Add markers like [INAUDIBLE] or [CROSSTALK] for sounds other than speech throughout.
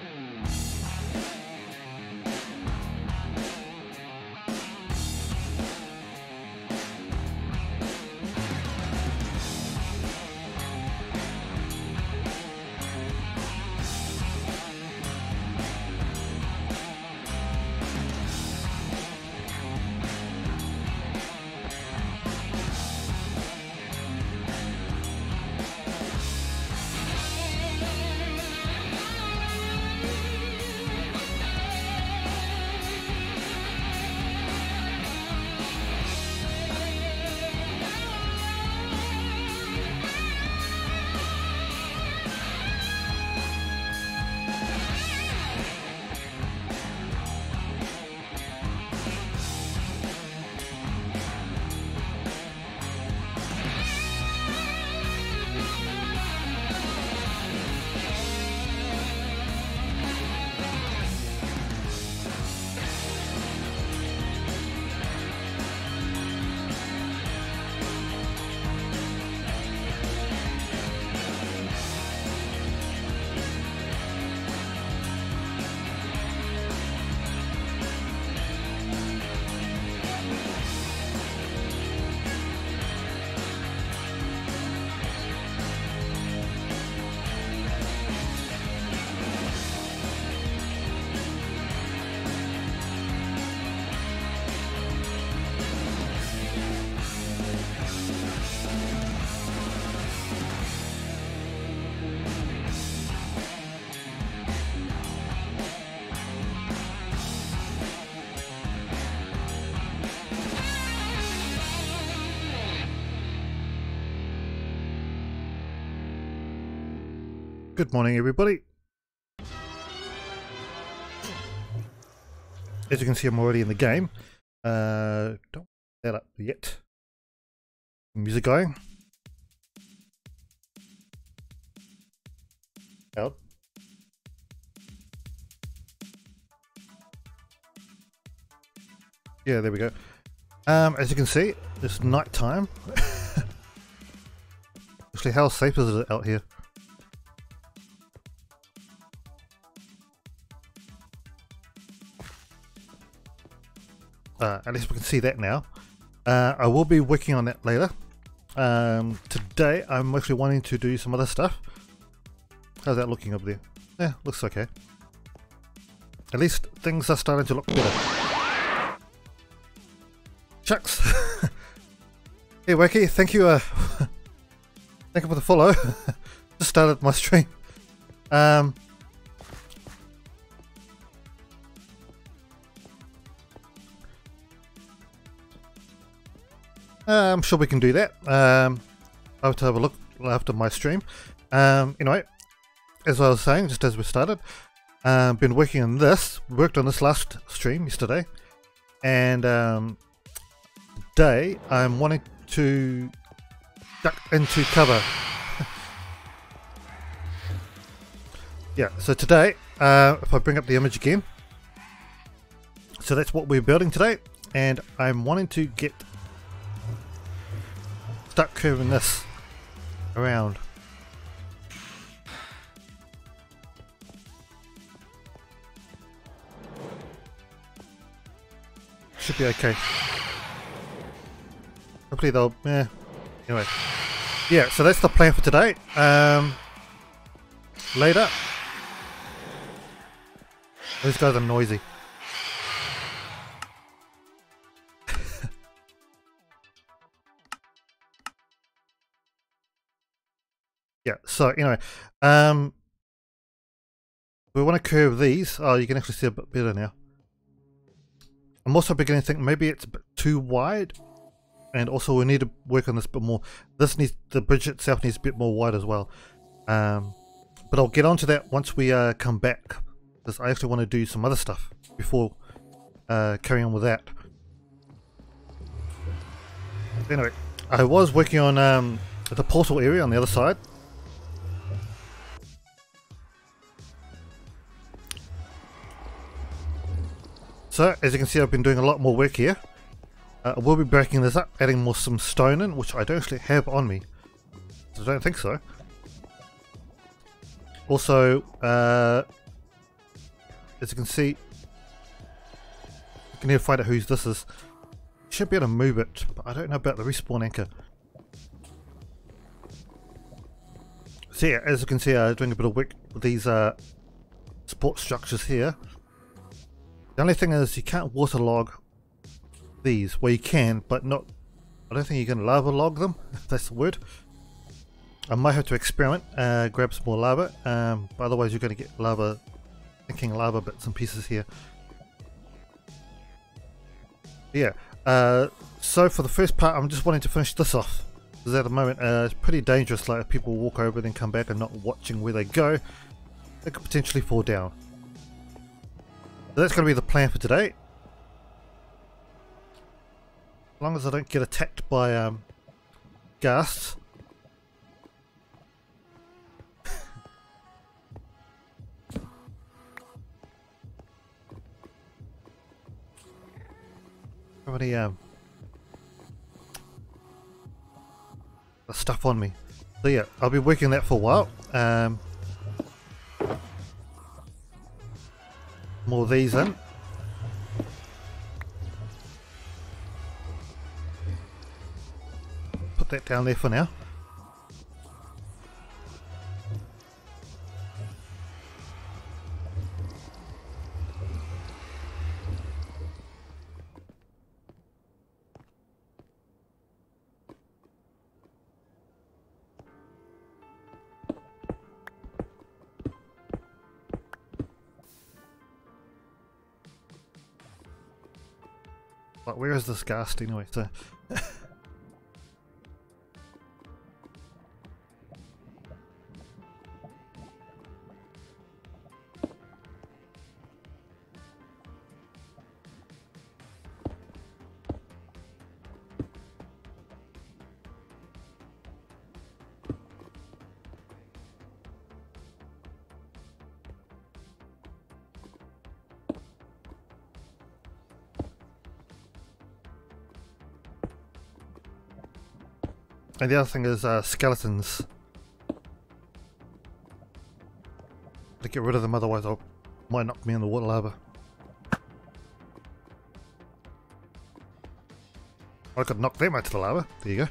Mm-hmm. Good morning, everybody. As you can see, I'm already in the game. Uh, don't that up yet. Music going. Out. Yeah, there we go. Um, as you can see, it's night time. [LAUGHS] Actually, how safe is it out here? Uh, at least we can see that now. Uh, I will be working on that later. Um, today I'm actually wanting to do some other stuff. How's that looking over there? Yeah, looks okay. At least things are starting to look better. Chucks! [LAUGHS] hey Wacky, thank you uh, [LAUGHS] thank you for the follow. [LAUGHS] Just started my stream. Um, Uh, I'm sure we can do that. Um, I'll have to have a look after my stream. Um, anyway, as I was saying, just as we started, um, been working on this. Worked on this last stream yesterday, and um, today I'm wanting to duck into cover. [LAUGHS] yeah. So today, uh, if I bring up the image again, so that's what we're building today, and I'm wanting to get start curving this around. Should be okay. Hopefully they'll, yeah. Anyway. Yeah, so that's the plan for today. Um, later. These guys are noisy. Yeah, so anyway, um, we want to curve these. Oh, you can actually see a bit better now. I'm also beginning to think maybe it's a bit too wide. And also we need to work on this a bit more. This needs, the bridge itself needs a bit more wide as well. Um, but I'll get onto that once we uh, come back. Because I actually want to do some other stuff before uh, carrying on with that. Anyway, I was working on um, the portal area on the other side. So, as you can see, I've been doing a lot more work here. Uh, I will be breaking this up, adding more some stone in, which I don't actually have on me. I don't think so. Also, uh, as you can see, you can here find out whose this is. Should be able to move it, but I don't know about the respawn anchor. So yeah, as you can see, I'm doing a bit of work with these uh, support structures here. Only thing is you can't waterlog these. Well, you can, but not. I don't think you can lava log them. If [LAUGHS] that's the word. I might have to experiment, uh, grab some more lava. Um, but otherwise, you're going to get lava, thinking lava bits and pieces here. Yeah. Uh, so for the first part, I'm just wanting to finish this off. Because at the moment, uh, it's pretty dangerous. Like if people walk over and then come back and not watching where they go, they could potentially fall down. So that's going to be the plan for today. As long as I don't get attacked by um, ghasts. How many um, stuff on me? So yeah, I'll be working that for a while. Um, more of these in. Put that down there for now. But where is And the other thing is uh, skeletons. To get rid of them, otherwise I might knock me in the water lava. I could knock them out to the lava. There you go.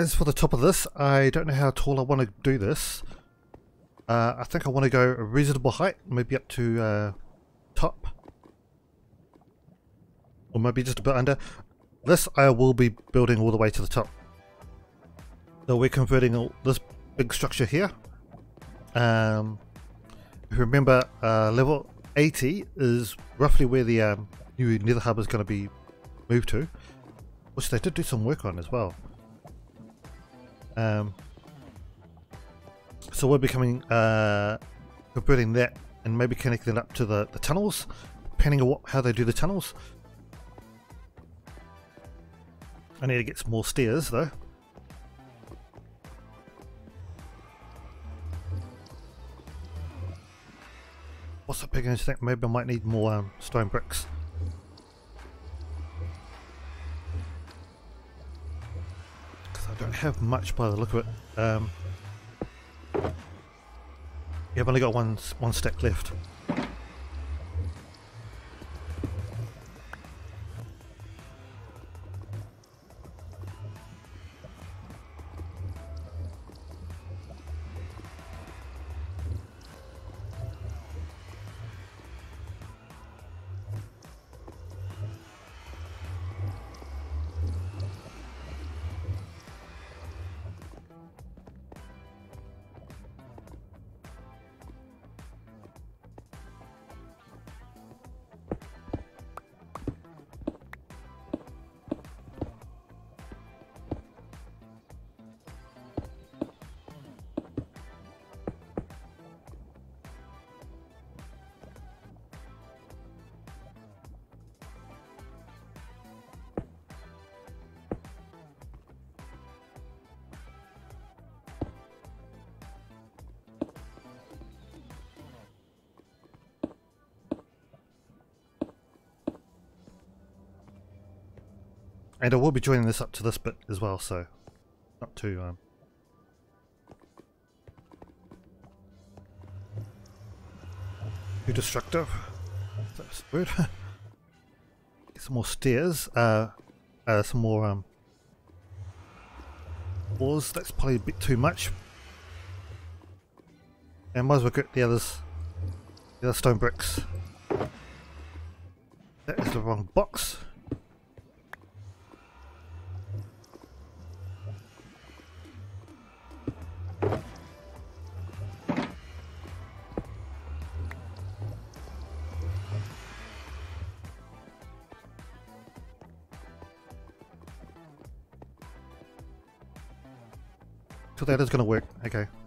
As for the top of this, I don't know how tall I want to do this. Uh, I think I want to go a reasonable height, maybe up to uh, top. Or maybe just a bit under. This I will be building all the way to the top. So we're converting all, this big structure here. Um, remember, uh, level 80 is roughly where the um, new nether hub is going to be moved to. Which they did do some work on as well. Um, so we're becoming uh, converting that and maybe connecting it up to the, the tunnels, depending on what, how they do the tunnels. I need to get some more stairs though. What's up, beginning to think maybe I might need more um, stone bricks. Have much by the look of it. Um, yeah, I've only got one one stack left. And I will be joining this up to this bit as well, so not too um, too destructive. That's weird. [LAUGHS] Some more stairs. Uh, uh, some more um, walls. That's probably a bit too much. And might as well get the others, the other stone bricks. That is the wrong box. So that is going to work. Okay.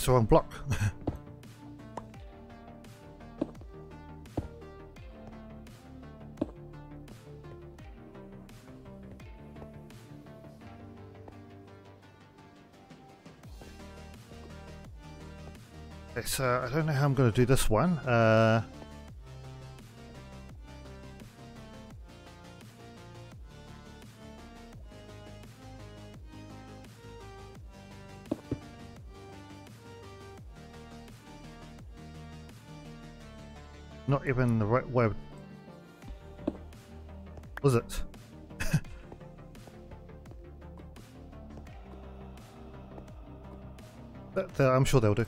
That's the wrong block. [LAUGHS] okay, so I don't know how I'm going to do this one. Uh, Was it? [LAUGHS] That- that- I'm sure they'll do.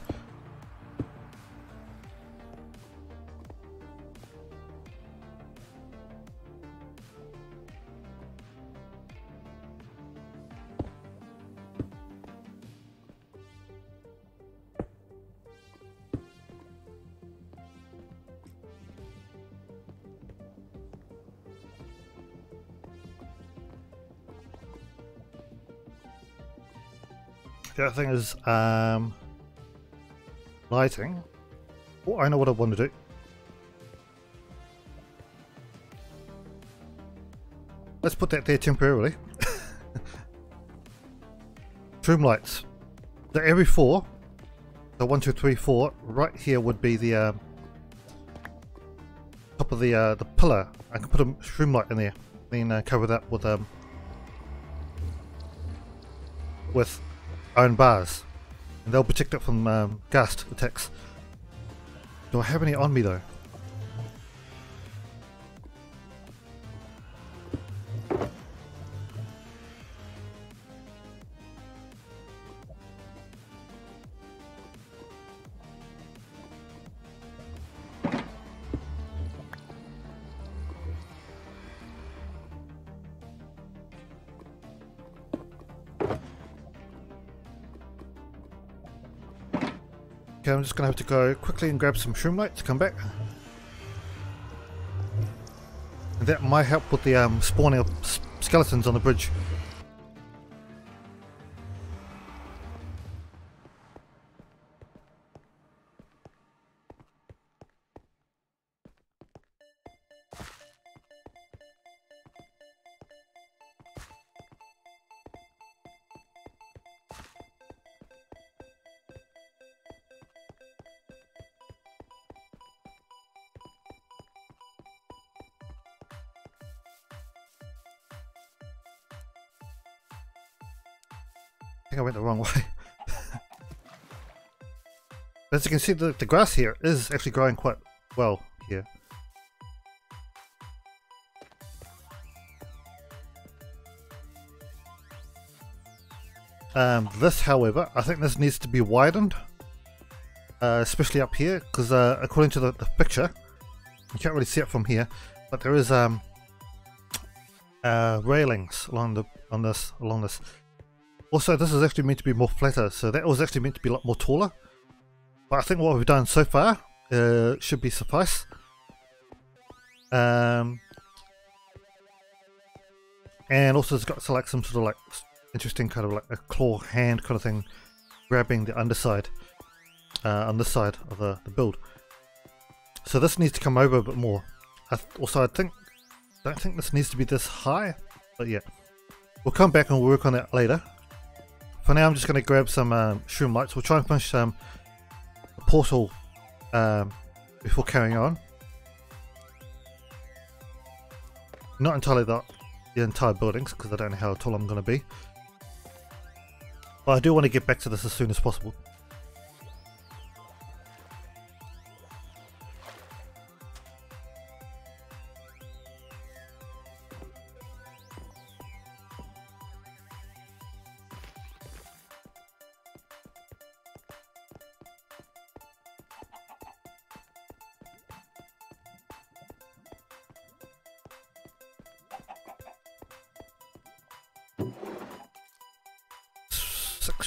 The other thing is um, lighting. Oh, I know what I want to do. Let's put that there temporarily. [LAUGHS] Shroom lights. The every four, so one, two, three, four, right here would be the um, top of the uh, the pillar. I can put a shroom light in there, then uh, cover that with um with iron bars, and they'll protect it from um, ghast attacks. Do I have any on me though? I'm just gonna have to go quickly and grab some shroom light to come back. And that might help with the um, spawning of skeletons on the bridge. Can see, the, the grass here is actually growing quite well here. Um, this, however, I think this needs to be widened, uh, especially up here, because uh, according to the, the, picture, you can't really see it from here, but there is um, uh, railings along the on this along this. Also, this is actually meant to be more flatter, so that was actually meant to be a lot more taller. But I think what we've done so far uh, should be suffice. Um, and also it's got like some sort of like interesting kind of like a claw hand kind of thing grabbing the underside uh, on this side of the, the build. So this needs to come over a bit more. I also I think don't think this needs to be this high, but yeah. We'll come back and work on that later. For now I'm just going to grab some um, shroom lights. We'll try and finish um, portal um, before carrying on. Not entirely the, the entire buildings because I don't know how tall I'm going to be. But I do want to get back to this as soon as possible.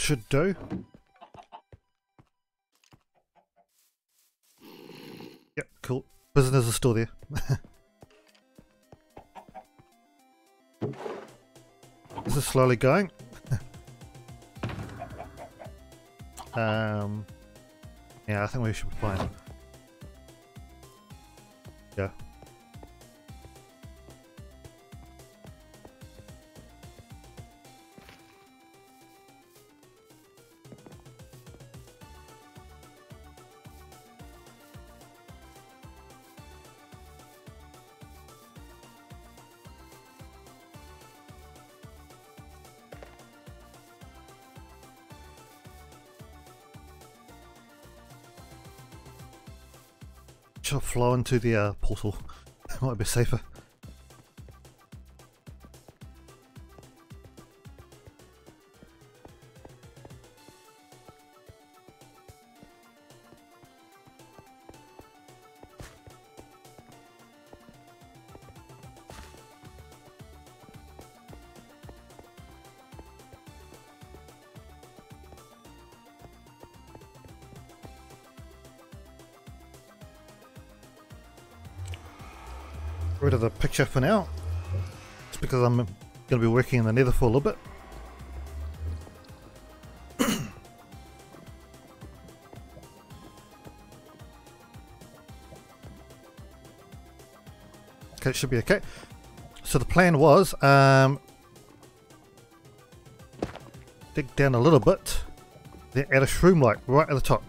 Should do. Yep, cool. Prisoners are still there. [LAUGHS] this is slowly going. [LAUGHS] um, yeah, I think we should be fine. Yeah. Into the uh, portal. [LAUGHS] Might be safer. For now. It's because I'm going to be working in the nether for a little bit. [COUGHS] okay, it should be okay. So the plan was um, dig down a little bit, then add a shroom light right at the top,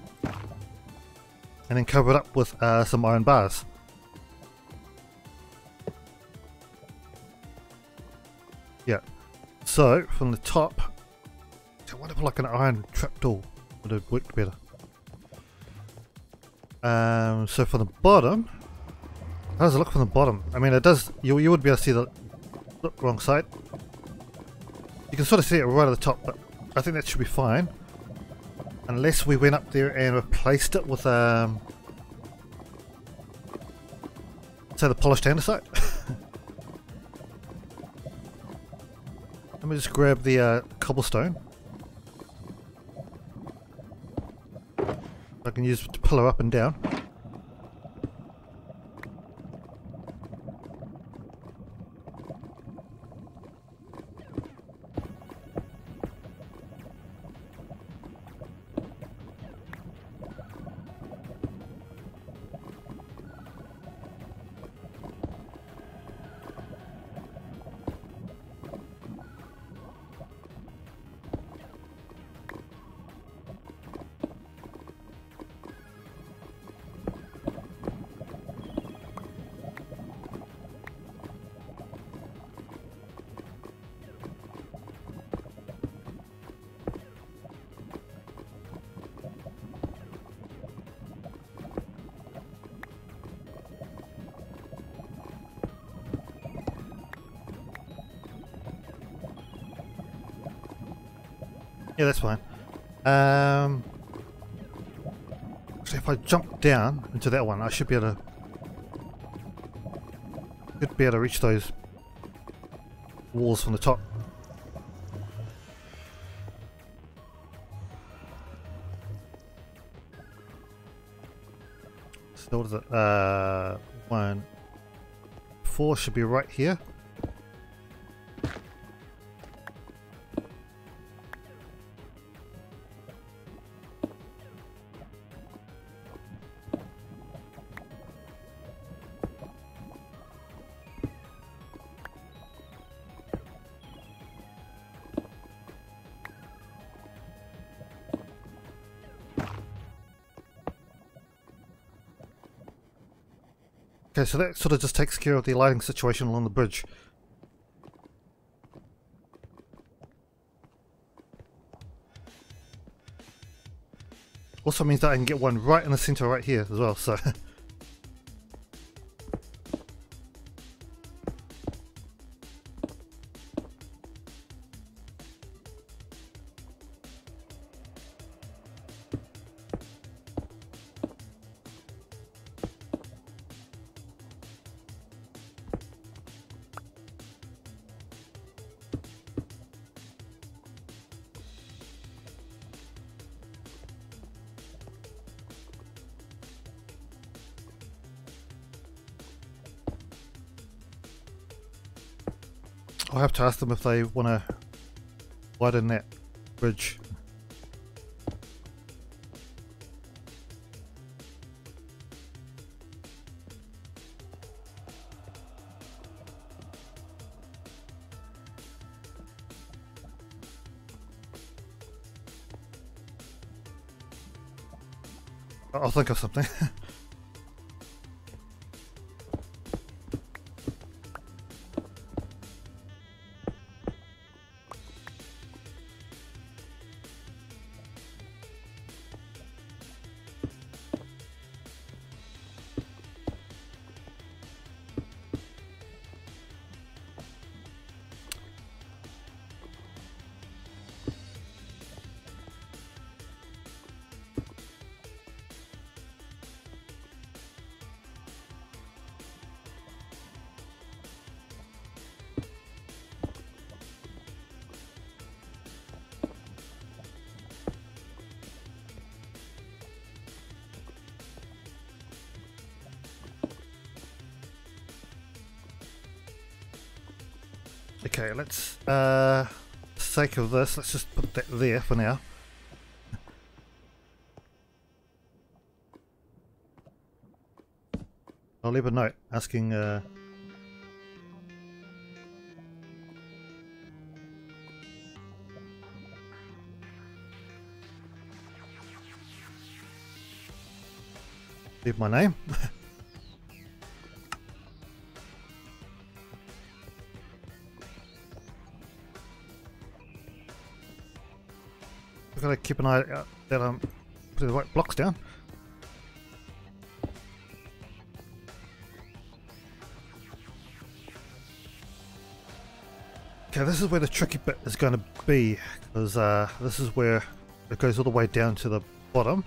and then cover it up with uh, some iron bars. So, from the top, I wonder if like an iron trapdoor would have worked better. Um, so from the bottom, how does it look from the bottom? I mean, it does, you, you would be able to see the, look, wrong side. You can sort of see it right at the top, but I think that should be fine. Unless we went up there and replaced it with, um, say the polished andesite. Let me just grab the uh, cobblestone. I can use to pull her up and down. Yeah, that's fine. Um, so if I jump down into that one, I should be able to should be able to reach those walls from the top. So what is it? Uh, one, four should be right here. So that sort of just takes care of the lighting situation along the bridge. Also means that I can get one right in the center right here as well, so... [LAUGHS] have to ask them if they want to widen that bridge. I'll think of something. [LAUGHS] let's, uh, sake of this, let's just put that there for now. I'll leave a note asking, uh, leave my name. [LAUGHS] I've got to keep an eye out that I'm putting the right blocks down. Okay, this is where the tricky bit is going to be, because uh, this is where it goes all the way down to the bottom.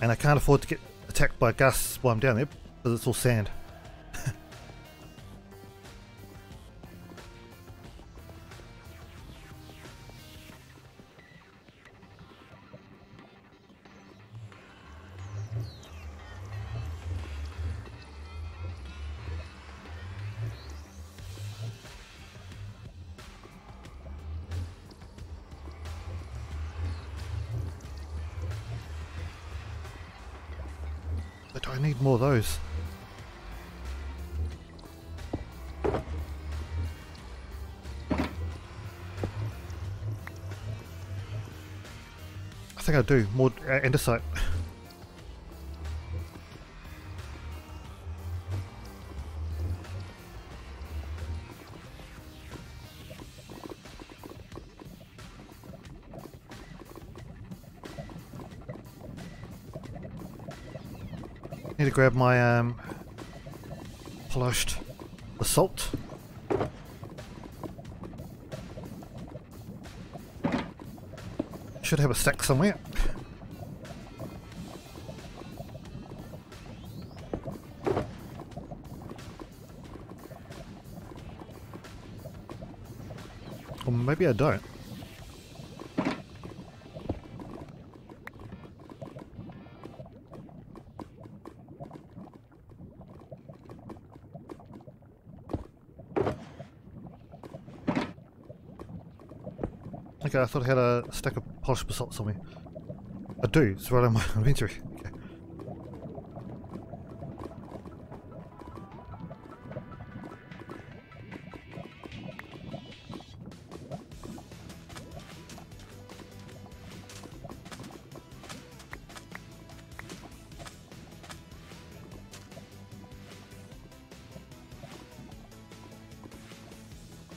And I can't afford to get attacked by ghasts while I'm down there, because it's all sand. I I do. More uh, andesite. Need to grab my um, polished basalt. Should have a stack somewhere. Or maybe I don't. Okay, I thought I had a stack of polished basalt somewhere. I do, it's right on my inventory. Okay.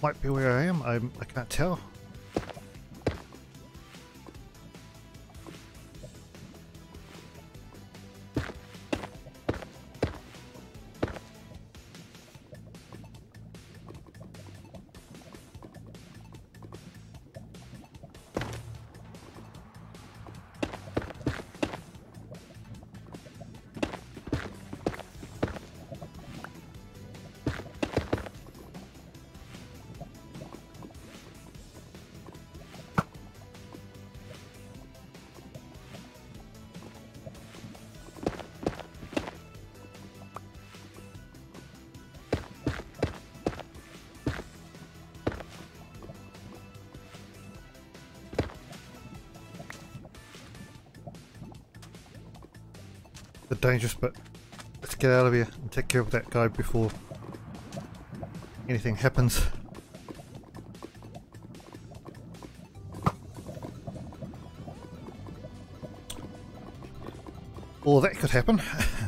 Might be where I am, I, I can't tell. Dangerous but Let's get out of here and take care of that guy before anything happens. Or that could happen. [LAUGHS]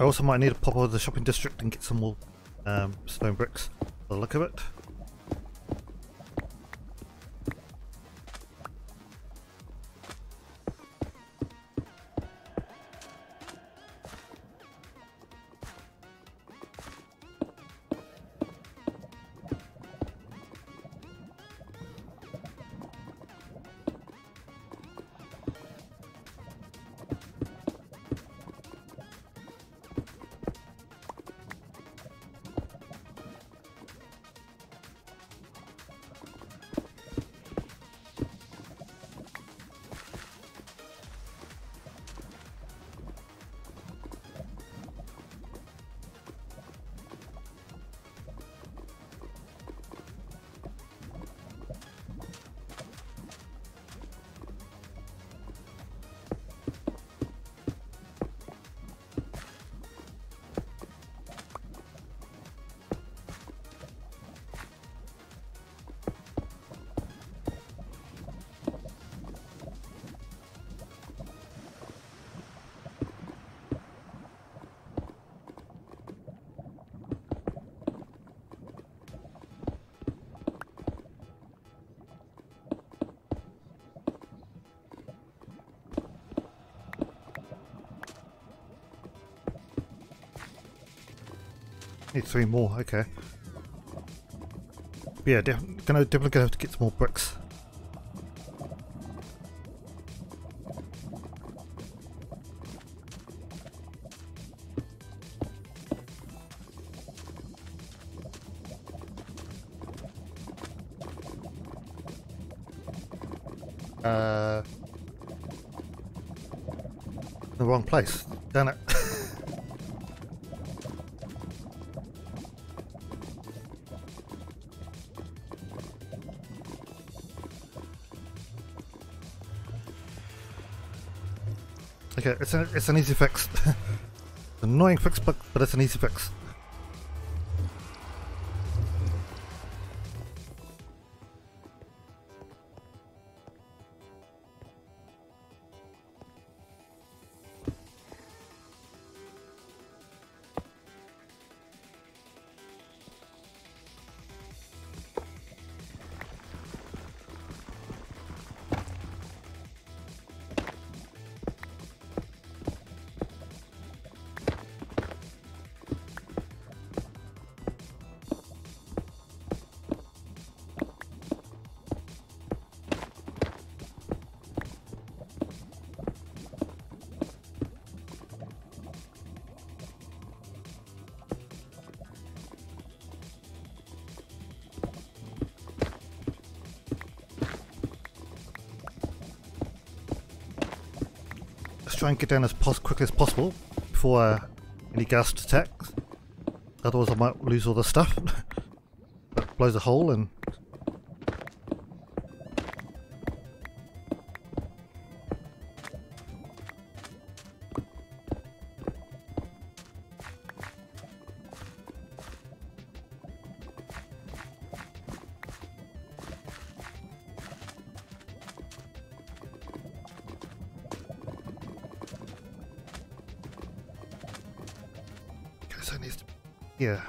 I also might need to pop over to the shopping district and get some more um, stone bricks. For the look of it. three more, okay. But yeah, def gonna, definitely gonna have to get some more bricks. Uh, the wrong place, damn it. Okay, it's an, it's an easy fix. [LAUGHS] Annoying fix, but, but it's an easy fix. Get down as quickly as possible before uh, any ghast attacks. Otherwise I might lose all the stuff. [LAUGHS] blows a hole and... Yeah.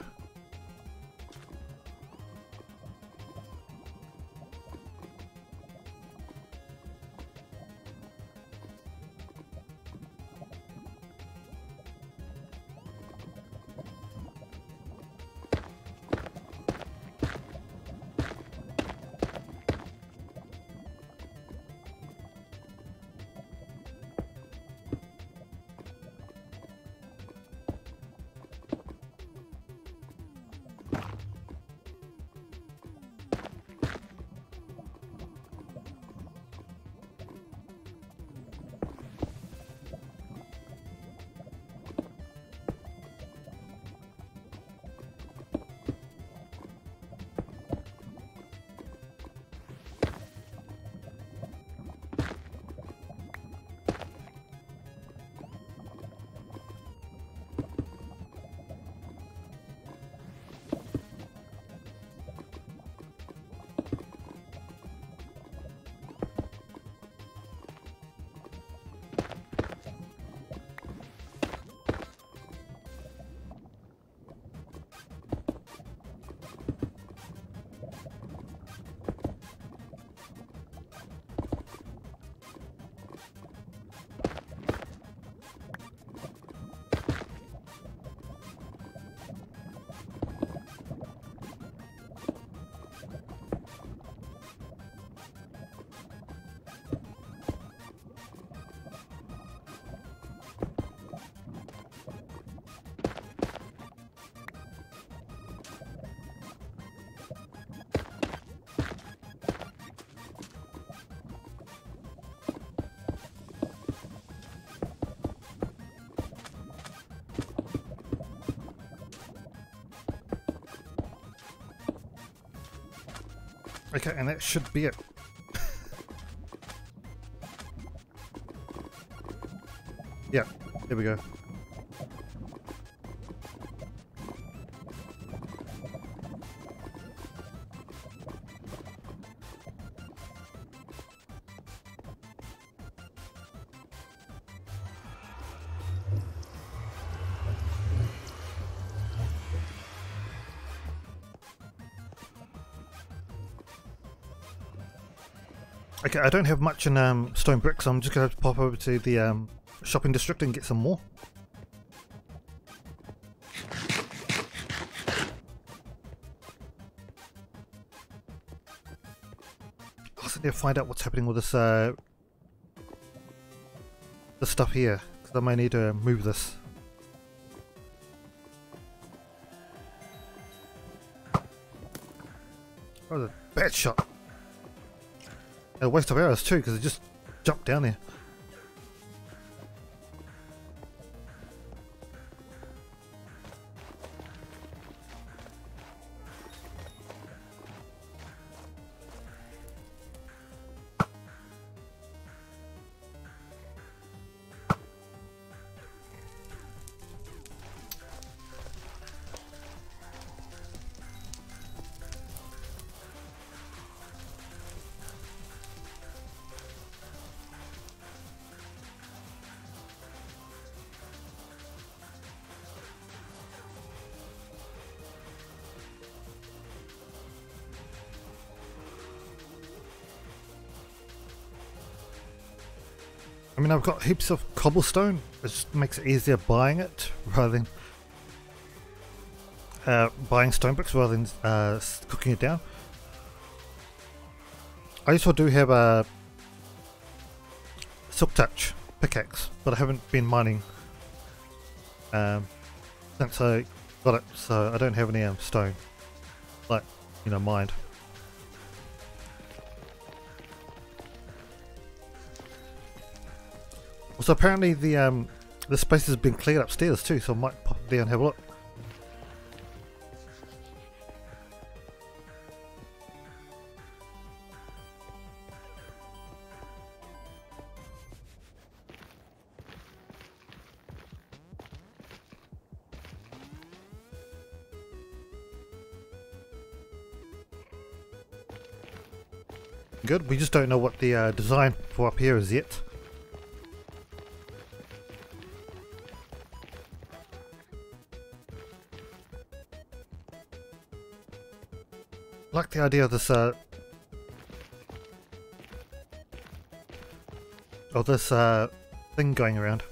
Okay, and that should be it. yeah, there we go. Okay, I don't have much in um, stone bricks, so I'm just going to pop over to the um, shopping district and get some more. I also need to find out what's happening with this uh, the stuff here, because I may need to move this. A waste of arrows too, because it just jumped down there. I've got heaps of cobblestone. It just makes it easier buying it rather than uh, buying stone bricks rather than uh, cooking it down. I also do have a silk touch pickaxe, but I haven't been mining um, since I got it, so I don't have any um, stone, like you know, mined. So apparently the um the space has been cleared upstairs too, so I might pop there and have a look. Good, we just don't know what the uh, design for up here is yet. Like the idea of this uh of this uh thing going around.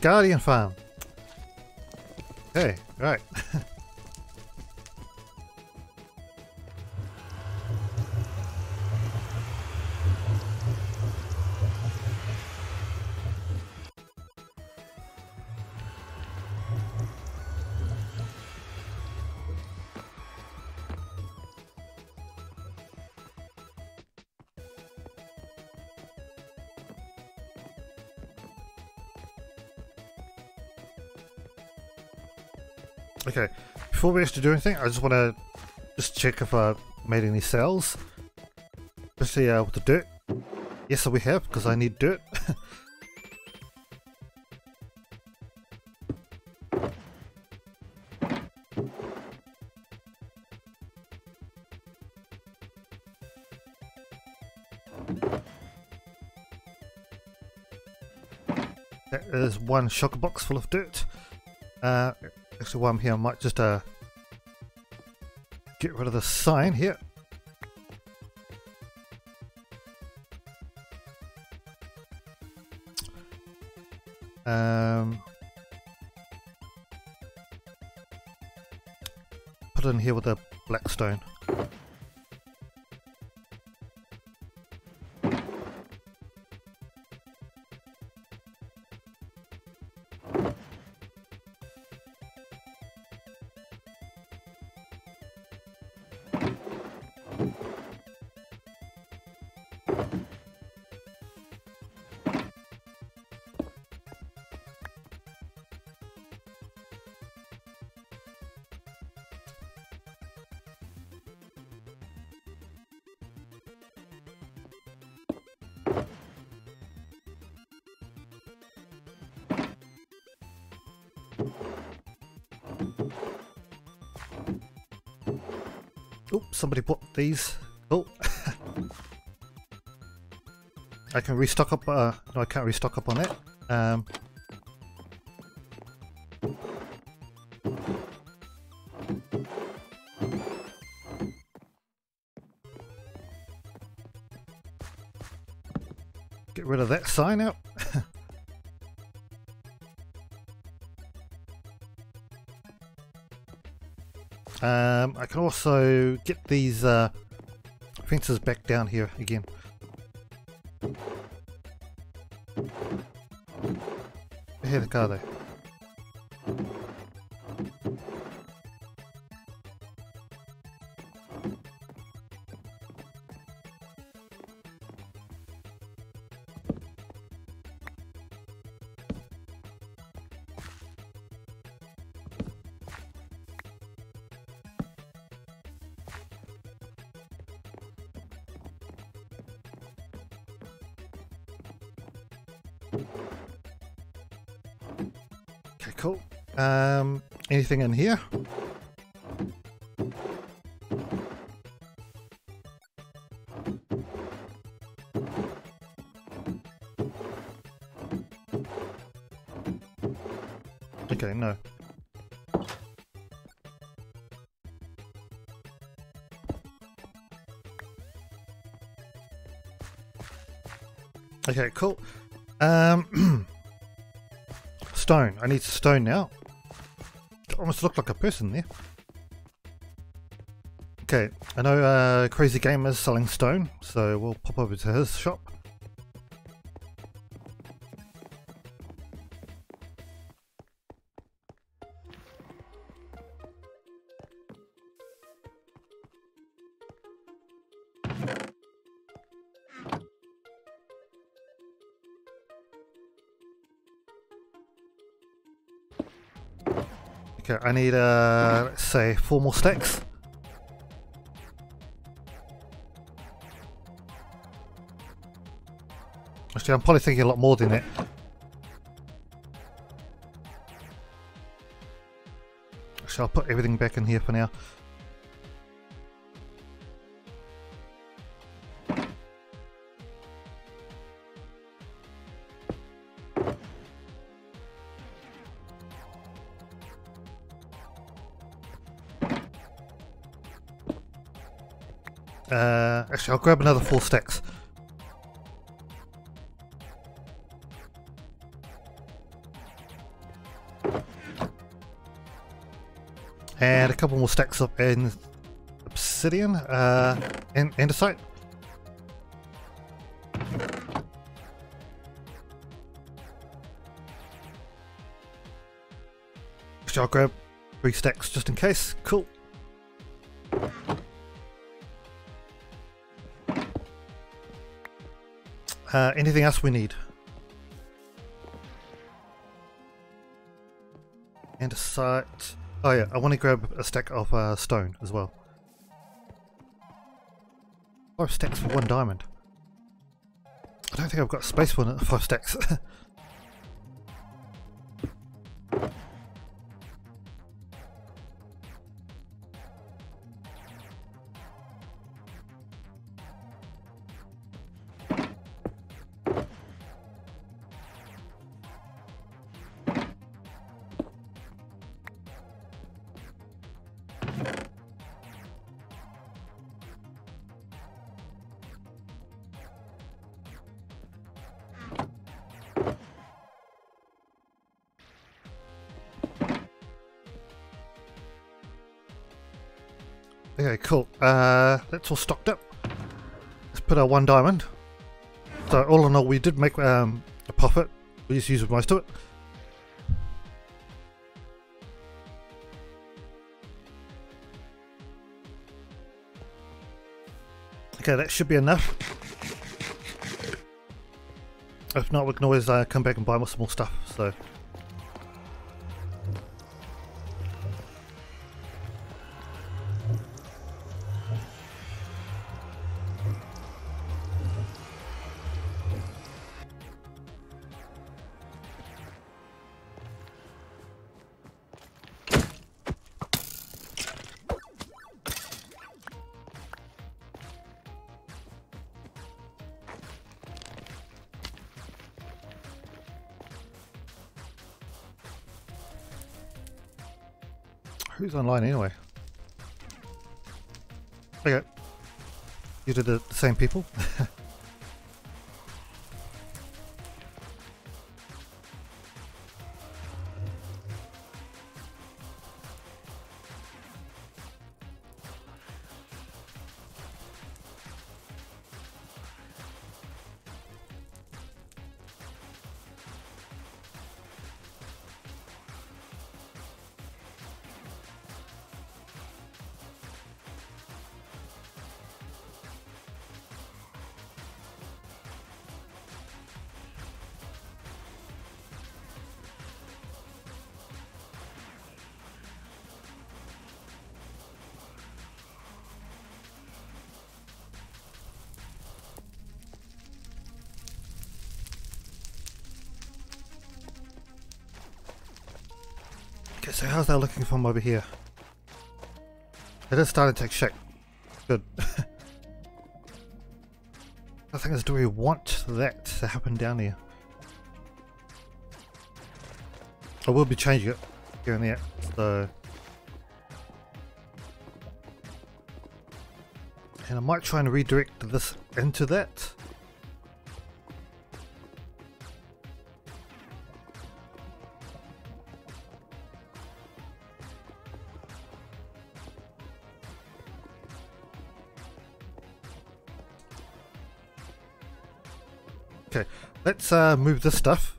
Guardian fan. Okay, before we actually do anything, I just want to just check if I made any cells. Especially uh, with the dirt. Yes, we have, because I need dirt. [LAUGHS] There's one shulker box full of dirt. Uh, Actually, while I'm here, I might just uh, get rid of the sign here. Um, put it in here with a black stone. These. Oh. [LAUGHS] I can restock up, uh, no I can't restock up on it. Um, get rid of that sign out. Can also get these uh, fences back down here again. Here the car there. Anything in here? Okay, no. Okay, cool. Um, [CLEARS THROAT] stone. I need stone now. Almost looked like a person there. Okay, I know uh, Crazy Gamer's selling stone, so we'll pop over to his shop. I need, uh, let's say, four more stacks. Actually, I'm probably thinking a lot more than it. Actually, I'll put everything back in here for now. I'll grab another four stacks. And a couple more stacks up in obsidian uh, and andesite. Actually, I'll grab three stacks just in case. Cool. Uh, anything else we need? Andesite. Oh yeah, I want to grab a stack of uh, stone as well. Five stacks for one diamond. I don't think I've got space for five stacks. [LAUGHS] that's all stocked up. Let's put our one diamond. So all in all, we did make um, a profit. We just used most of it. Okay, that should be enough. If not, we can always uh, come back and buy more more stuff. So. Online anyway? Okay. You did the, the same people? [LAUGHS] How's that looking from over here? It is starting to take shape. Good. [LAUGHS] the thing is, do we want that to happen down here? I will be changing it here and there, so... And I might try and redirect this into that. Let's uh, move this stuff.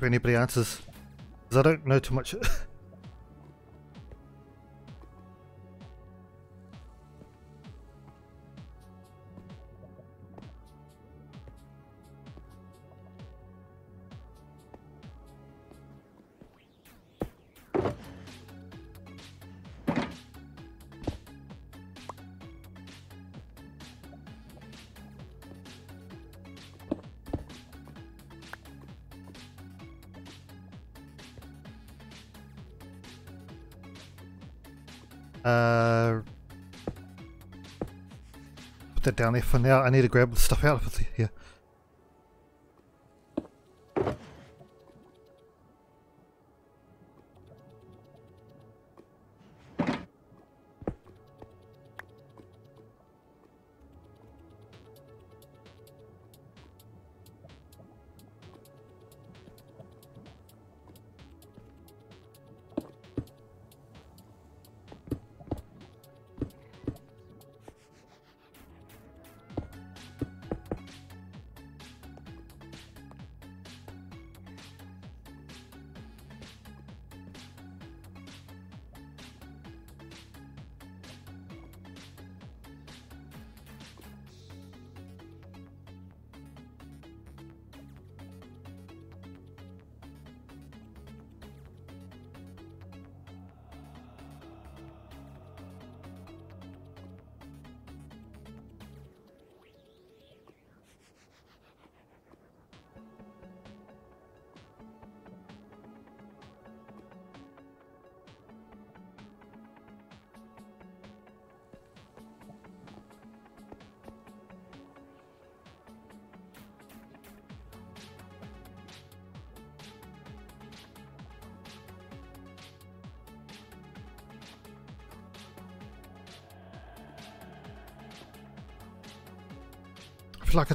If anybody answers. Because I don't know too much. [LAUGHS] down there for now. I need to grab the stuff out of here.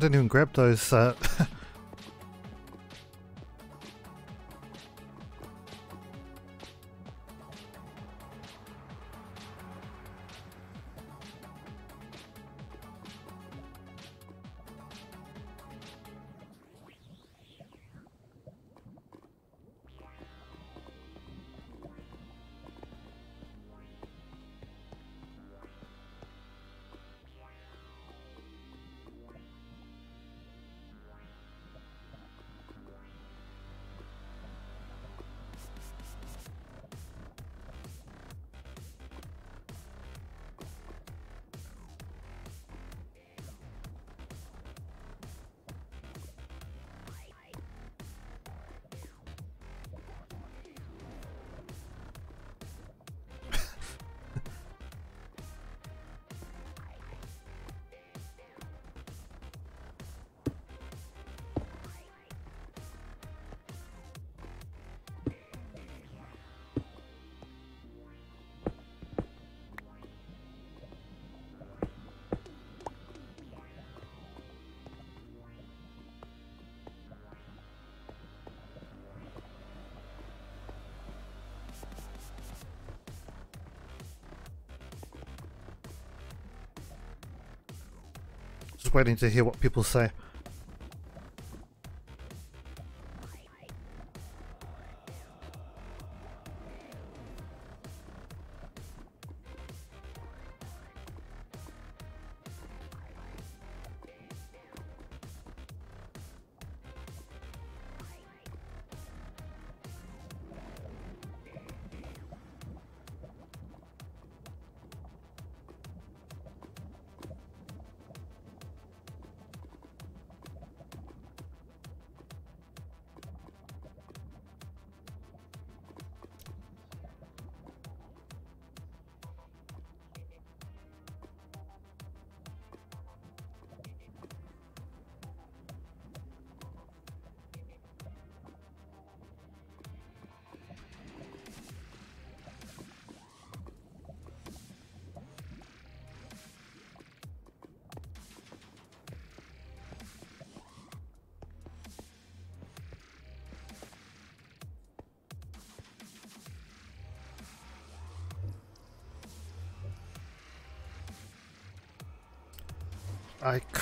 Didn't even grab those. Uh, [LAUGHS] just waiting to hear what people say.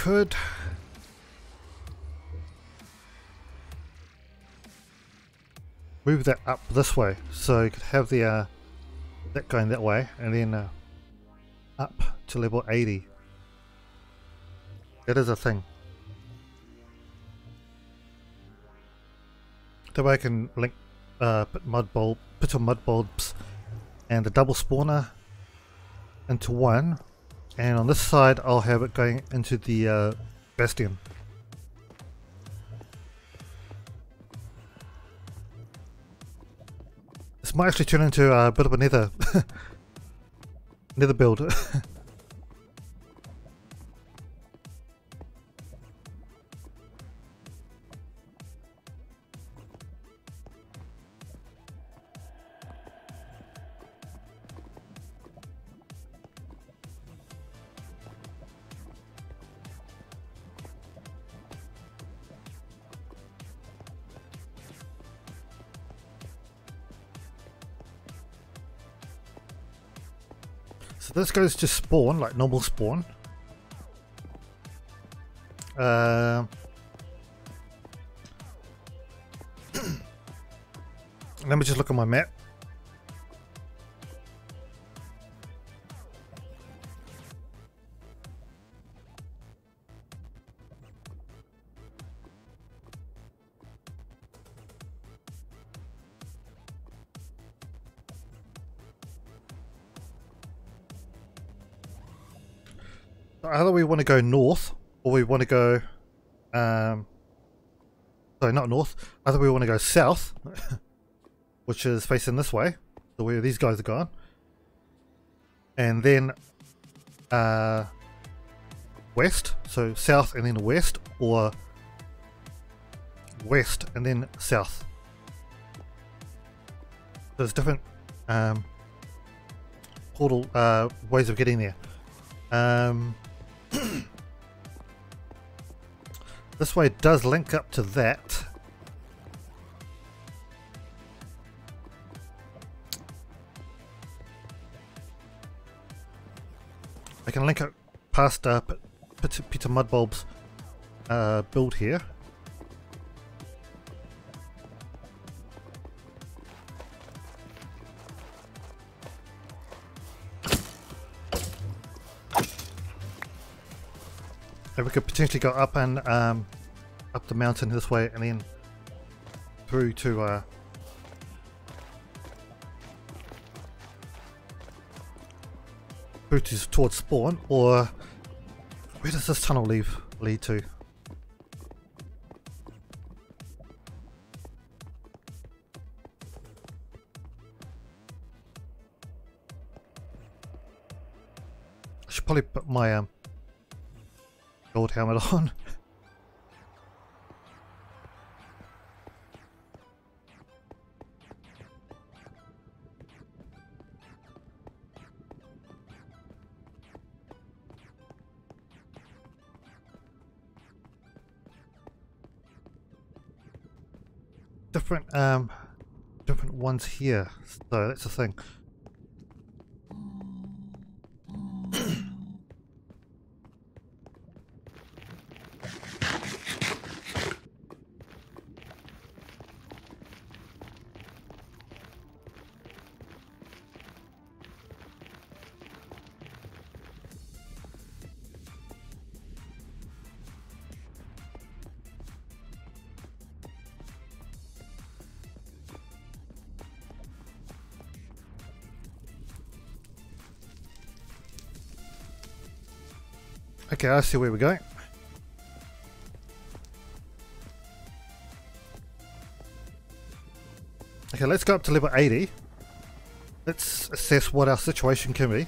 Could... Move that up this way, so you could have the uh, that going that way, and then uh, up to level 80. That is a thing. That way I can link uh, put mud bulb, put some mud bulbs and a double spawner into one and on this side, I'll have it going into the uh, Bastion. This might actually turn into a bit of a nether, [LAUGHS] nether build. [LAUGHS] goes to spawn, like normal spawn. Uh, [CLEARS THROAT] let me just look at my map. Want to go north or we want to go um sorry not north. Either we want to go south [LAUGHS] which is facing this way so where these guys are gone. And then uh west so south and then west or west and then south. There's different um portal uh ways of getting there. Um This way does link up to that. I can link it past uh, Peter Mudbulb's uh, build here. And we could potentially go up and um, up the mountain this way and then through to uh, through to towards spawn or where does this tunnel lead lead to? I should probably put my um, gold helmet on. [LAUGHS] different um different ones here so that's the thing Okay, I see where we're going. Okay, let's go up to level 80. Let's assess what our situation can be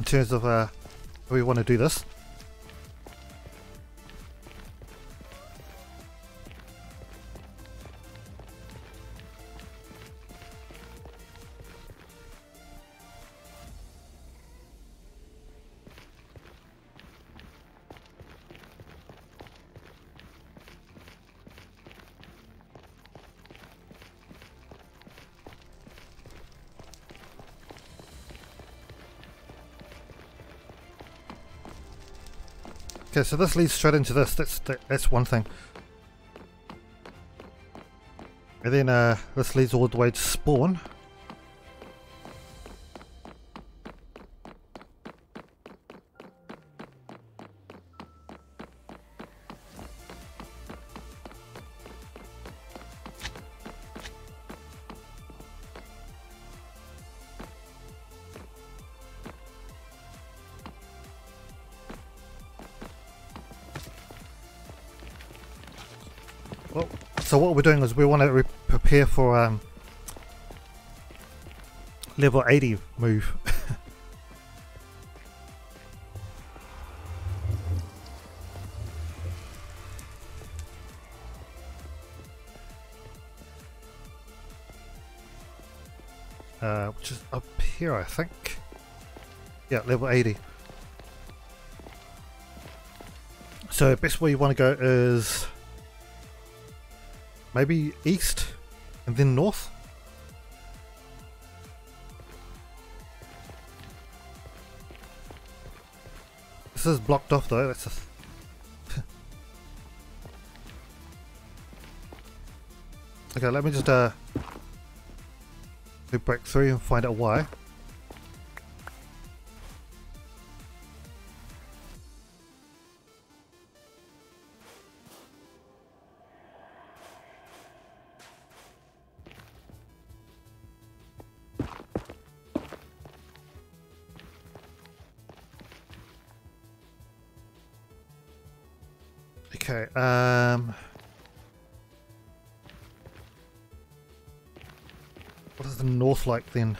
in terms of uh, how we want to do this. Okay, so this leads straight into this. That's that's one thing. And then uh, this leads all the way to spawn. We want to prepare for um, level 80 move. [LAUGHS] uh, which is up here, I think. Yeah, level 80. So best way you want to go is Maybe east and then north? This is blocked off though, that's just [LAUGHS] Okay, let me just uh break through and find out why. like then.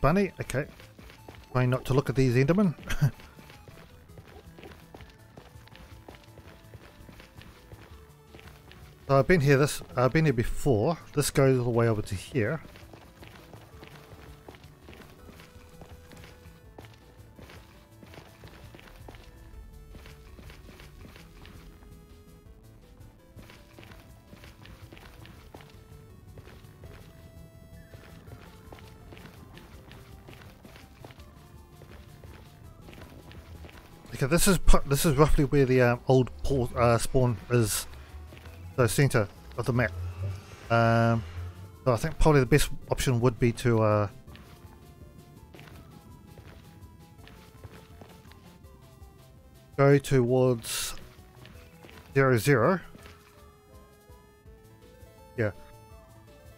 Bunny, okay. Trying not to look at these Endermen. [LAUGHS] I've been here this I've been here before. This goes all the way over to here. Okay, this is this is roughly where the um, old port, uh, spawn is, the center of the map. Um, so I think probably the best option would be to uh, go towards zero zero. Yeah,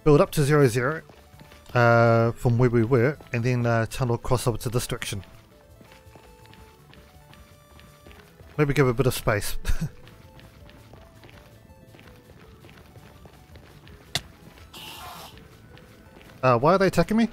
build up to zero zero uh, from where we were, and then uh, tunnel across over to this direction. Maybe give a bit of space. [LAUGHS] uh, why are they attacking me?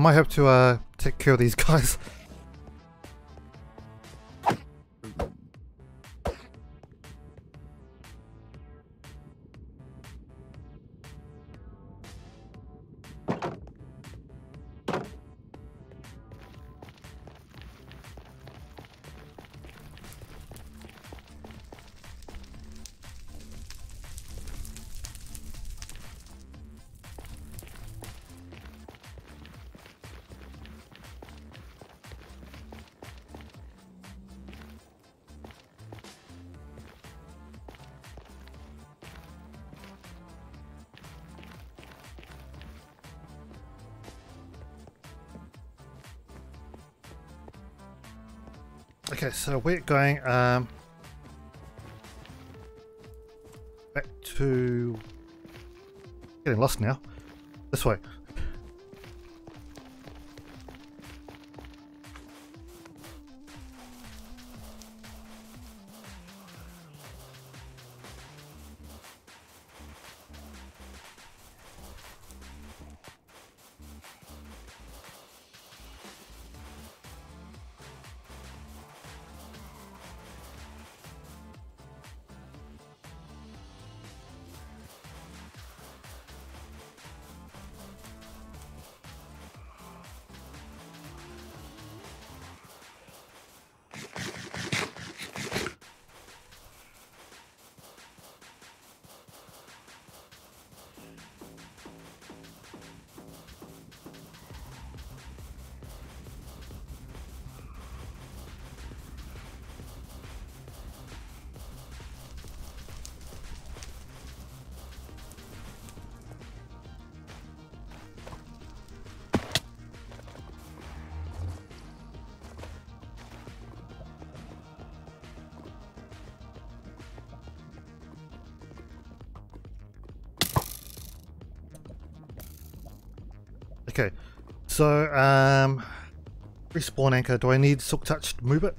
Might have to uh, take care of these guys. [LAUGHS] so we're going um, back to getting lost now. This way. Okay, so um, respawn anchor. Do I need silk touch to move it?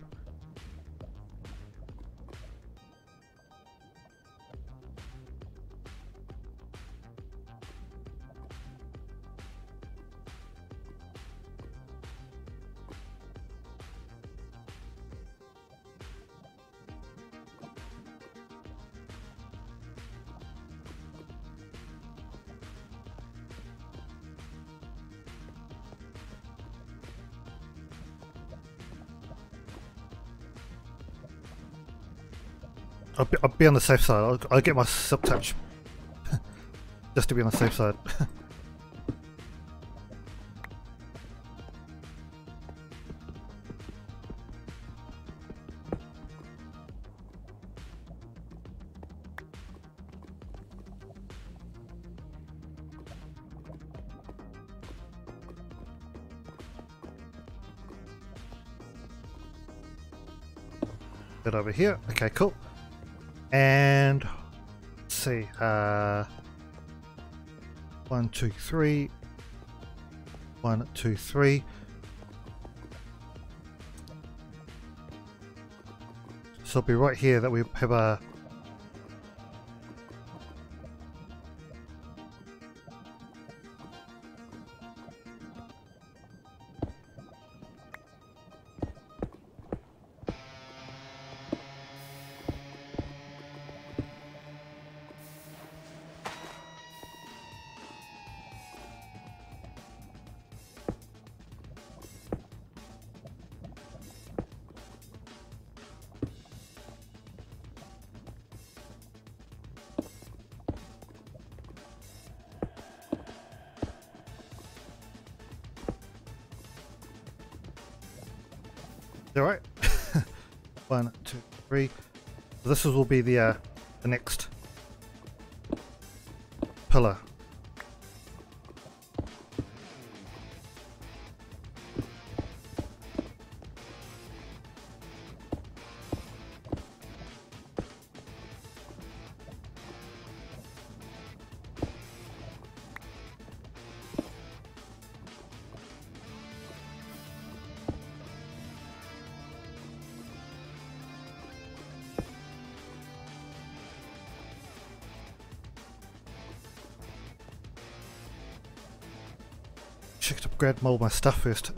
I'll be on the safe side. I'll, I'll get my silk touch [LAUGHS] just to be on the safe side. [LAUGHS] over here. Okay, cool. And let's see. Uh, one, two, three. One, two, three. So it'll be right here that we have a this will be the uh, the next pillar. Upgrade all my stuff first.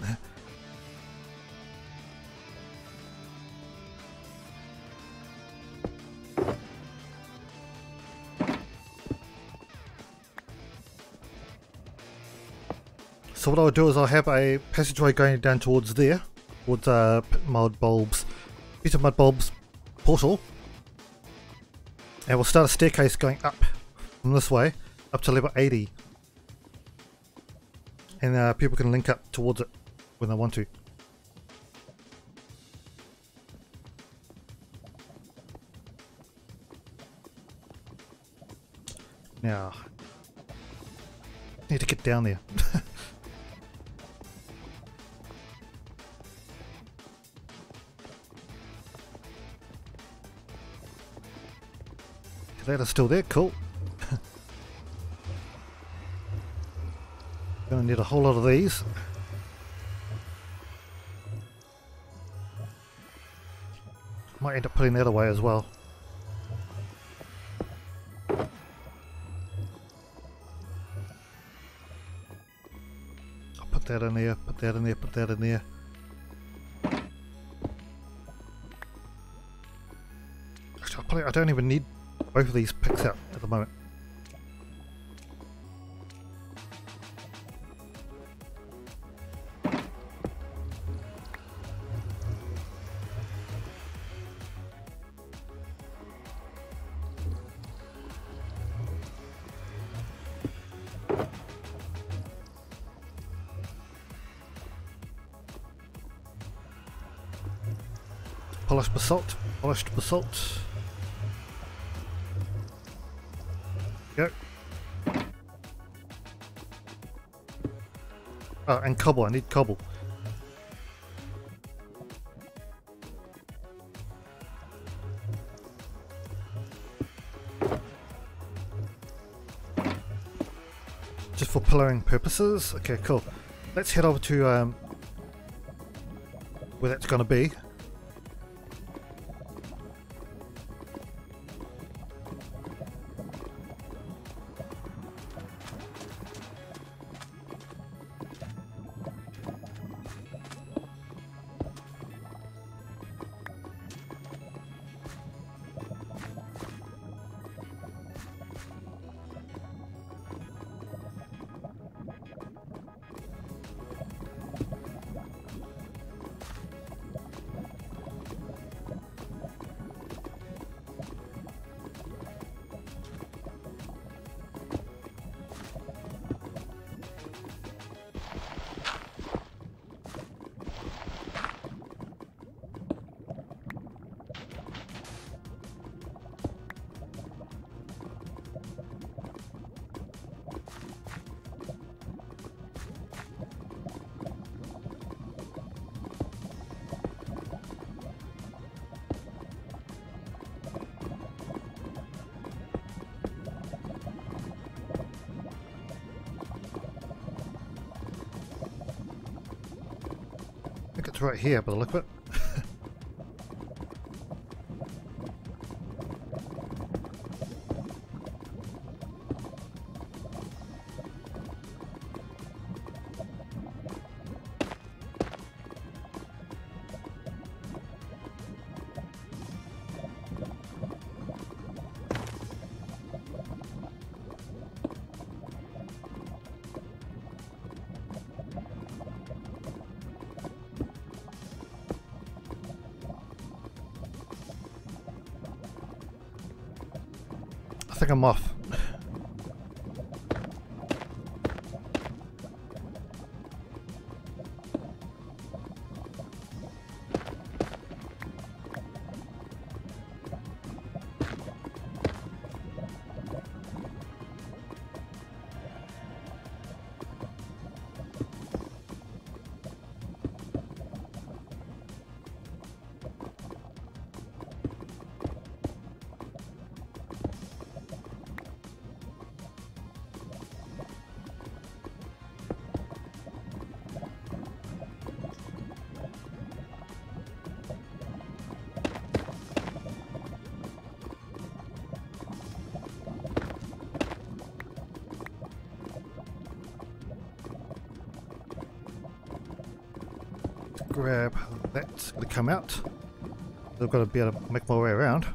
So what I'll do is I'll have a passageway going down towards there, towards uh, Mud Bulbs, Peter Mud Bulbs portal, and we'll start a staircase going up from this way up to level 80 and uh, people can link up towards it when they want to. Now, need to get down there. [LAUGHS] that is still there, cool. Gonna need a whole lot of these. Might end up putting the other way as well. I'll put that in there, put that in there, put that in there. Actually, I don't even need both of these picks out at the moment. Polished basalt. Go. Oh, and cobble, I need cobble. Just for pillaring purposes? Okay, cool. Let's head over to um, where that's going to be. Right here by the look of it. Going to come out. I've got to be able to make my way around.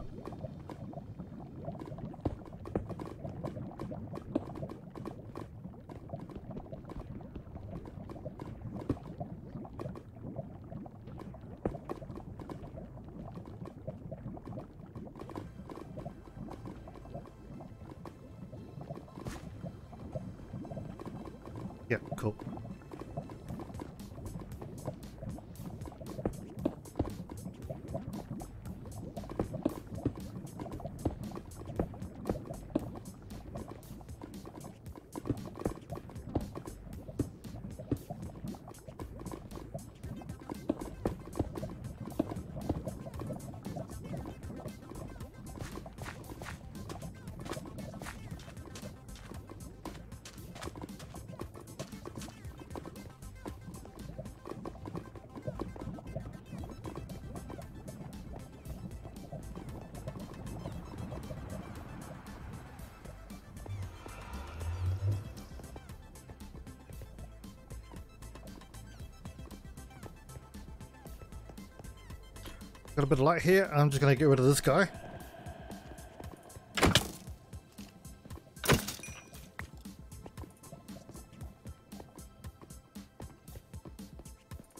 Bit of light here. I'm just going to get rid of this guy.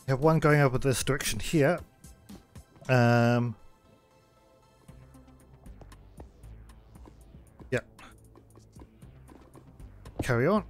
Have one going over this direction here. Um, yeah. Carry on.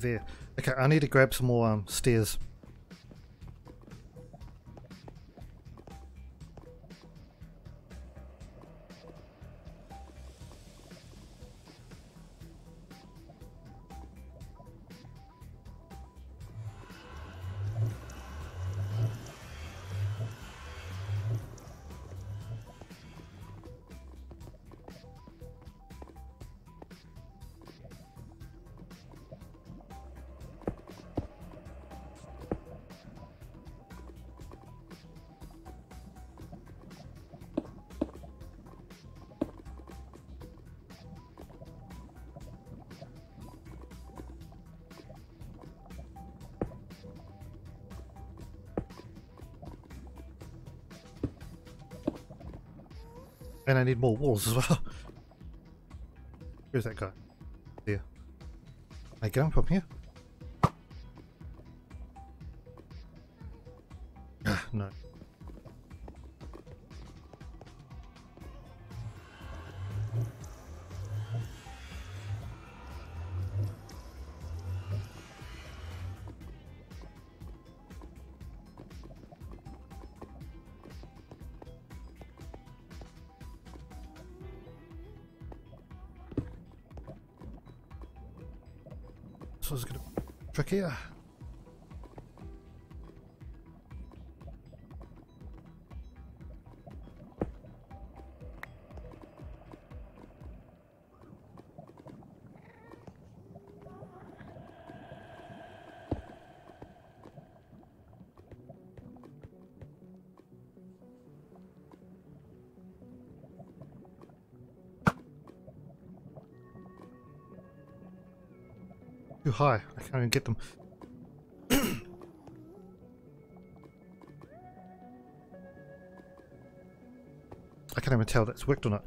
There. Okay, I need to grab some more um, stairs. I need more walls as well. [LAUGHS] Where's that guy? There. Can I get him from here? Be Too high. I can't even get them. [CLEARS THROAT] I can't even tell that's worked or not.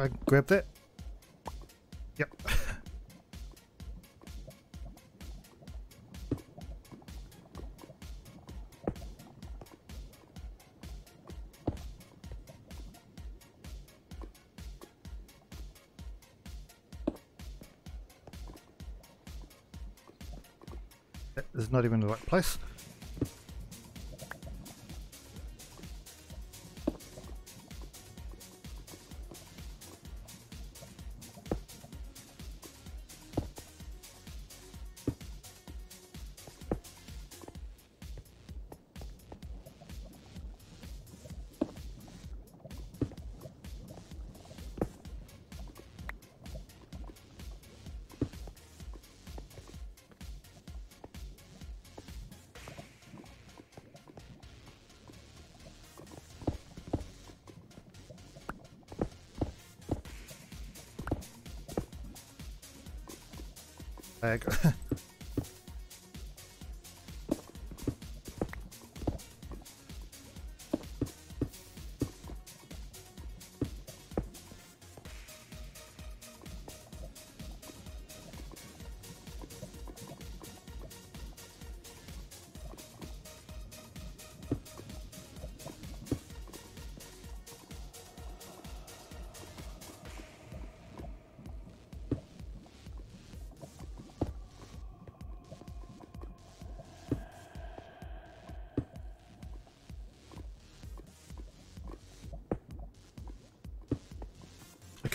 I grab that? Yep. That is not even the right place. Bag. [LAUGHS]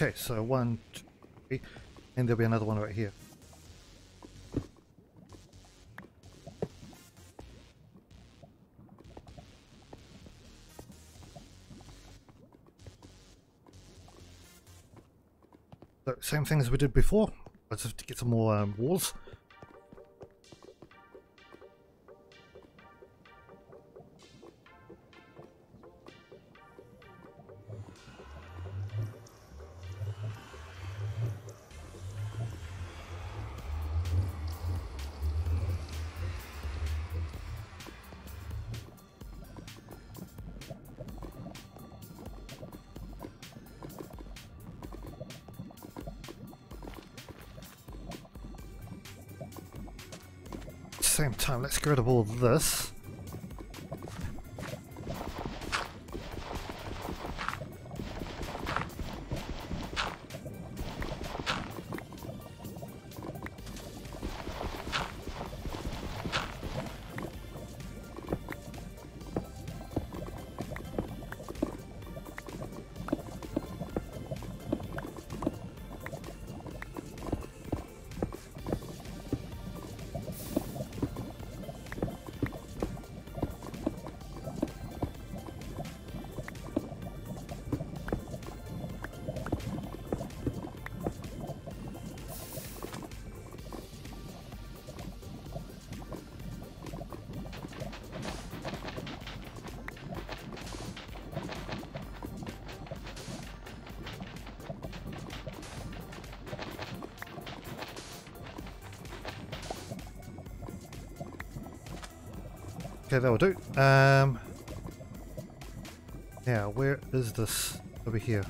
okay, so one, two, three, and there'll be another one right here. So same thing as we did before. Have to get some more um, walls. Let's get rid of all this. Okay, that will do. Um, now, where is this? Over here.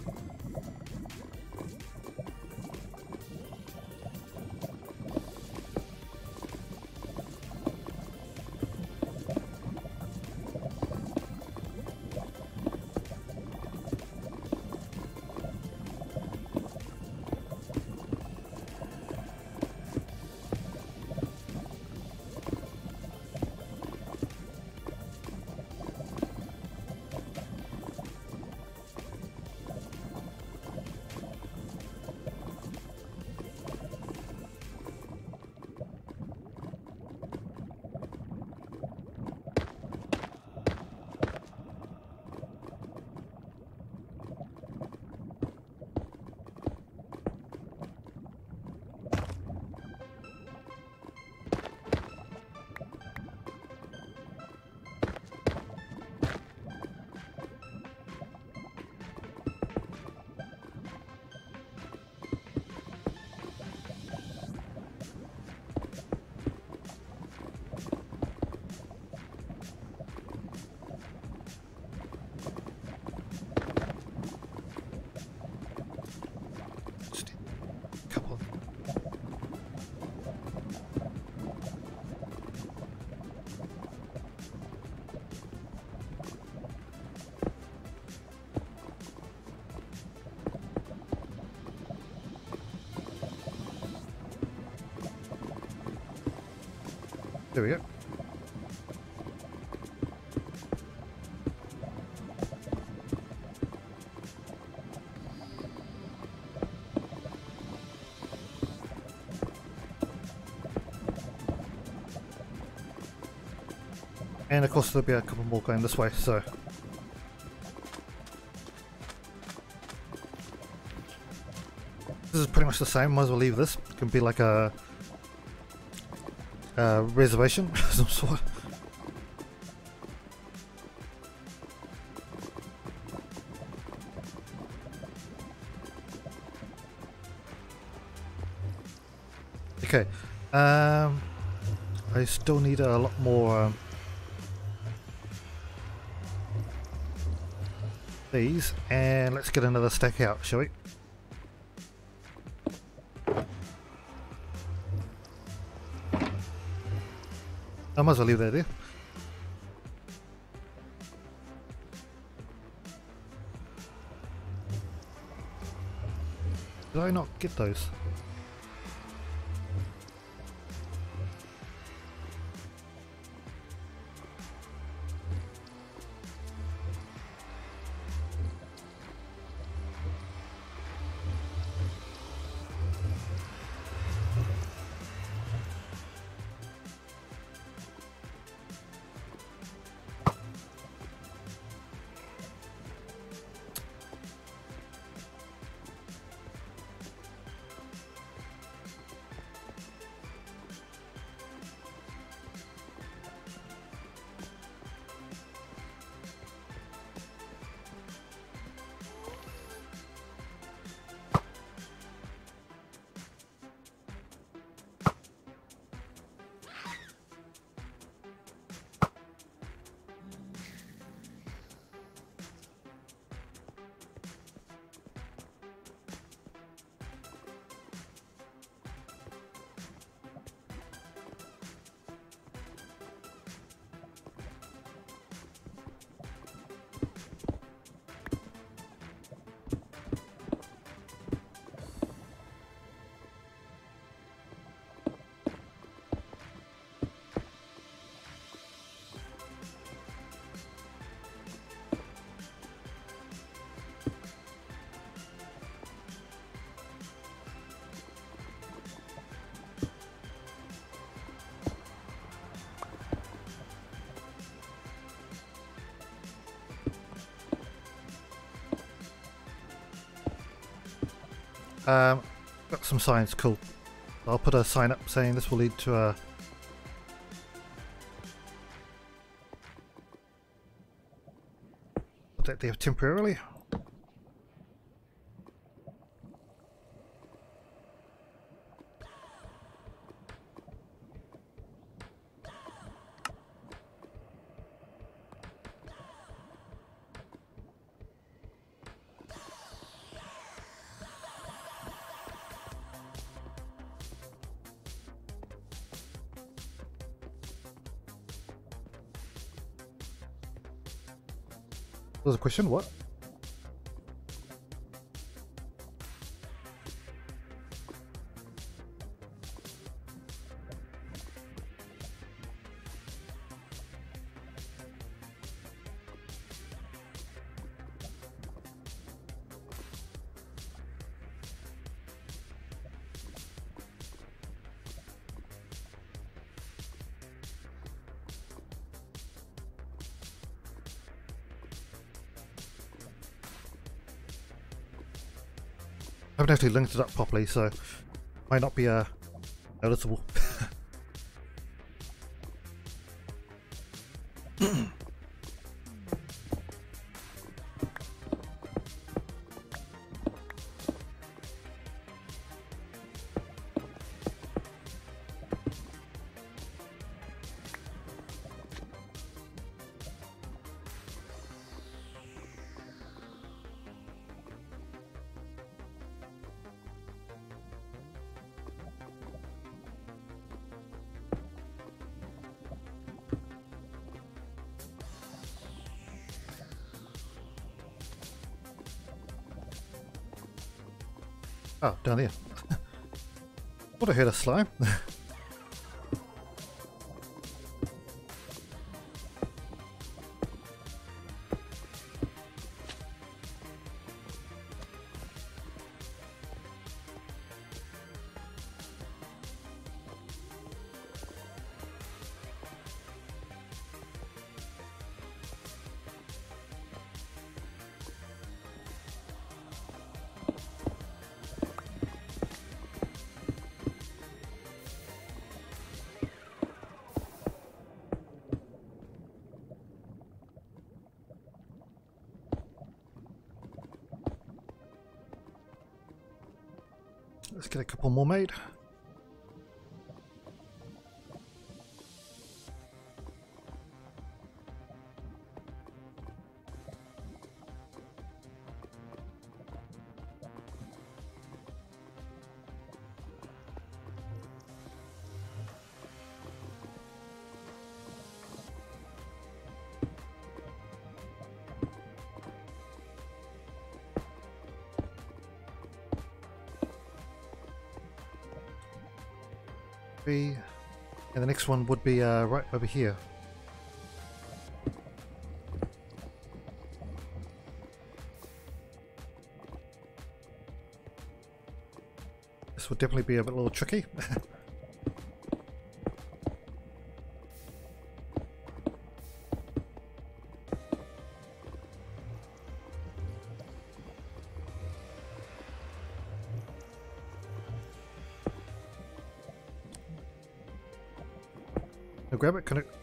And of course there'll be a couple more going this way, so... This is pretty much the same, might as well leave this. It can be like a... a reservation [LAUGHS] of some sort. Okay, um, I still need a lot more um, these, and let's get another stack out, shall we? I might as well leave that there. Did I not get those? Um, got some signs, cool. I'll put a sign up saying this will lead to a that there temporarily. Question, what? Actually linked it up properly, so might not be uh, noticeable. Thought [LAUGHS] get a couple more made. And the next one would be uh, right over here. This would definitely be a bit a little tricky. [LAUGHS] can it?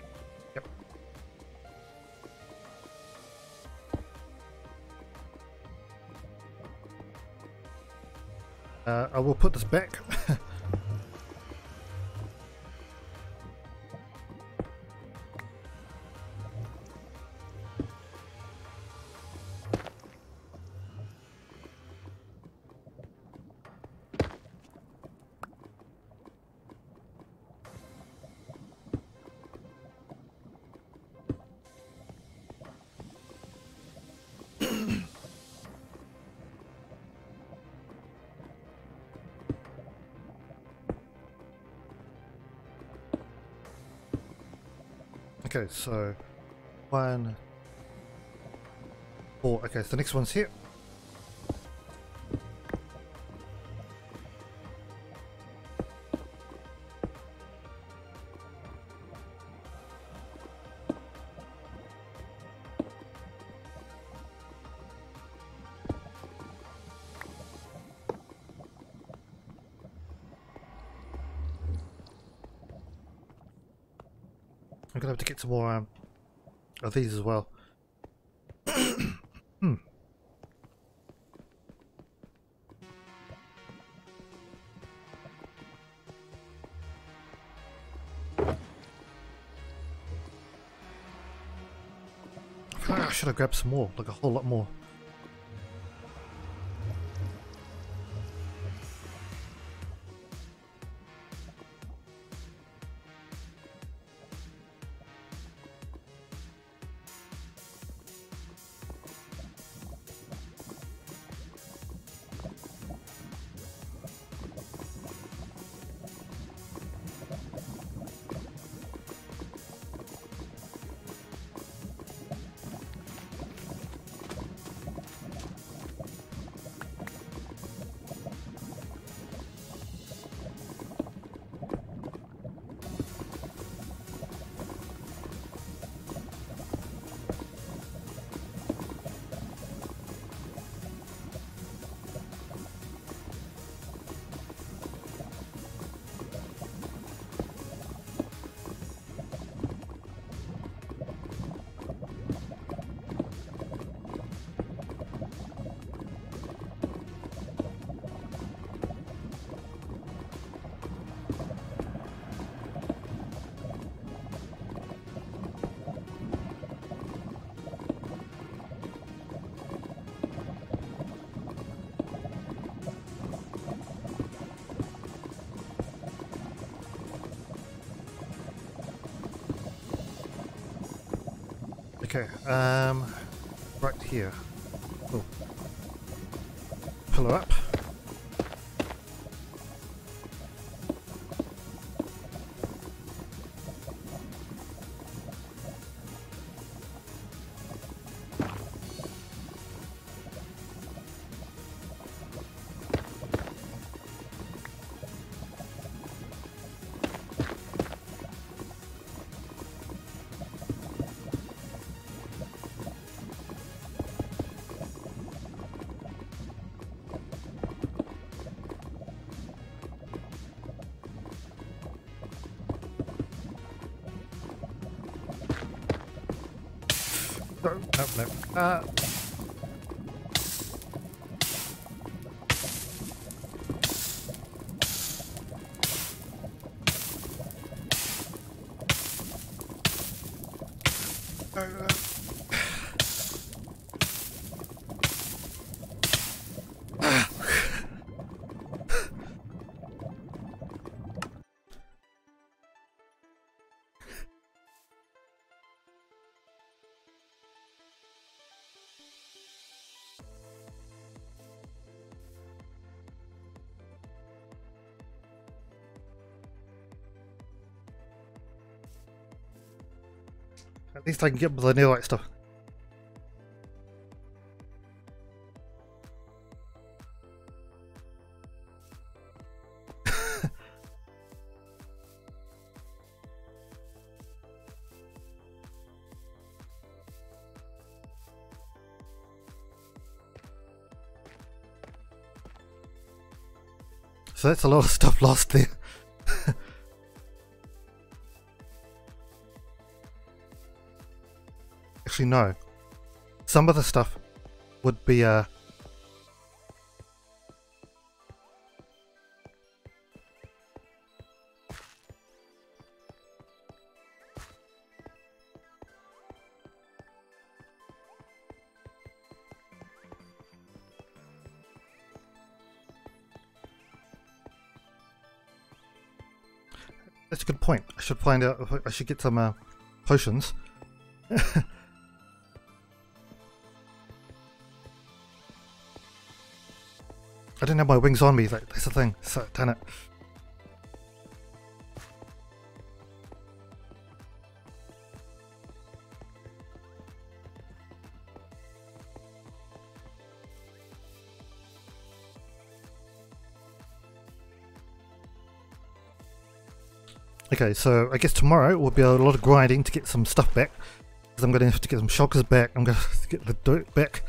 Okay, so one, four. Okay, so the next one's here. Some more um, of these as well. [COUGHS] hmm. I should have grabbed some more, like a whole lot more. Uh, At least I can get the neolite stuff. [LAUGHS] so that's a lot of stuff lost there. Actually, no. Some of the stuff would be, uh... That's a good point. I should find out I should get some uh, potions. [LAUGHS] didn't have my wings on me, like, that's the thing. So, damn it. Okay, so I guess tomorrow will be a lot of grinding to get some stuff back. Because I'm going to have to get some shulkers back. I'm going to get the dirt back.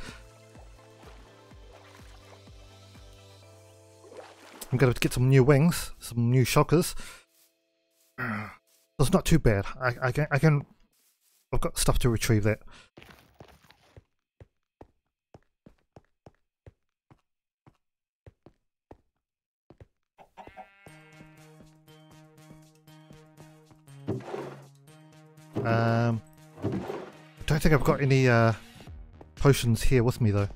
I'm going to get some new wings, some new shulkers. it's not too bad. I, I can I can I've got stuff to retrieve that. Um, I don't think I've got any uh, potions here with me though.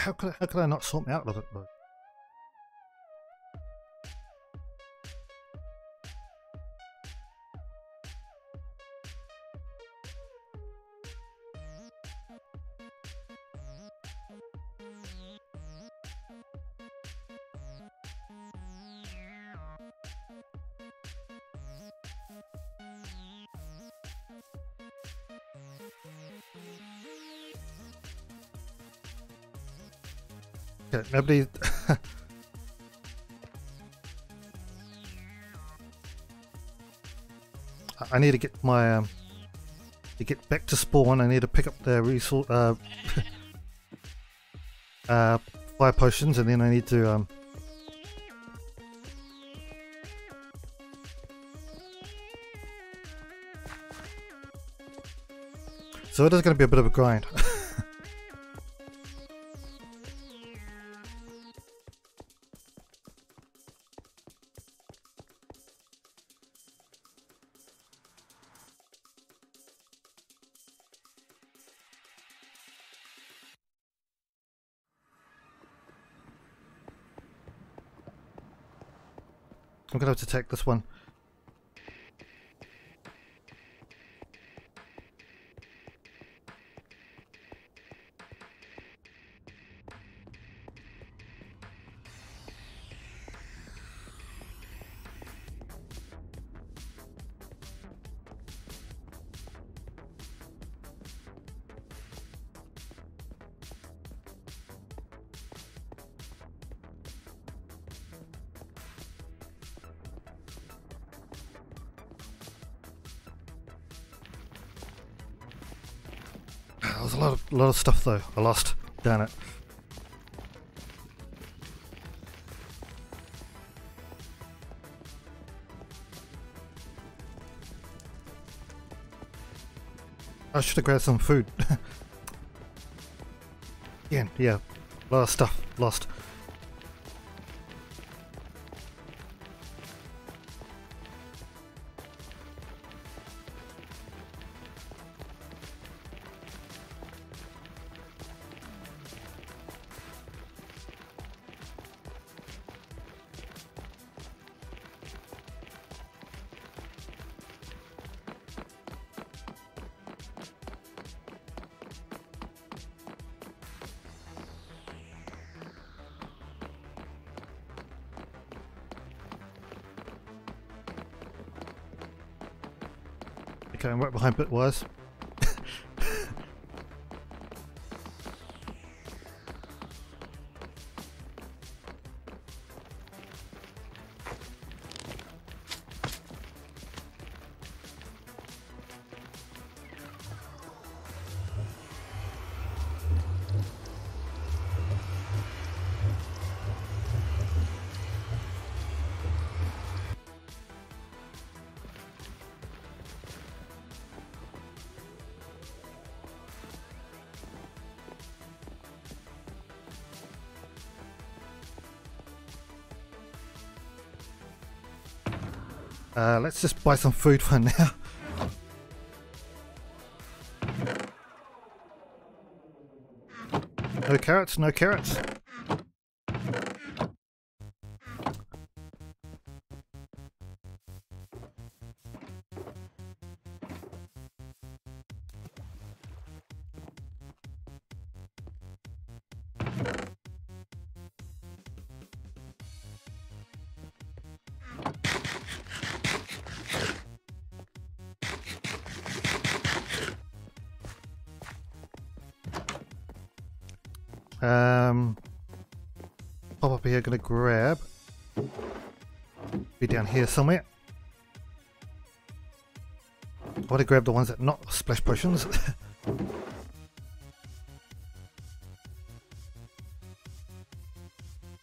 How could how could I not sort me out of it though? Nobody. [LAUGHS] I- I need to get my um, to get back to spawn. I need to pick up the resource uh, [LAUGHS] uh, fire potions, and then I need to um. So it is going to be a bit of a grind. [LAUGHS] take this one. Of stuff though. I lost. Damn it. I should have grabbed some food. [LAUGHS] yeah, yeah. Of stuff lost. I'm right let's just buy some food for now. [LAUGHS] No carrots, no carrots. Pop up gonna grab. Be down here somewhere. I want to grab the ones that not splash potions. [LAUGHS]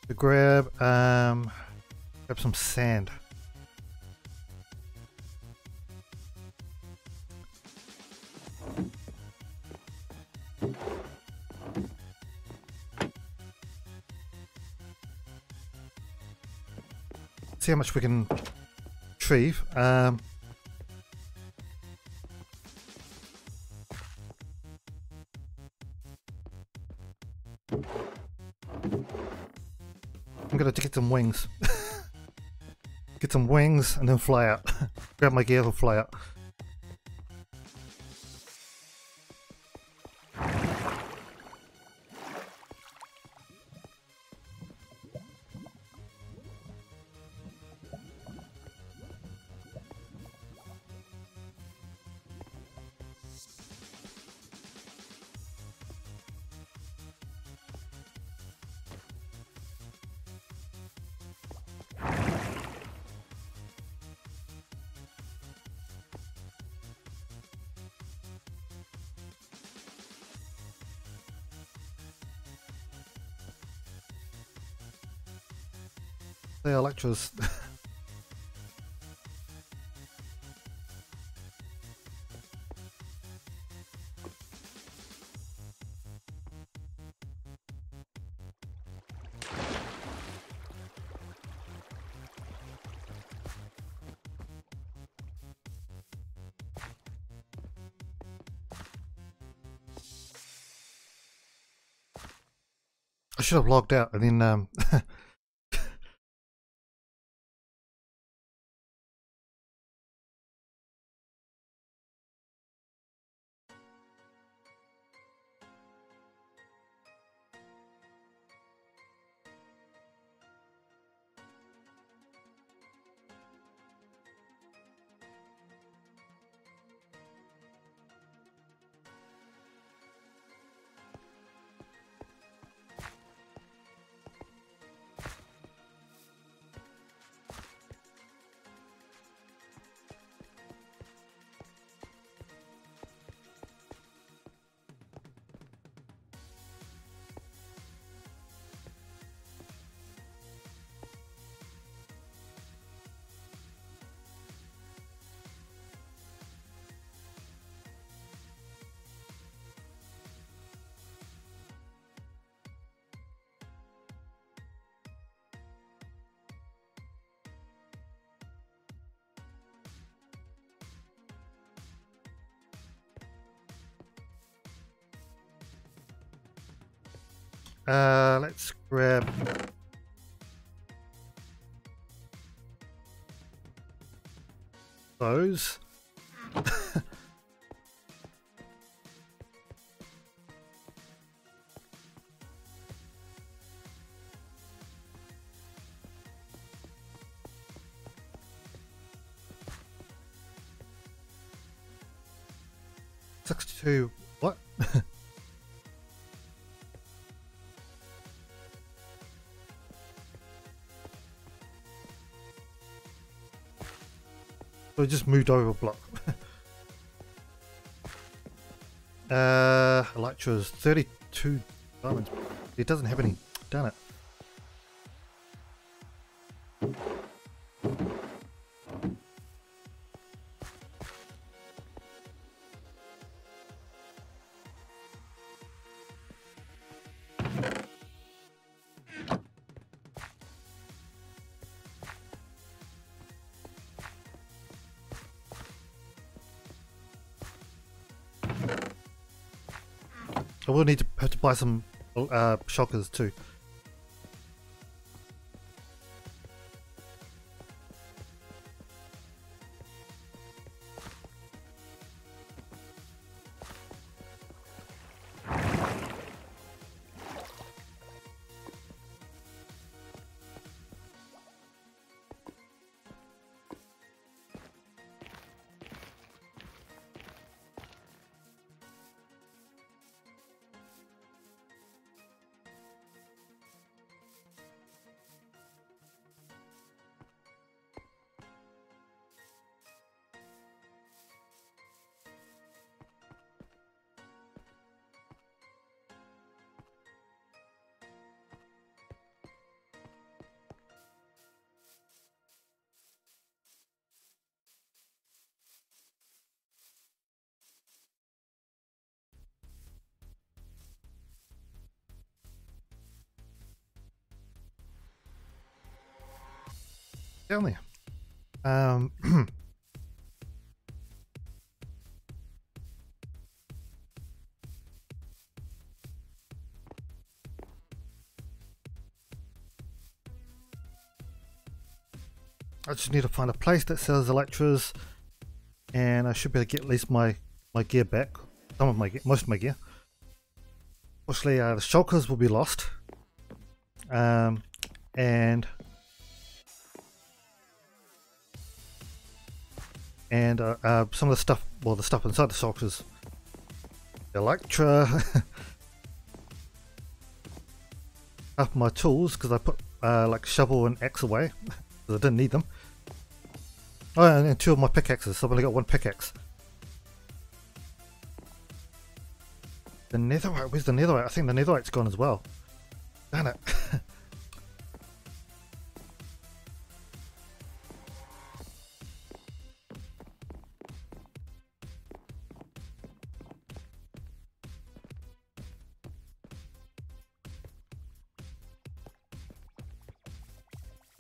to grab, um, grab some sand. See how much we can retrieve. Um, I'm gonna get some wings. [LAUGHS] get some wings and then fly out. [LAUGHS] Grab my gear and fly out. Should have logged out and then um [LAUGHS] So it just moved over a block. [LAUGHS] uh, Elytra's 32 diamonds. It doesn't have any. Darn it. To buy some uh, shulkers too. Just need to find a place that sells Elytras and I should be able to get at least my, my gear back. Some of my gear, most of my gear. Unfortunately, uh, the shulkers will be lost. Um, and and uh, uh, some of the stuff, well, the stuff inside the socks is Elytra, up my tools because I put uh, like shovel and axe away I didn't need them. Oh, and two of my pickaxes. So I've only got one pickaxe. The netherite. Where's the netherite? I think the netherite's gone as well. Damn it. [LAUGHS]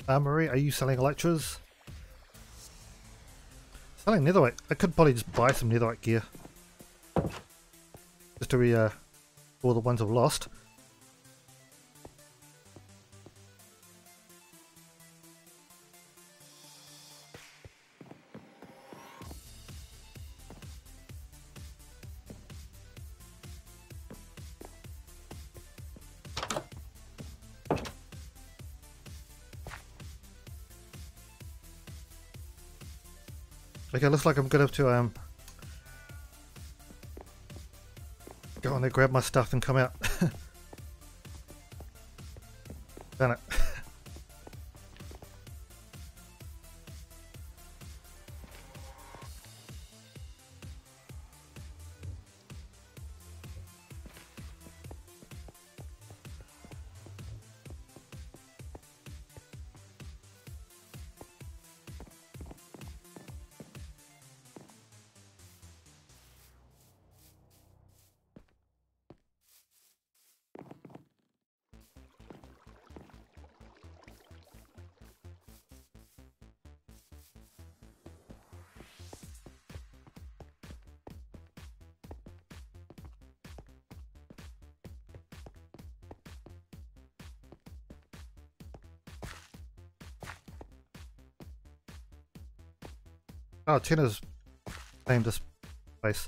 Uh, Marie, are you selling Elytras? Selling netherite. I could probably just buy some netherite gear. Just to re, uh, all the ones I've lost. Okay, looks like I'm gonna have to um go on there, grab my stuff and come out. [LAUGHS] Done it. Oh, Tina's named this place.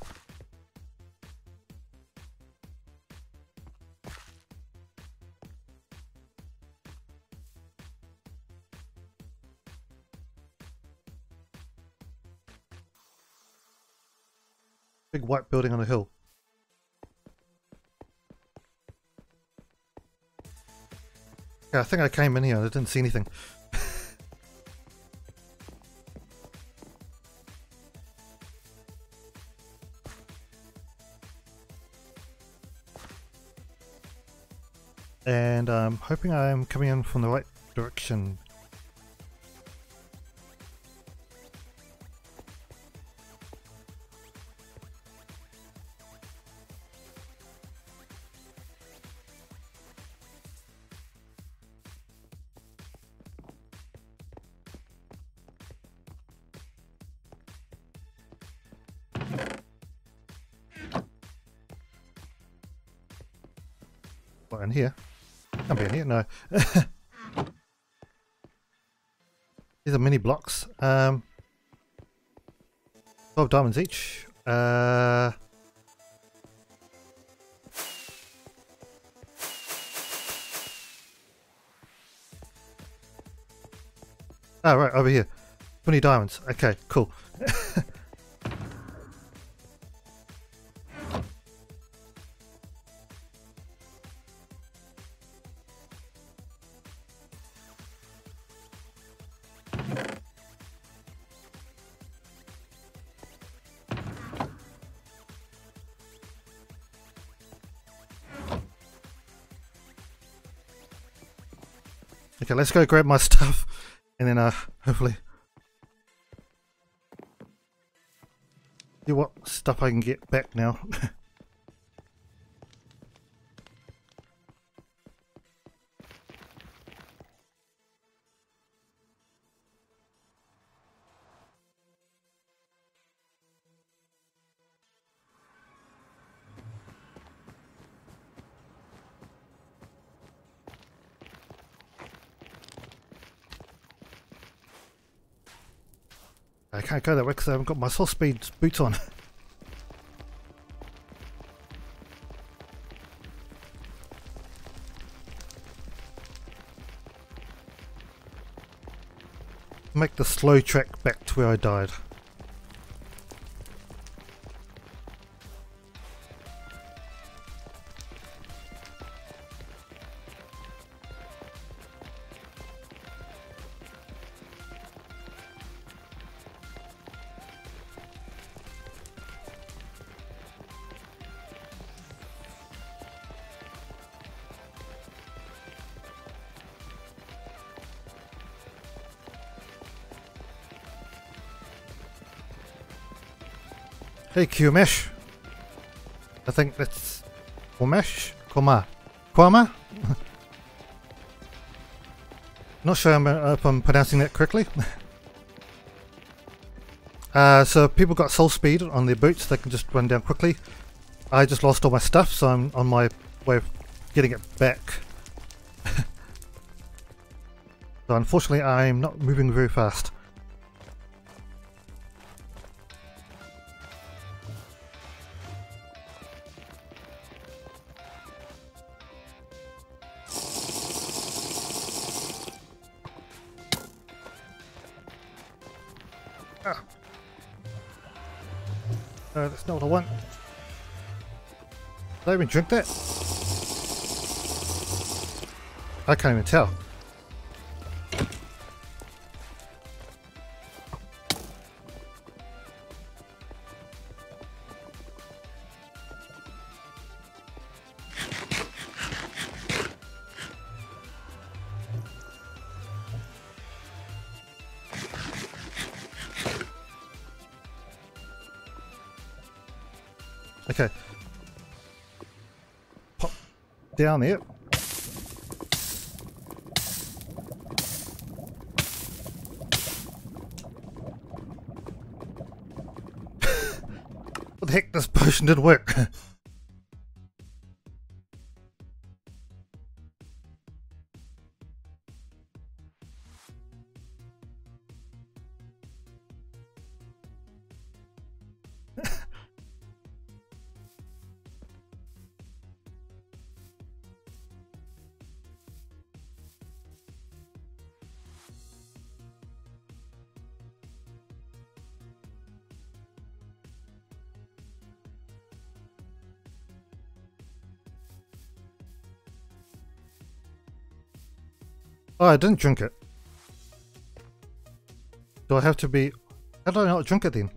Big white building on a hill. Yeah, I think I came in here and I didn't see anything. Hoping I'm coming in from the right direction. Diamonds each. Uh, oh, right, over here. 20 diamonds. Okay, cool. Let's go grab my stuff and then uh hopefully see what stuff I can get back now. [LAUGHS] can't go that way because I haven't got my soul speed boots on. [LAUGHS] Make the slow track back to where I died. Hey. I think that's Qumesh? Koma. Kwama? [LAUGHS] Not sure I'm, uh, if I'm pronouncing that correctly. [LAUGHS] uh, so people got soul speed on their boots, they can just run down quickly. I just lost all my stuff, so I'm on my way of getting it back. [LAUGHS] so unfortunately I'm not moving very fast. Uh, that's not what I want. Did I even drink that? I can't even tell. Down there. what [LAUGHS] the heck, this potion did work. [LAUGHS] Oh, I didn't drink it. Do I have to be... How did I not drink it then?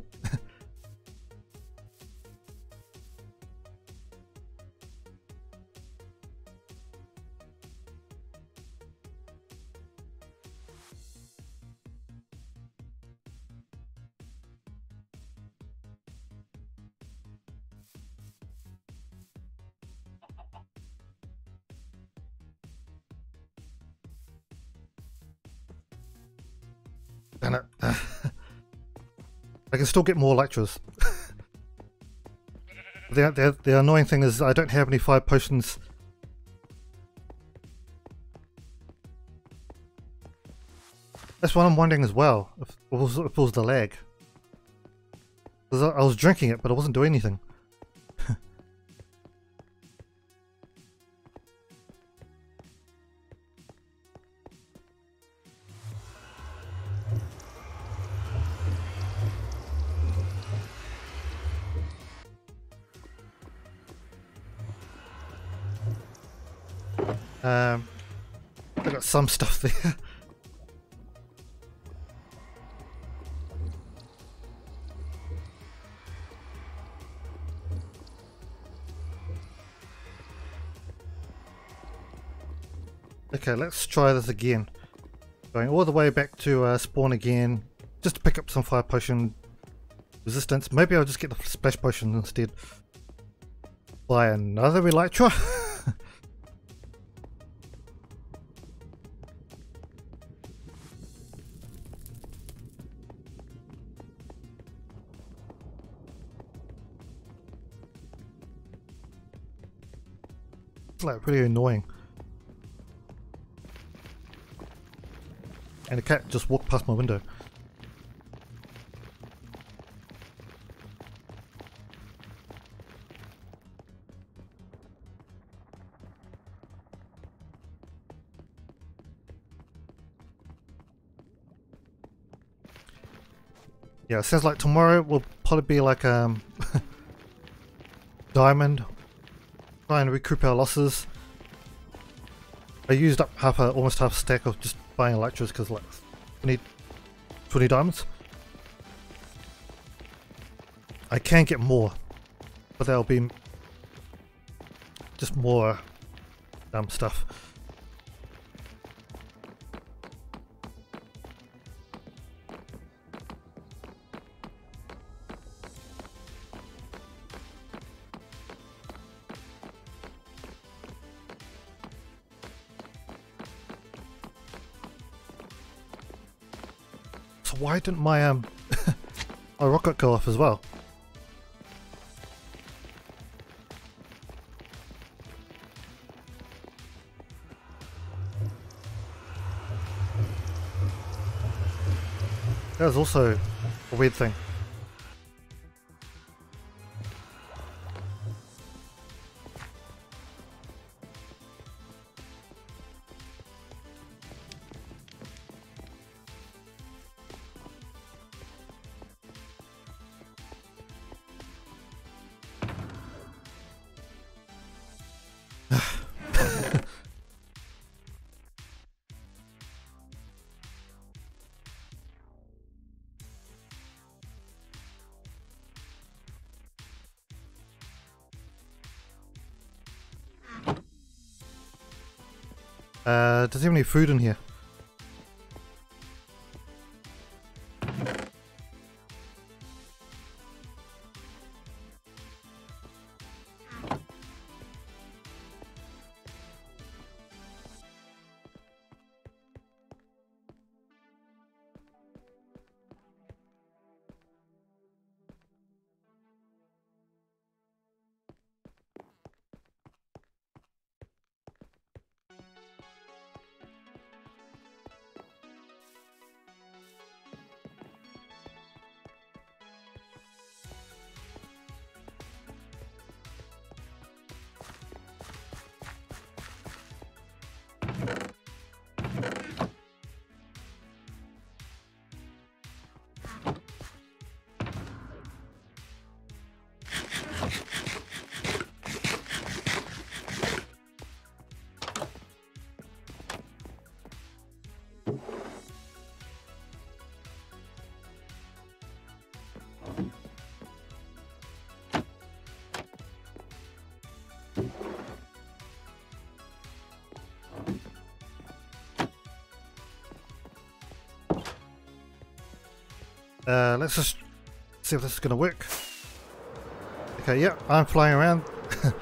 can still get more elytras. [LAUGHS] the, the, the annoying thing is I don't have any fire potions That's what I'm wondering as well. If it was, if it was the lag. I, I was drinking it, but I wasn't doing anything. Some stuff there. okay, let's try this again. Going all the way back to uh, spawn again, just to pick up some fire potion resistance. Maybe I'll just get the splash potion instead. Buy another elytra. [LAUGHS] like pretty annoying. And the cat just walked past my window. Yeah, it sounds like tomorrow will probably be like um [LAUGHS] diamond try and recoup our losses. I used up half a, almost half a stack of just buying elytras because like we need 20 diamonds. I can get more, but that'll be just more dumb stuff. Didn't my um [LAUGHS] my rocket go off as well? That was also a weird thing. He have any food in here? Uh, let's just see if this is going to work. Okay, yeah, I'm flying around. [LAUGHS]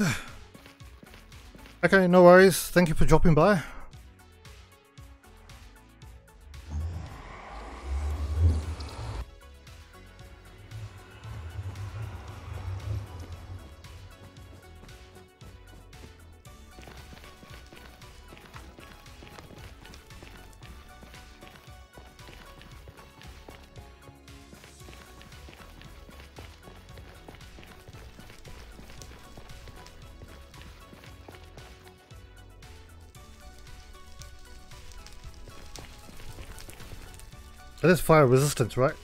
[SIGHS] okay, no worries. Thank you for dropping by. That is fire resistance, right?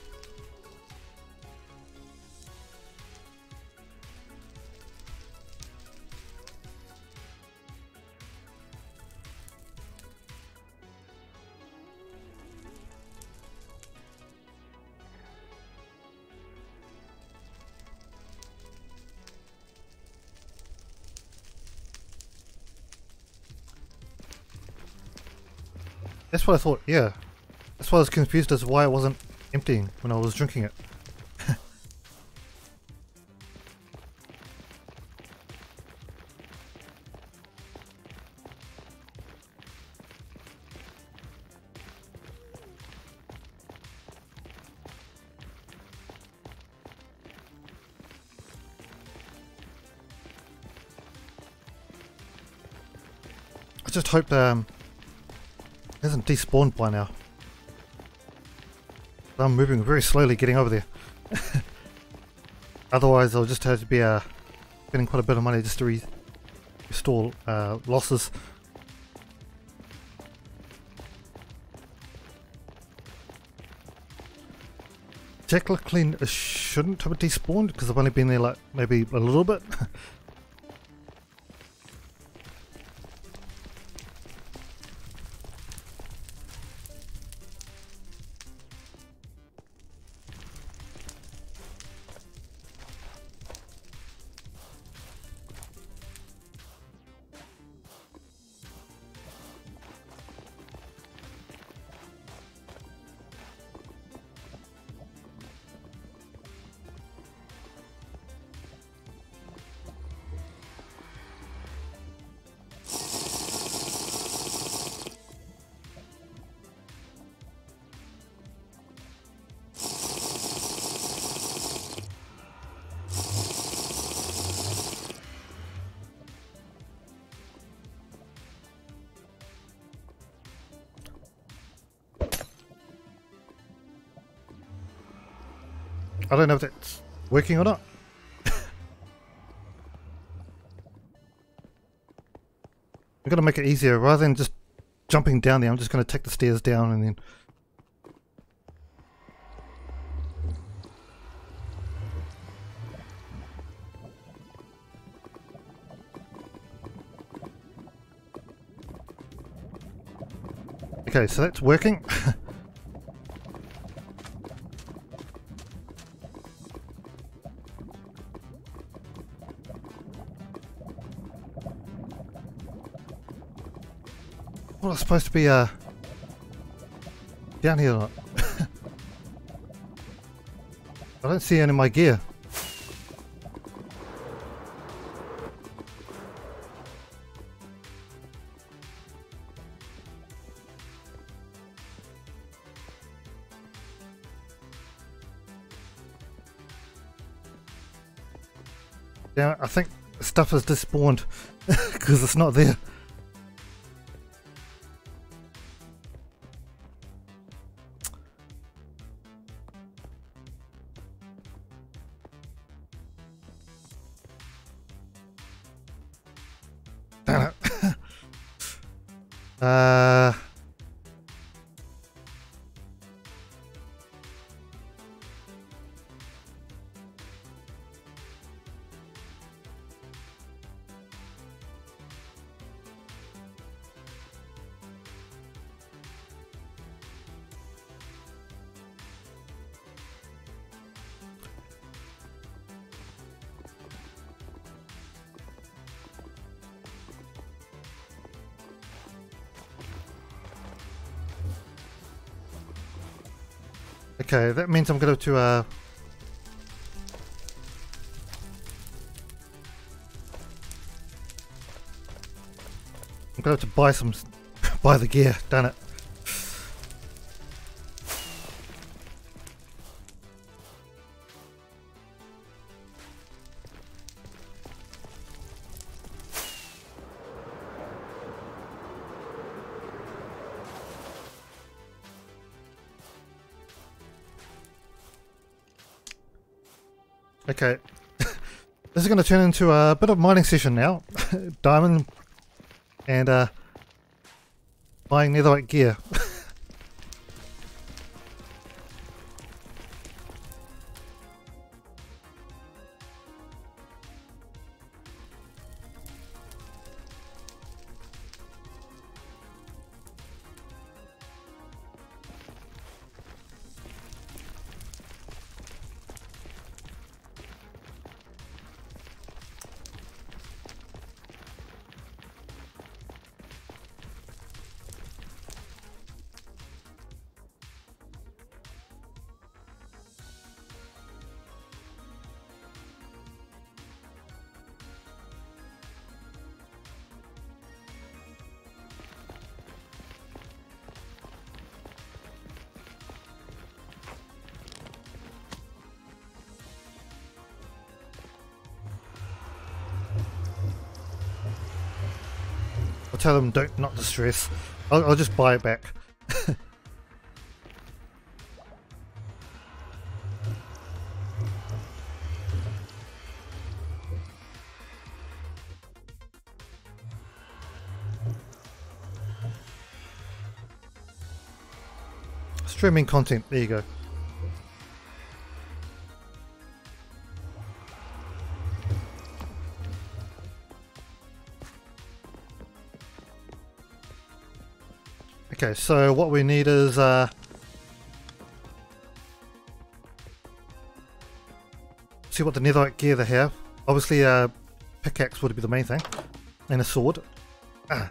That's what I thought, yeah. That's why I was confused as to why it wasn't emptying when I was drinking it. I just hope um, it hasn't despawned by now. I'm moving very slowly getting over there. [LAUGHS] Otherwise I'll just have to be uh, spending quite a bit of money just to re restore uh, losses. Technically it shouldn't have despawned because I've only been there like maybe a little bit. [LAUGHS] don't know if it's working or not. I'm going to make it easier. Rather than just jumping down there, I'm just going to take the stairs down and then... Okay, so that's working. [LAUGHS] Well, it's supposed to be uh, down here. or not? [LAUGHS] I don't see any of my gear. Yeah, I think stuff has despawned because [LAUGHS] it's not there. To uh I'm to have to buy some [LAUGHS] buy the gear, damn it. Is going to turn into a bit of mining session now. [LAUGHS] Diamond and uh, buying netherite gear. [LAUGHS] I'll tell them don't not distress. I'll, I'll just buy it back. [LAUGHS] Streaming content, there you go. Okay, so what we need is uh, see what the netherite gear they have. Obviously, a uh, pickaxe would be the main thing, and a sword. Ah.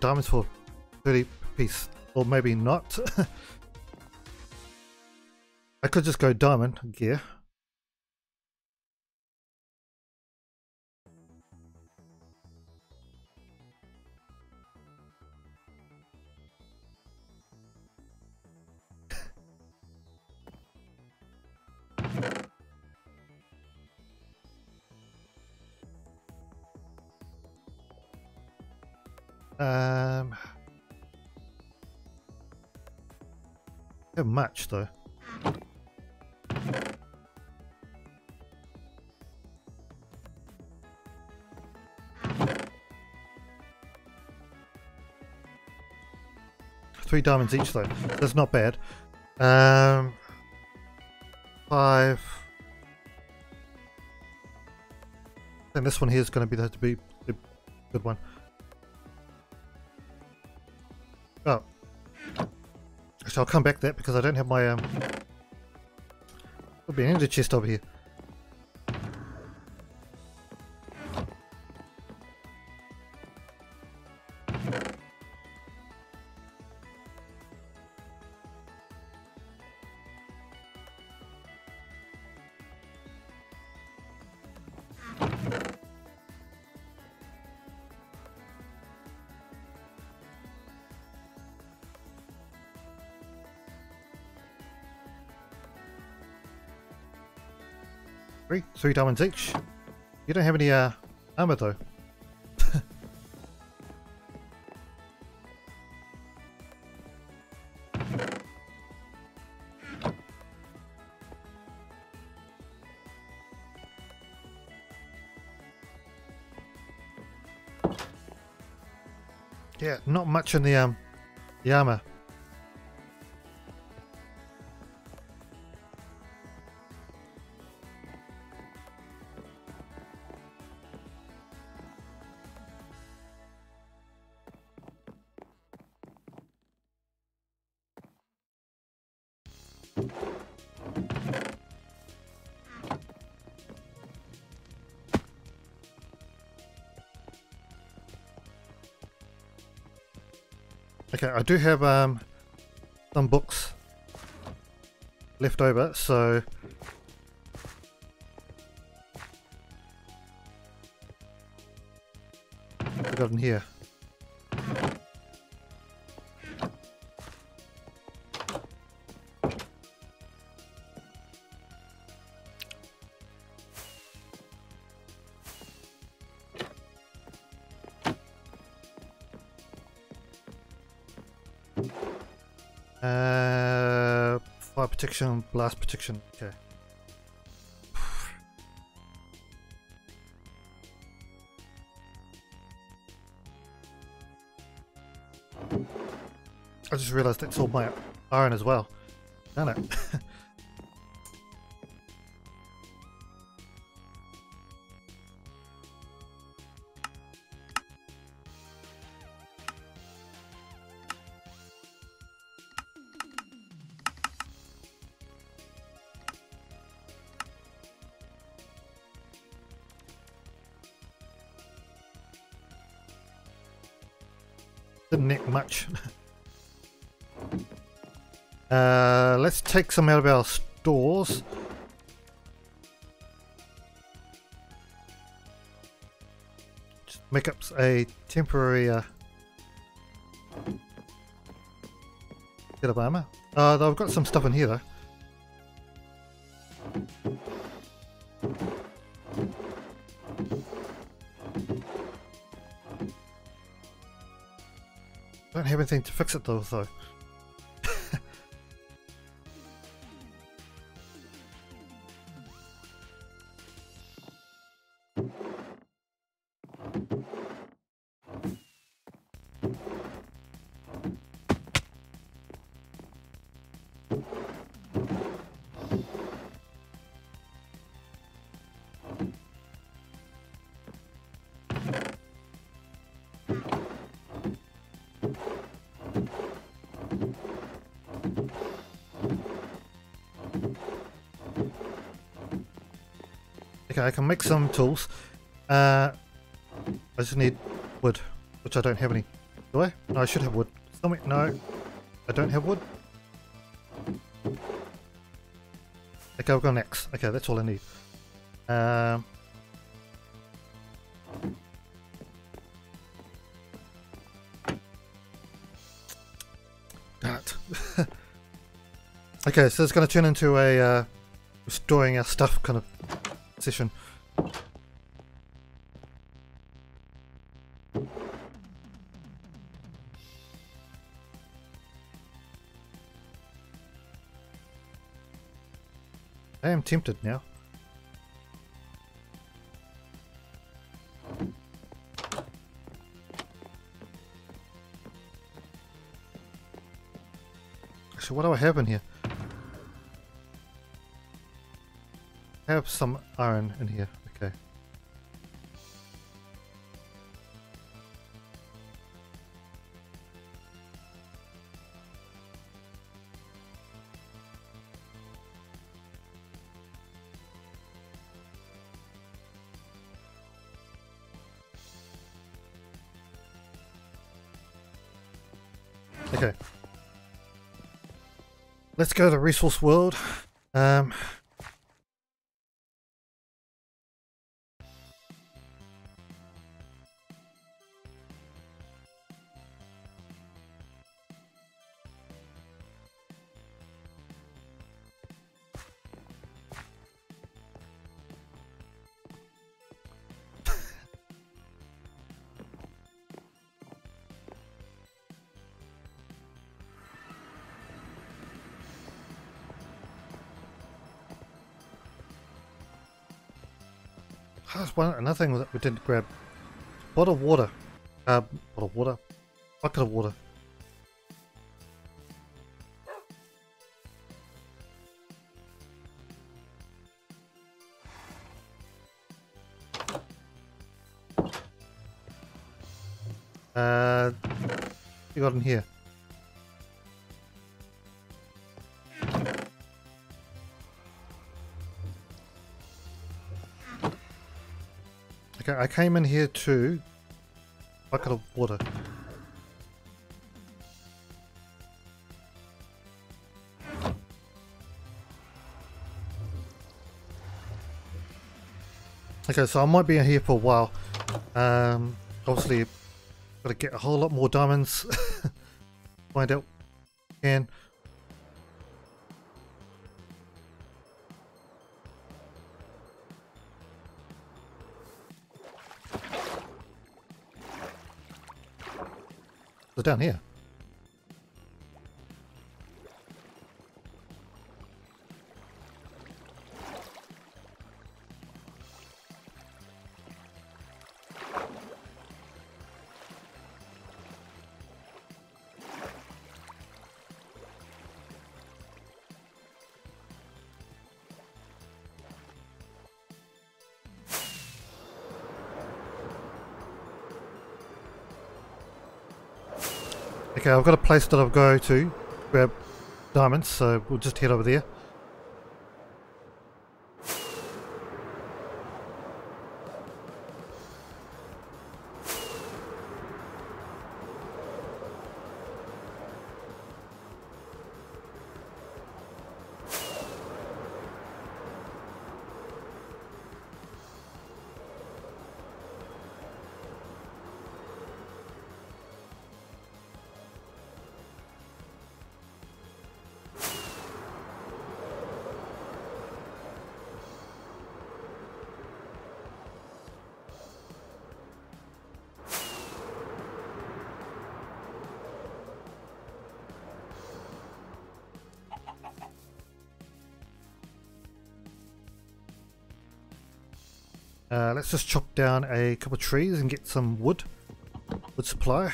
Diamonds for thirty piece, or maybe not. [LAUGHS] I could just go diamond gear. Um, have much though. Three diamonds each though. That's not bad. Um, five. And this one here is going to be the, to be the good one. So I'll come back to that because I don't have my um There'll be an ender chest over here. Three, diamonds each. You don't have any uh, armor though. [LAUGHS] yeah, not much in the um, the armor. I do have um, some books left over, so I got in here. Protection, blast protection. Okay. I just realised it's all my iron as well. Damn it. [LAUGHS] take some out of our stores. Just make up a temporary uh, bit of armor. Uh, I've got some stuff in here though. Don't have anything to fix it though, though. Okay, I can make some tools. Uh, I just need wood, which I don't have any. Do I? No, I should have wood. Somewhere? No, I don't have wood. Okay, I've got an axe. Okay, that's all I need. Um, Damn it. [LAUGHS] okay, so it's going to turn into a uh, restoring our stuff kind of I am tempted now. So what do I have in here? Have some iron in here. Okay. Okay. Let's go to the resource world. Um, didn't grab. Bottle of water. Uh, bottle of water. Bucket of water. Uh, you got in here. I came in here too. Bucket of water. Okay, so I might be in here for a while. Um, obviously, got to get a whole lot more diamonds. [LAUGHS] Find out can. Down here. Okay, I've got a place that I'll go to grab diamonds, so we'll just head over there. Down a couple of trees and get some wood. Wood supply.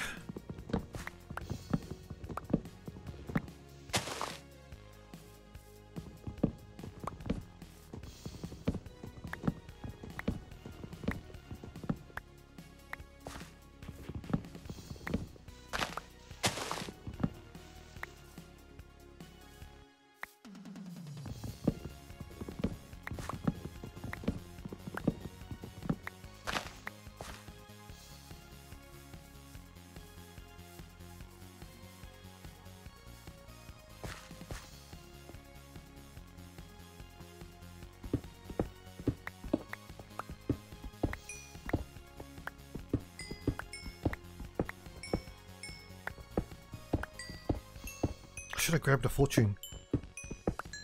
Fortune.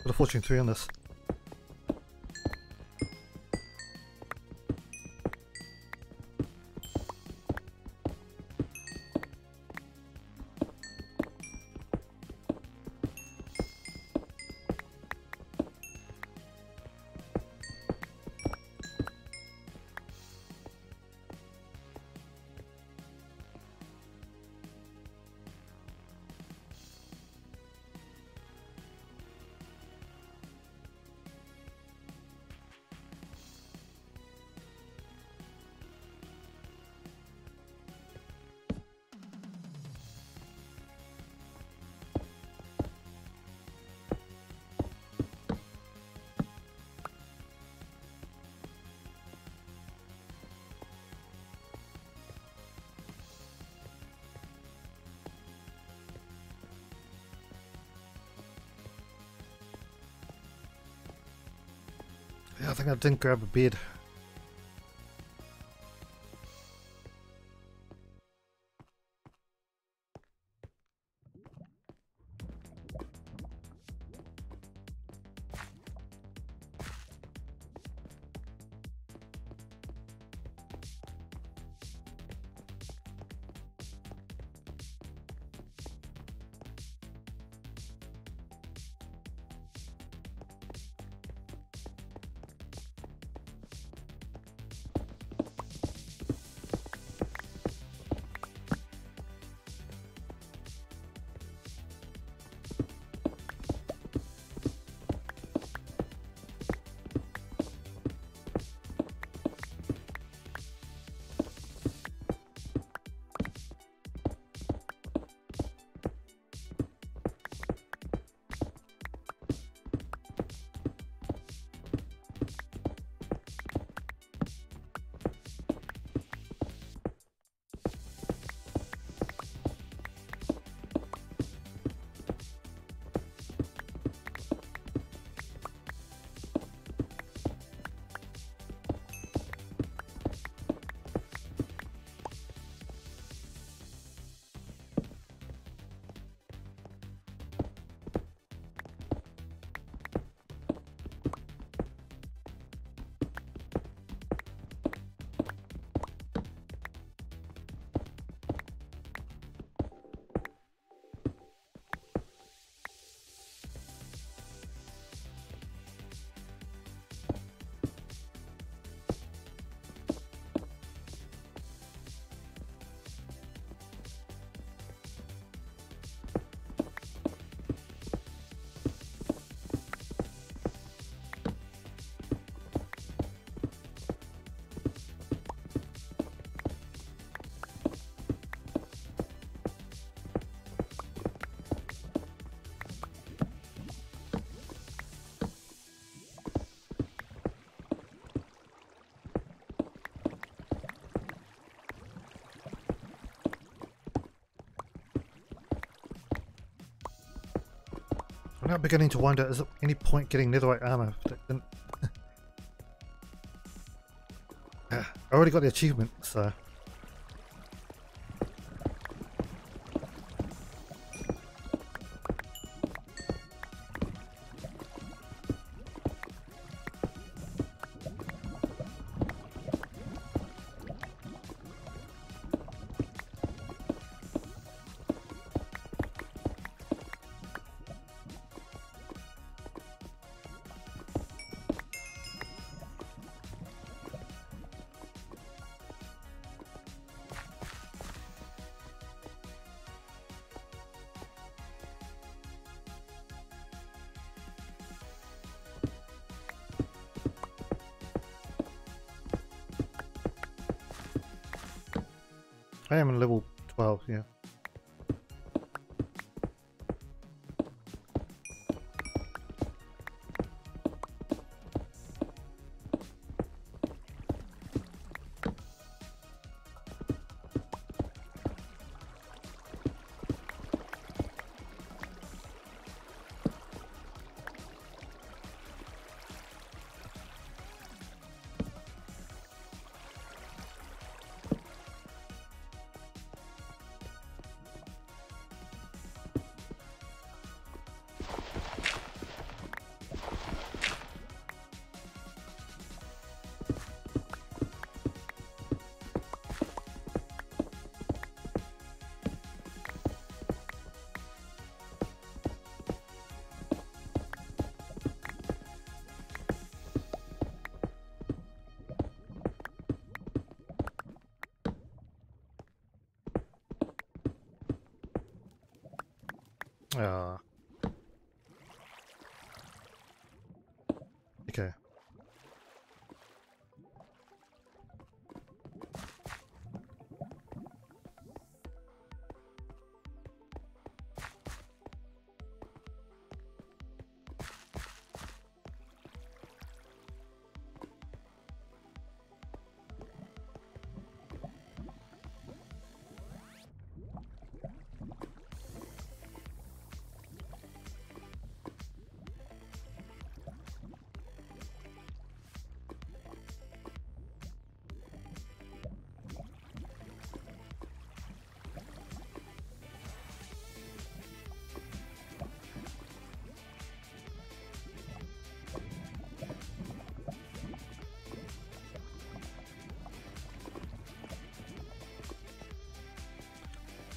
Got a fortune 3 on this. I think I didn't grab a bed. Beginning to wonder, is there any point getting netherite armor? [LAUGHS] I already got the achievement, so... I am level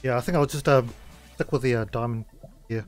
Yeah, I think I'll just um, stick with the uh, diamond here.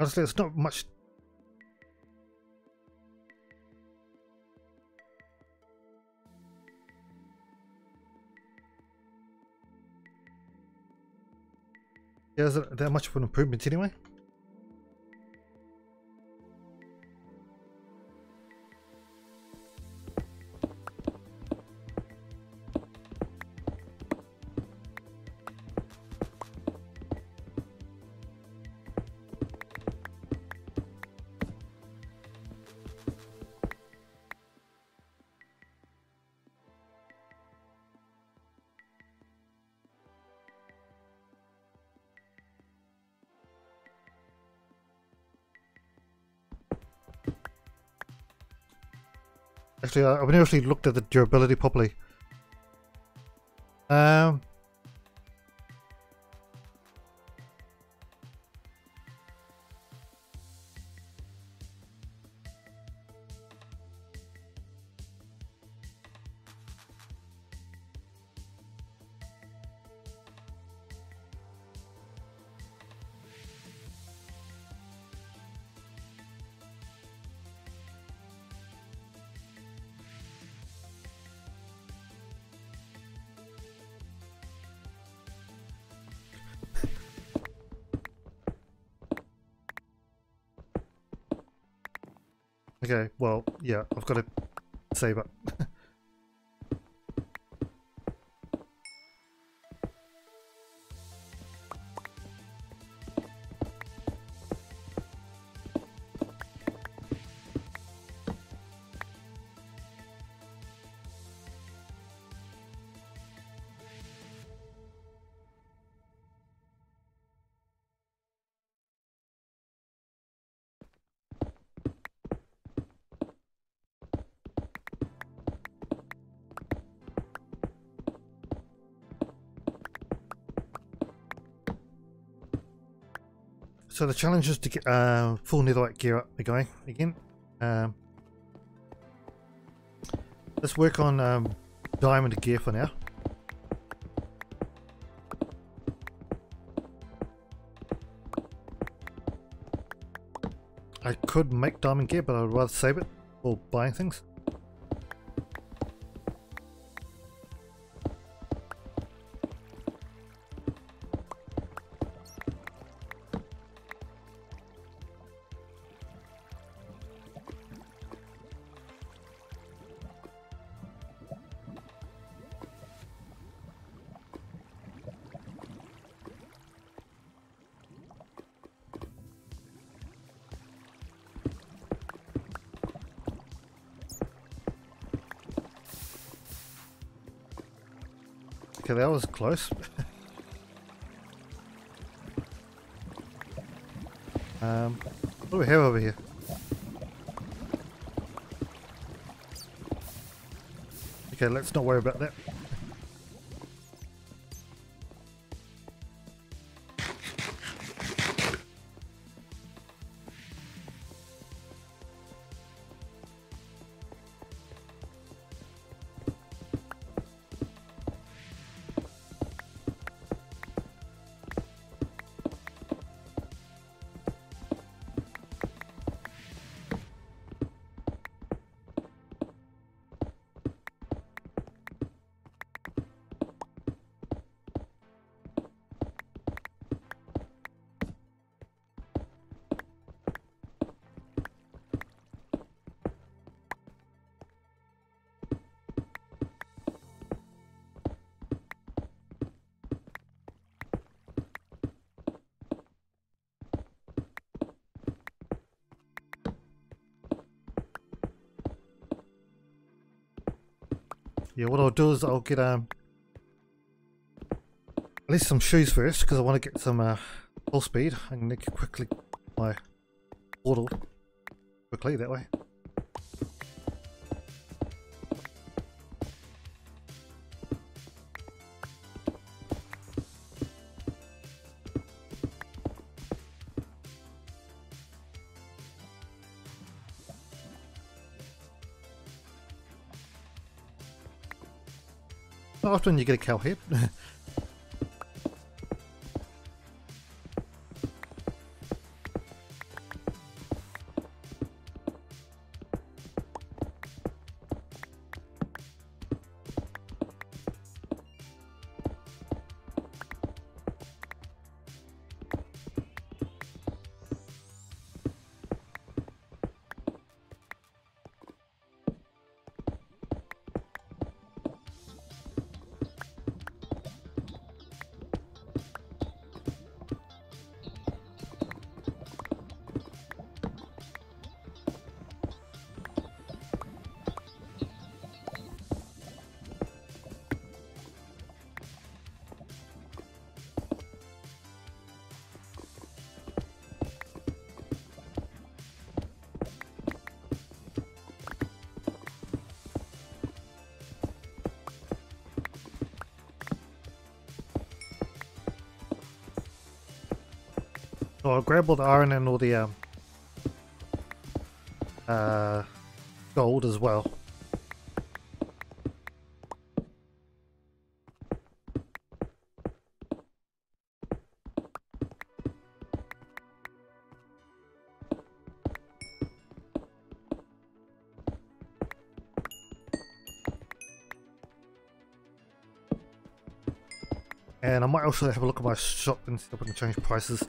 Honestly, it's not much. Is it that much of an improvement anyway? Actually, I've never actually looked at the durability properly. Um, save it. So the challenge is to get uh, full netherite gear up going again. Um, let's work on um, diamond gear for now. I could make diamond gear, but I'd rather save it for buying things. Close. um, what do we have over here? Okay, let's not worry about that. Yeah, I'll do is I'll get um at least some shoes first because I want to get some uh, full speed. I can quickly my portal quickly that way. Often you get a cow head. [LAUGHS] The iron and all the um, uh, gold as well. And I might also have a look at my shop and see if I can change prices.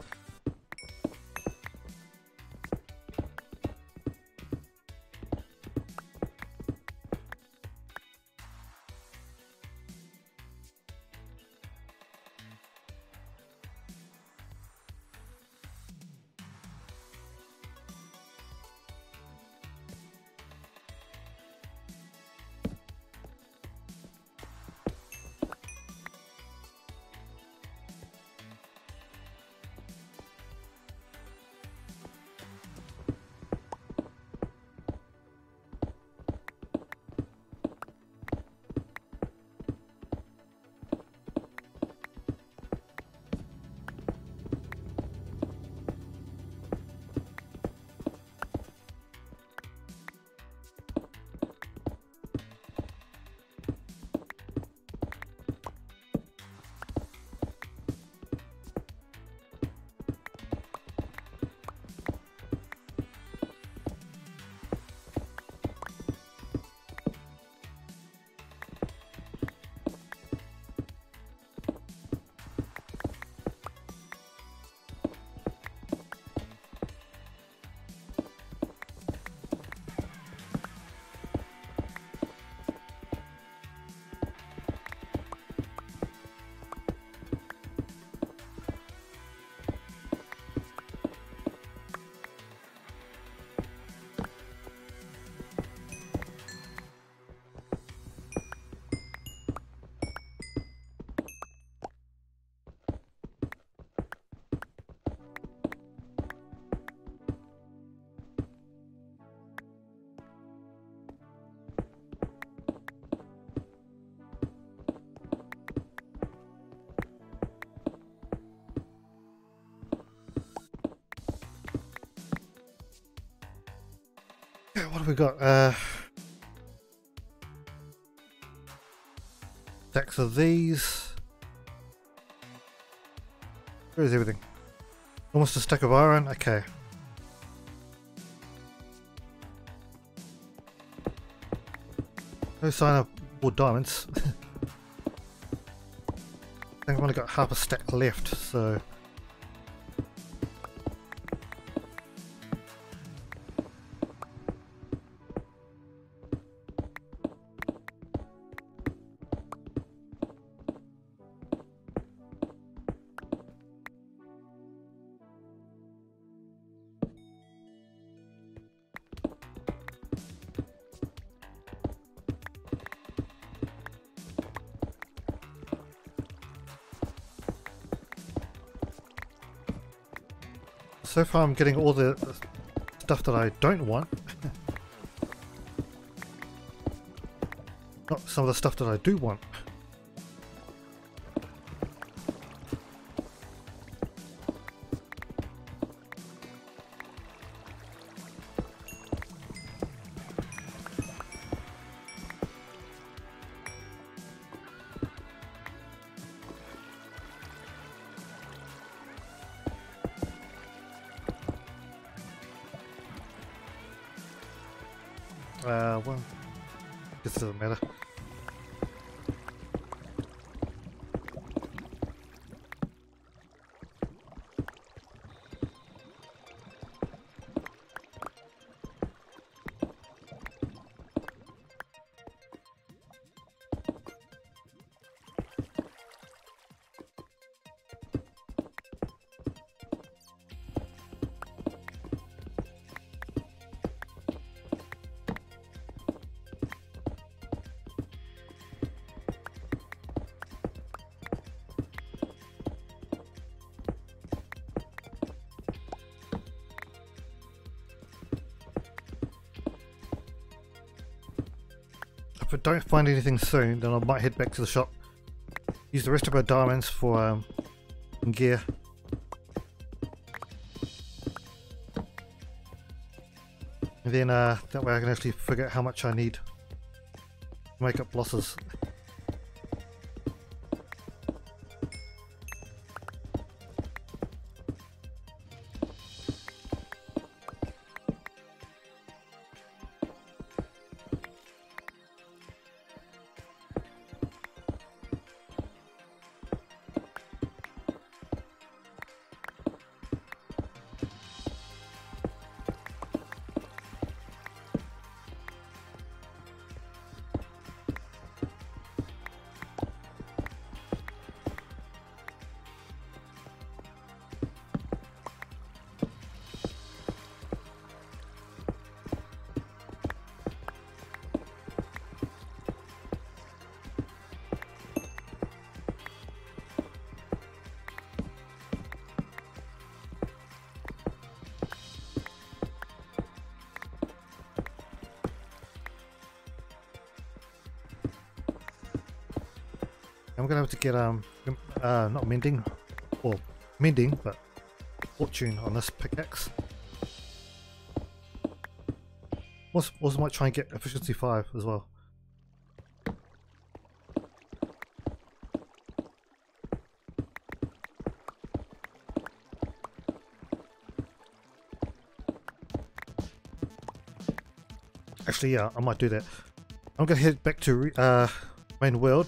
We got? Uh, stacks of these. Where is everything? Almost a stack of iron. Okay. No sign of more diamonds. [LAUGHS] I think I've only got half a stack left, so So far I'm getting all the stuff that I don't want. [LAUGHS] Not some of the stuff that I do want. Don't find anything soon, then I might head back to the shop. Use the rest of our diamonds for um, gear. And then uh, that way I can actually figure out how much I need to make up losses. I'm gonna get um uh not mending or mending but fortune on this pickaxe. Also, also might try and get efficiency 5 as well. Actually, yeah, I might do that. I'm gonna head back to uh, main world,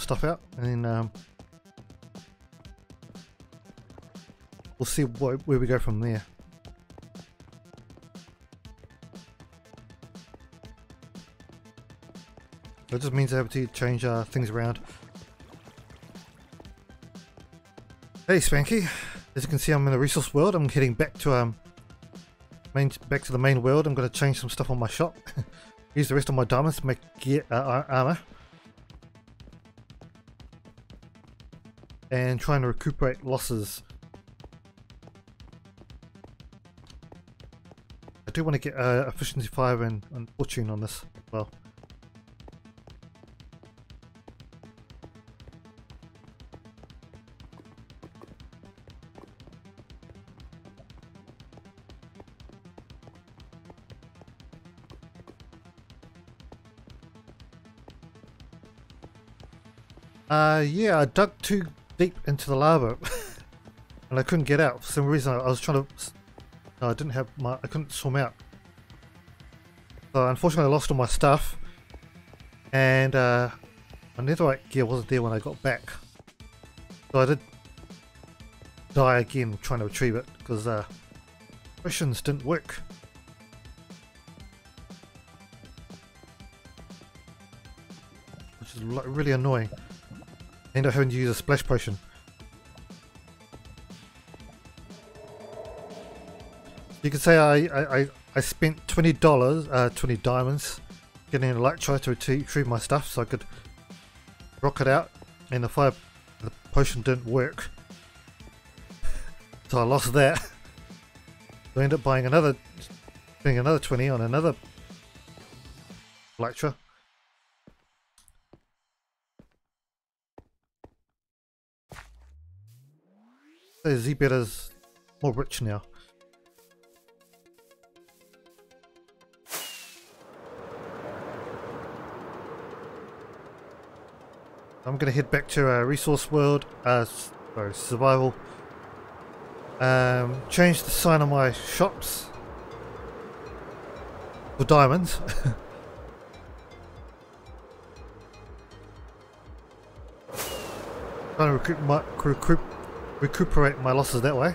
stuff out, and then um, we'll see what, where we go from there. That just means I have to change uh, things around. Hey Spanky, as you can see I'm in the resource world, I'm heading back to um main back to the main world. I'm going to change some stuff on my shop. [LAUGHS] Use the rest of my diamonds to make gear uh, armor. and trying to recuperate losses. I do want to get uh, efficiency 5 and, and fortune on this as well. Uh, yeah, I dug too deep into the lava [LAUGHS] and I couldn't get out. For some reason, I was trying to. No, I didn't have my. I couldn't swim out. So unfortunately, I lost all my stuff, and uh, my netherite gear wasn't there when I got back. So I did die again trying to retrieve it because uh, potions didn't work. Which is really annoying. End up having to use a splash potion. You could say I, I, I spent twenty dollars, uh, twenty diamonds, getting an elytra to retrieve my stuff, so I could rock it out, and the fire, the potion didn't work, so I lost that. [LAUGHS] I ended up buying another, spending another twenty on another elytra. So Z-Better's more rich now. I'm going to head back to our Resource World, uh, sorry, Survival. Um, change the sign on my shops for diamonds. [LAUGHS] Trying to recoup my, recoup, recuperate my losses that way.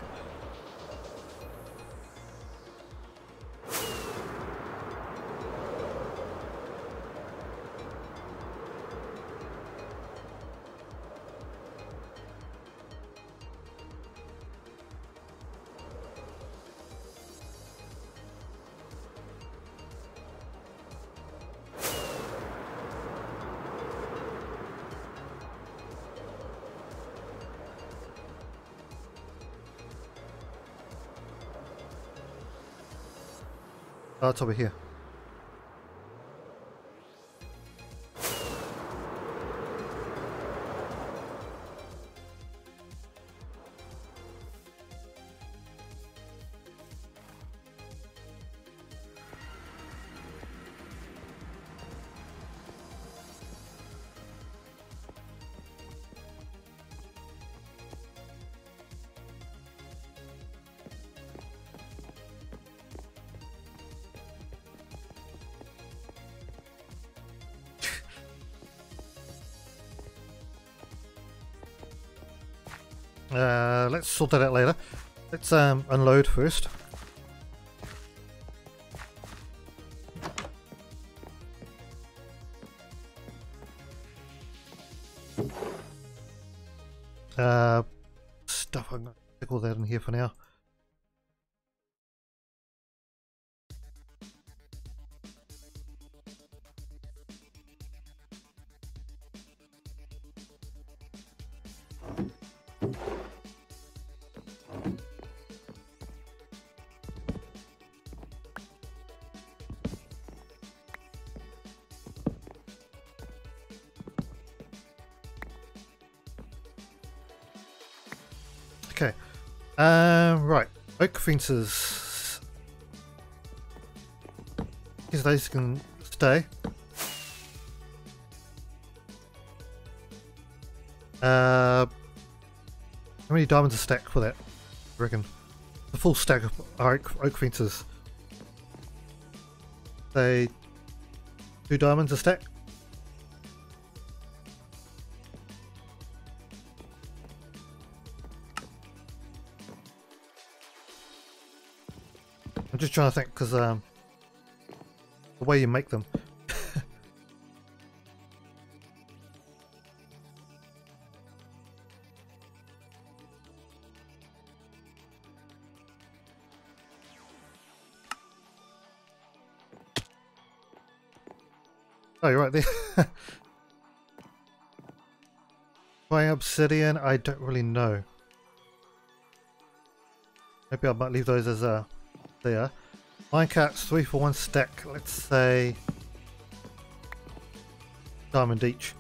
Over here. Sort that out later. Let's um, unload first. Fences. Guess those can stay. Uh, how many diamonds a stack for that? I reckon. The full stack of oak, oak fences. Say two diamonds a stack. Trying to think because um, the way you make them. [LAUGHS] oh, you're right there. [LAUGHS] Why obsidian? I don't really know. Maybe I might leave those as a there. Minecarts, three for one stack. Let's say diamond each.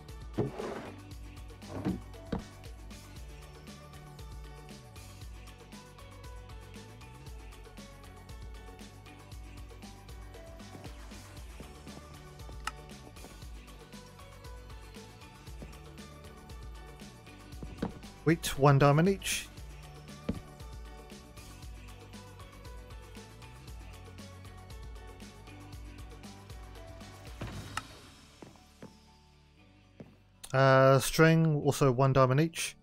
Wheat, one diamond each. String, also one diamond each.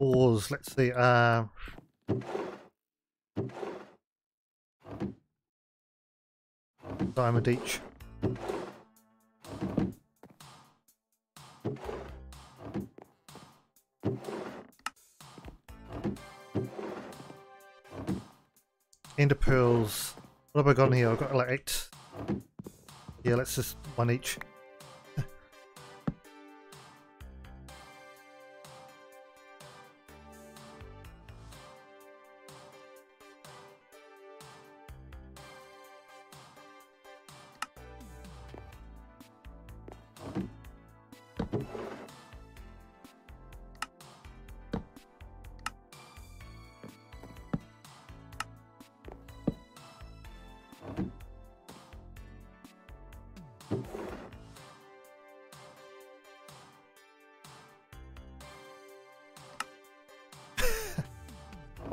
Ores, let's see, uh, diamond each. Ender pearls. What have I got in here? I've got like eight. Yeah, let's just one each.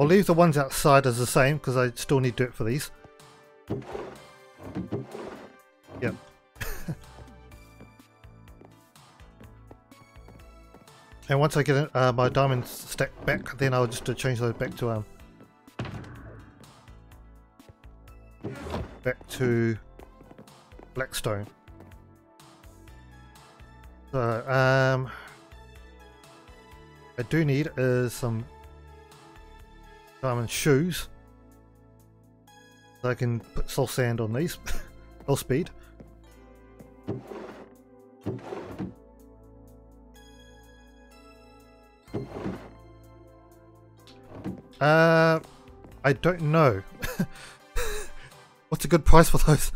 I'll leave the ones outside as the same because I still need to do it for these. Yep. [LAUGHS] and once I get uh, my diamonds stacked back, then I'll just uh, change those back to um back to blackstone. So um, I do need is some diamond shoes. So I can put soul sand on these. [LAUGHS] soul speed. Uh, I don't know. [LAUGHS] What's a good price for those?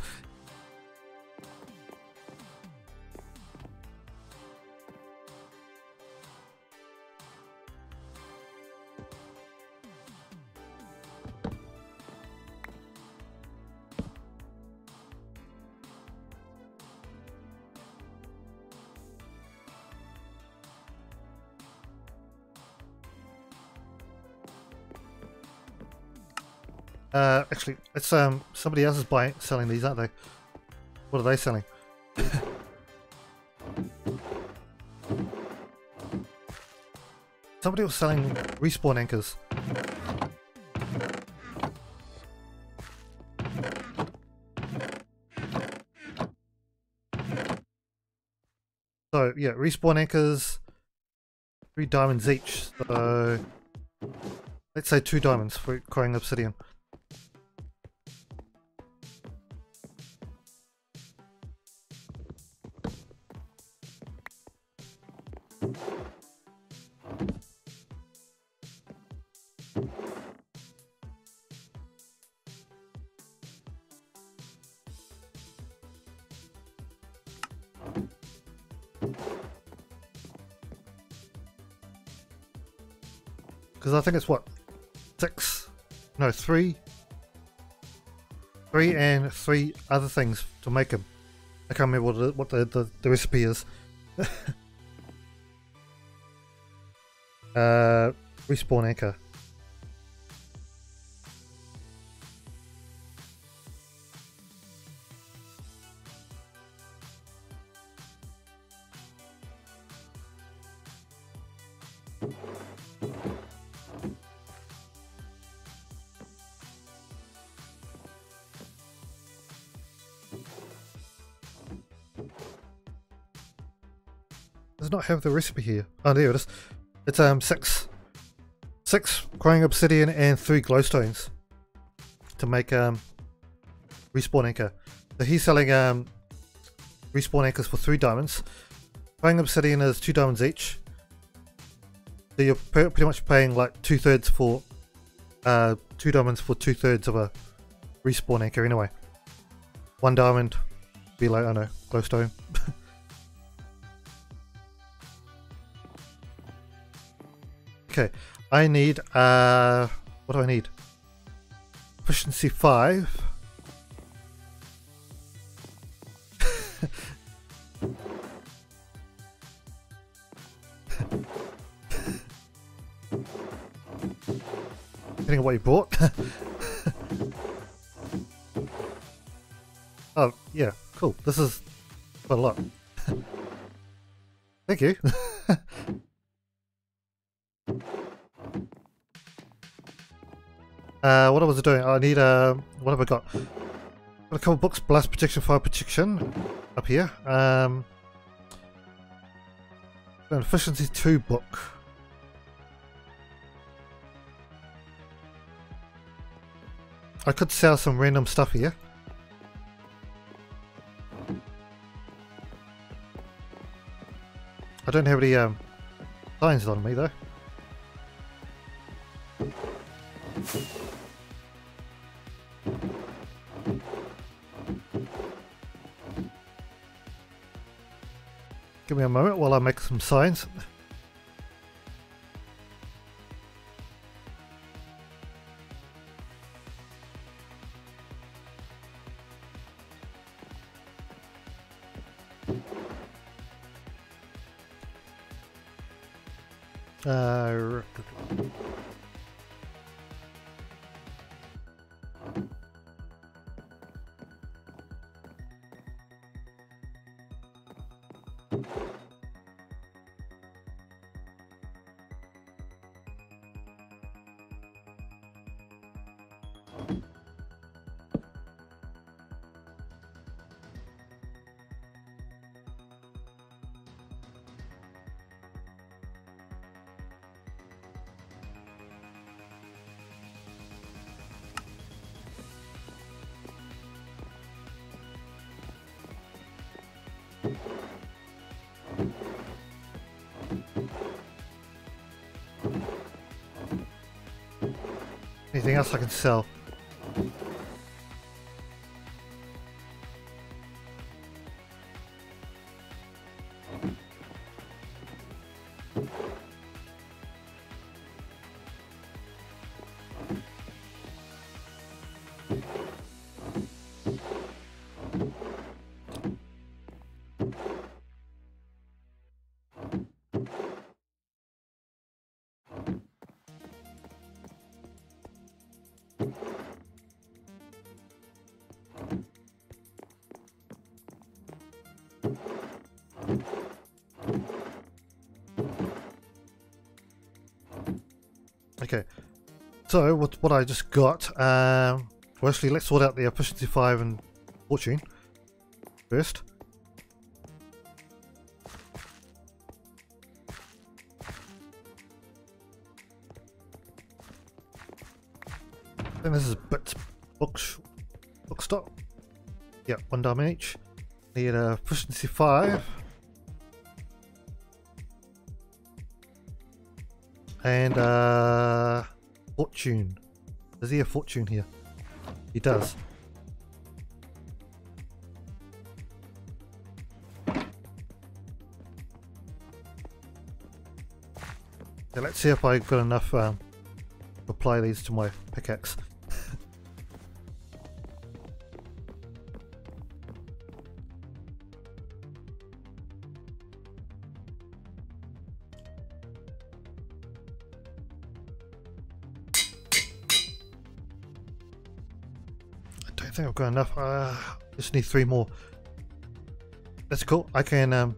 Actually, it's um somebody else is buying selling these, aren't they? What are they selling? somebody was selling respawn anchors. So yeah, respawn anchors, three diamonds each. So let's say two diamonds for acquiring obsidian. I think it's what? Six? No, three? Three and three other things to make them. I can't remember what the, what the, the, the recipe is. [LAUGHS] uh, respawn anchor. Not have the recipe here. Oh, there it is. It's um six, six crying obsidian and three glowstones to make um respawn anchor. So he's selling um respawn anchors for three diamonds. Crying obsidian is two diamonds each. So you're pretty much paying like two thirds for uh two diamonds for two thirds of a respawn anchor anyway. One diamond be like I don't know glowstone. Okay, I need, uh, what do I need? Efficiency 5. [LAUGHS] Depending on what you bought. [LAUGHS] oh, yeah, cool. This is quite a lot. [LAUGHS] Thank you. Uh, what was I doing? I need a. Uh, what have I got? Got a couple books. Blast protection, fire protection, up here. Um, an efficiency two book. I could sell some random stuff here. I don't have any um, signs on me though. Me a moment while I make some signs. Anything else I can sell? So what, what I just got, um, actually let's sort out the efficiency 5 and fortune first. And this is bits books bookstop. Yeah, one each. Need a efficiency 5. And uh, fortune. Does he have fortune here? He does. Yeah, let's see if I've got enough um, apply these to my pickaxe. I've got enough. Uh, just need three more. That's cool. I can um,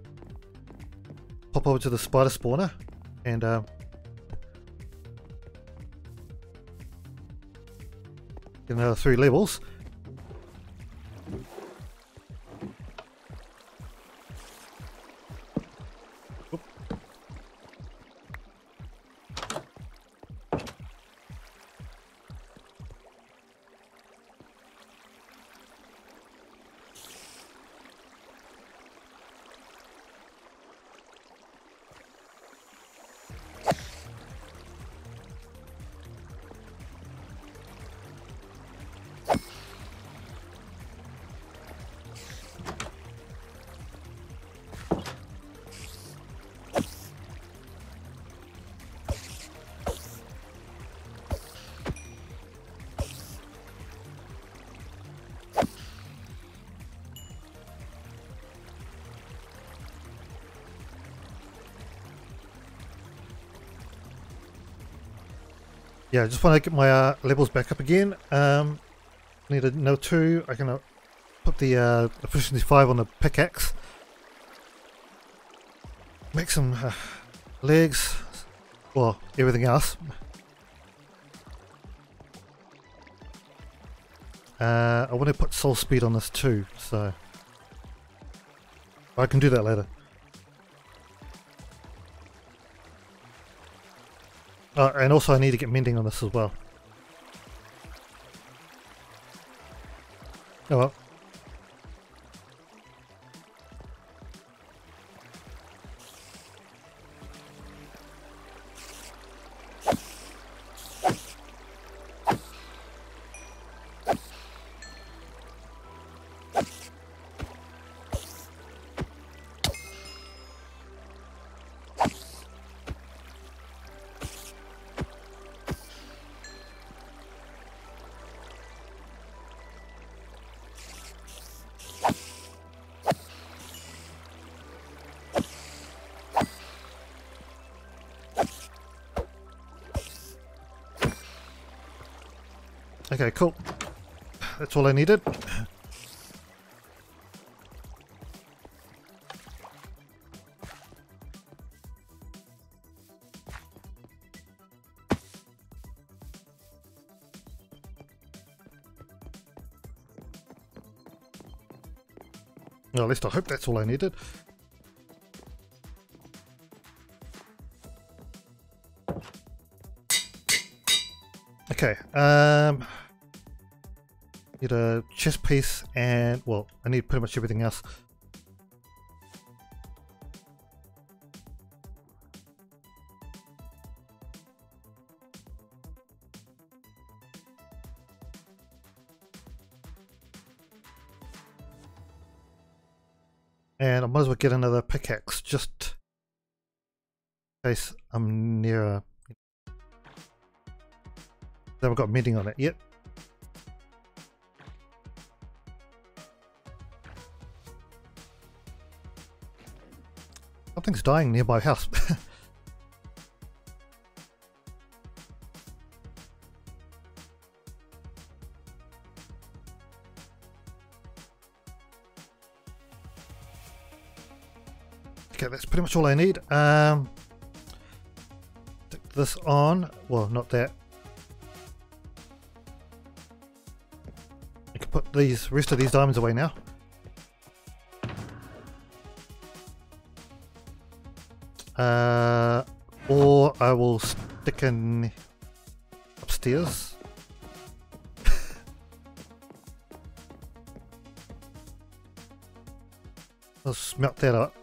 pop over to the spider spawner and uh, get another three levels. Yeah, I just want to get my uh, levels back up again. Um, need another two. I can uh, put the uh, efficiency five on the pickaxe. Make some uh, legs. Well, everything else. Uh, I want to put soul speed on this too, so I can do that later. Uh, and also I need to get mending on this as well. Oh well. That's all I needed. At least I hope that's all I needed. Okay, um, need a chest piece and, well, I need pretty much everything else. And I might as well get another pickaxe just in case I'm nearer. near a... Haven't got mending on it yet. Something's dying near my house. [LAUGHS] okay, that's pretty much all I need. Um, stick this on. Well, not that. I can put these rest of these diamonds away now. Uh, or I will stick in upstairs. [LAUGHS] I'll smelt that up.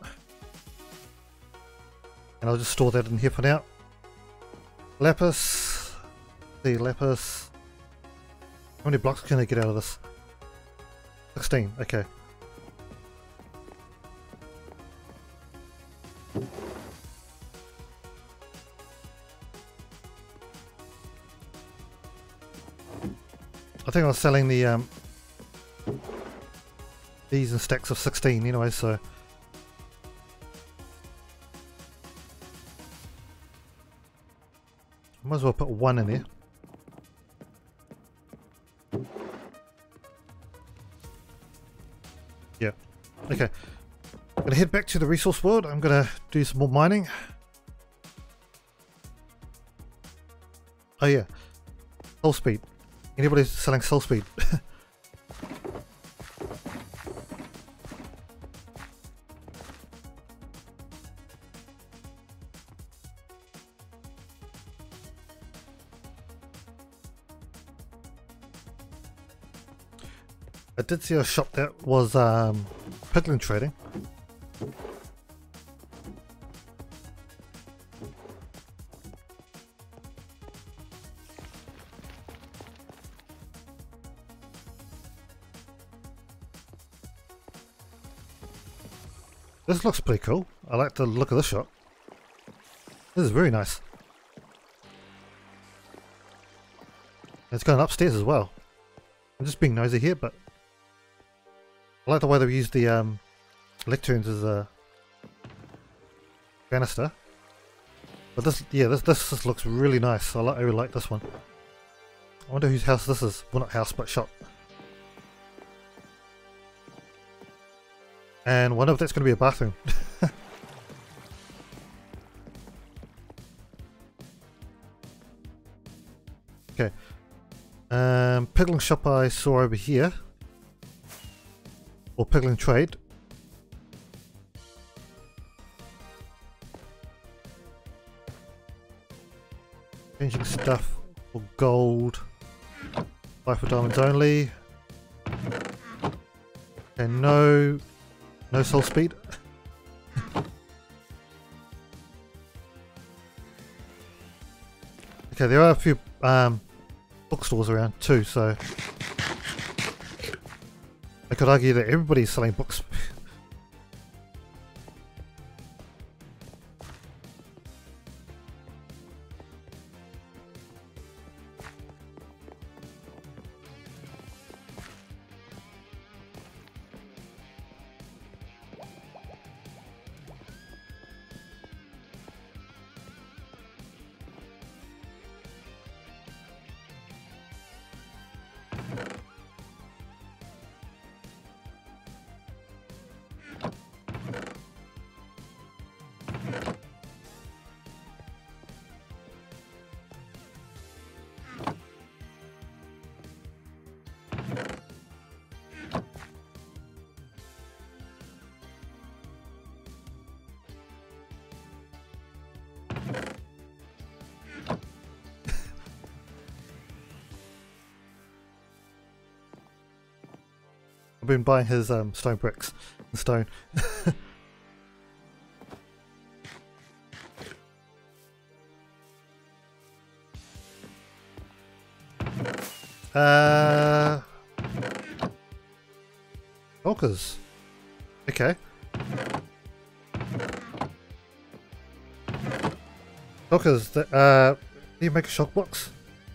And I'll just store that in here for now. Lapis. The lapis. How many blocks can I get out of this? 16, okay. I think I was selling the um, these in stacks of 16 anyway, so might as well put one in there. Yeah. Okay. I'm gonna head back to the resource world. I'm gonna do some more mining. Oh yeah. Soul speed. Anybody selling soul speed? [LAUGHS] I did see a shop that was um, piglin trading. This looks pretty cool. I like the look of this shot. This is very nice. It's going upstairs as well. I'm just being nosy here, but I like the way they've used the um, lecterns as a banister. But this, yeah, this this looks really nice. I, like, I really like this one. I wonder whose house this is. Well, not house, but shop. And wonder if that's going to be a bathroom. [LAUGHS] okay. Um, Piglin shop I saw over here. Or Piglin trade. Changing stuff for gold. Buy for diamonds only. And no, no soul speed. okay, there are a few um, bookstores around too, so I could argue that everybody's selling books. Buying his um, stone bricks and stone. [LAUGHS] uh, Shulkers. Okay. The, uh, do you make a shulker box?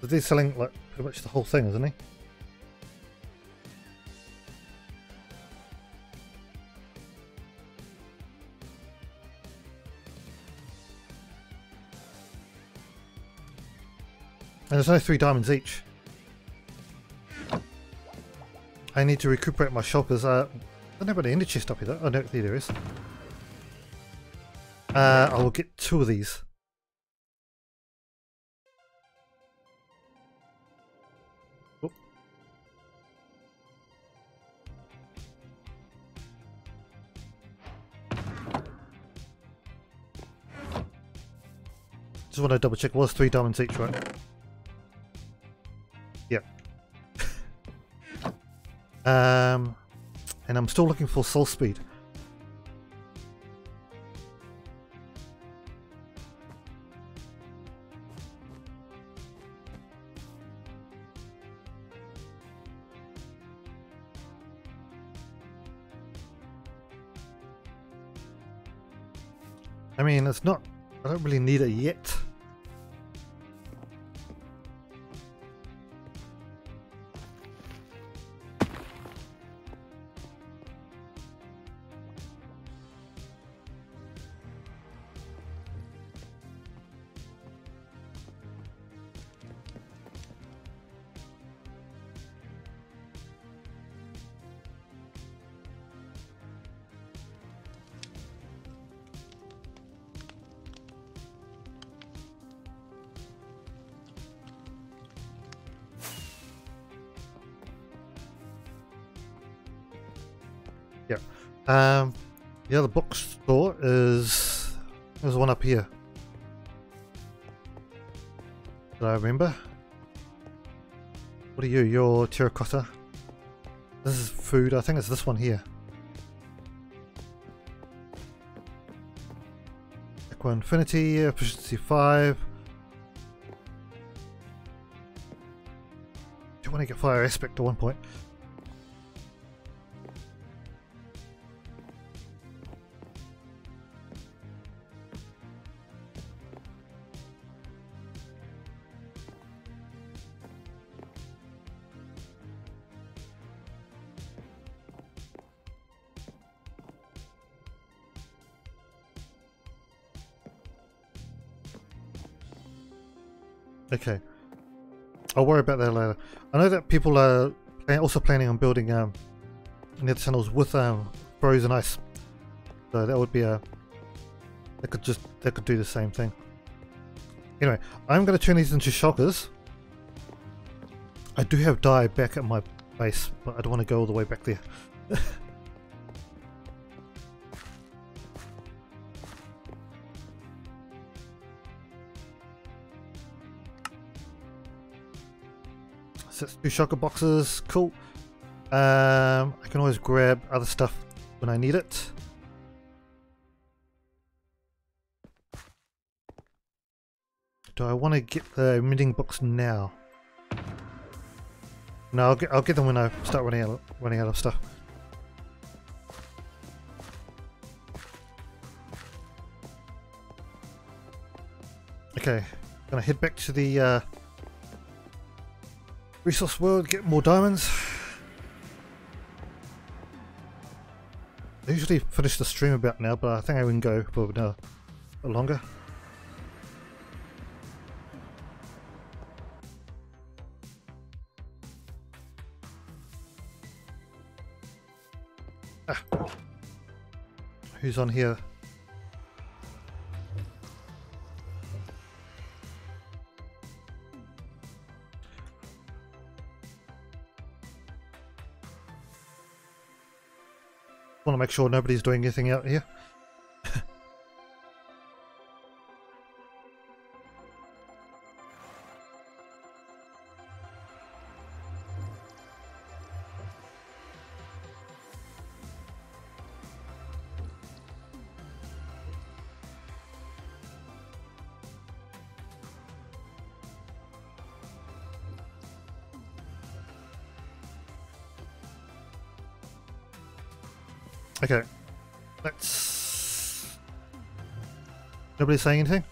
He's selling like pretty much the whole thing, isn't he? And there's only three diamonds each. I need to recuperate my shulkers. Uh, I don't about the ender chest up here. Oh no, there is. Uh, I will get two of these. Just want to double check. Was three diamonds each, right? Um, and I'm still looking for soul speed. Terracotta. This is food. I think it's this one here. Aqua Affinity, efficiency 5. Do you want to get fire aspect at one point? Okay. I'll worry about that later. I know that people are also planning on building um, nether tunnels with um, frozen ice. So that would be a... They could just... They could do the same thing. Anyway, I'm going to turn these into shulkers. I do have dye back at my base, but I don't want to go all the way back there. [LAUGHS] So two shulker boxes, cool. Um, I can always grab other stuff when I need it. Do I want to get the mending books now? No, I'll get, I'll get them when I start running out, running out of stuff. Okay, gonna head back to the uh, resource world, get more diamonds. I usually finish the stream about now, but I think I can go for another longer. Ah. Who's on here? Make sure nobody's doing anything out here. Okay. Let's... Nobody's saying anything?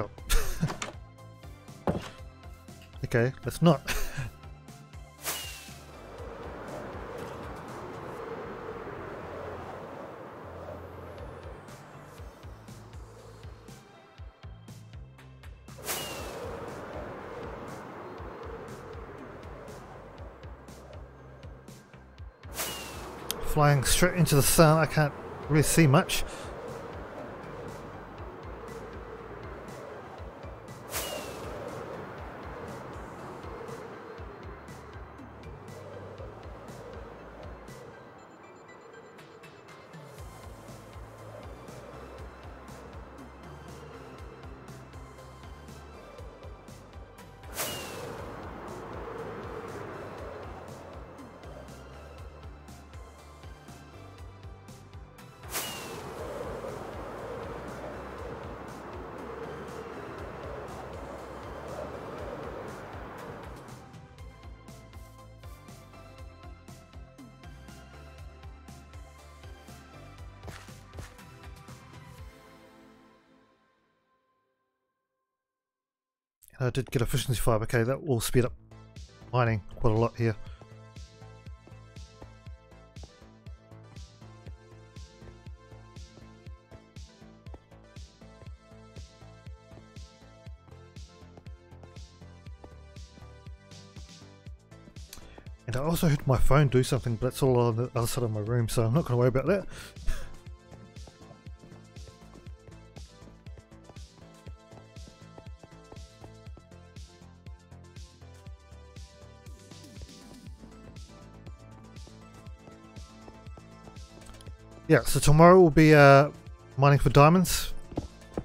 Oh. [LAUGHS] okay, let's not. [LAUGHS] Straight into the sun, I can't really see much. I did get efficiency 5, okay, that will speed up mining quite a lot here. And I also heard my phone do something, but that's all on the other side of my room, so I'm not going to worry about that. Yeah, so tomorrow will be uh, mining for diamonds.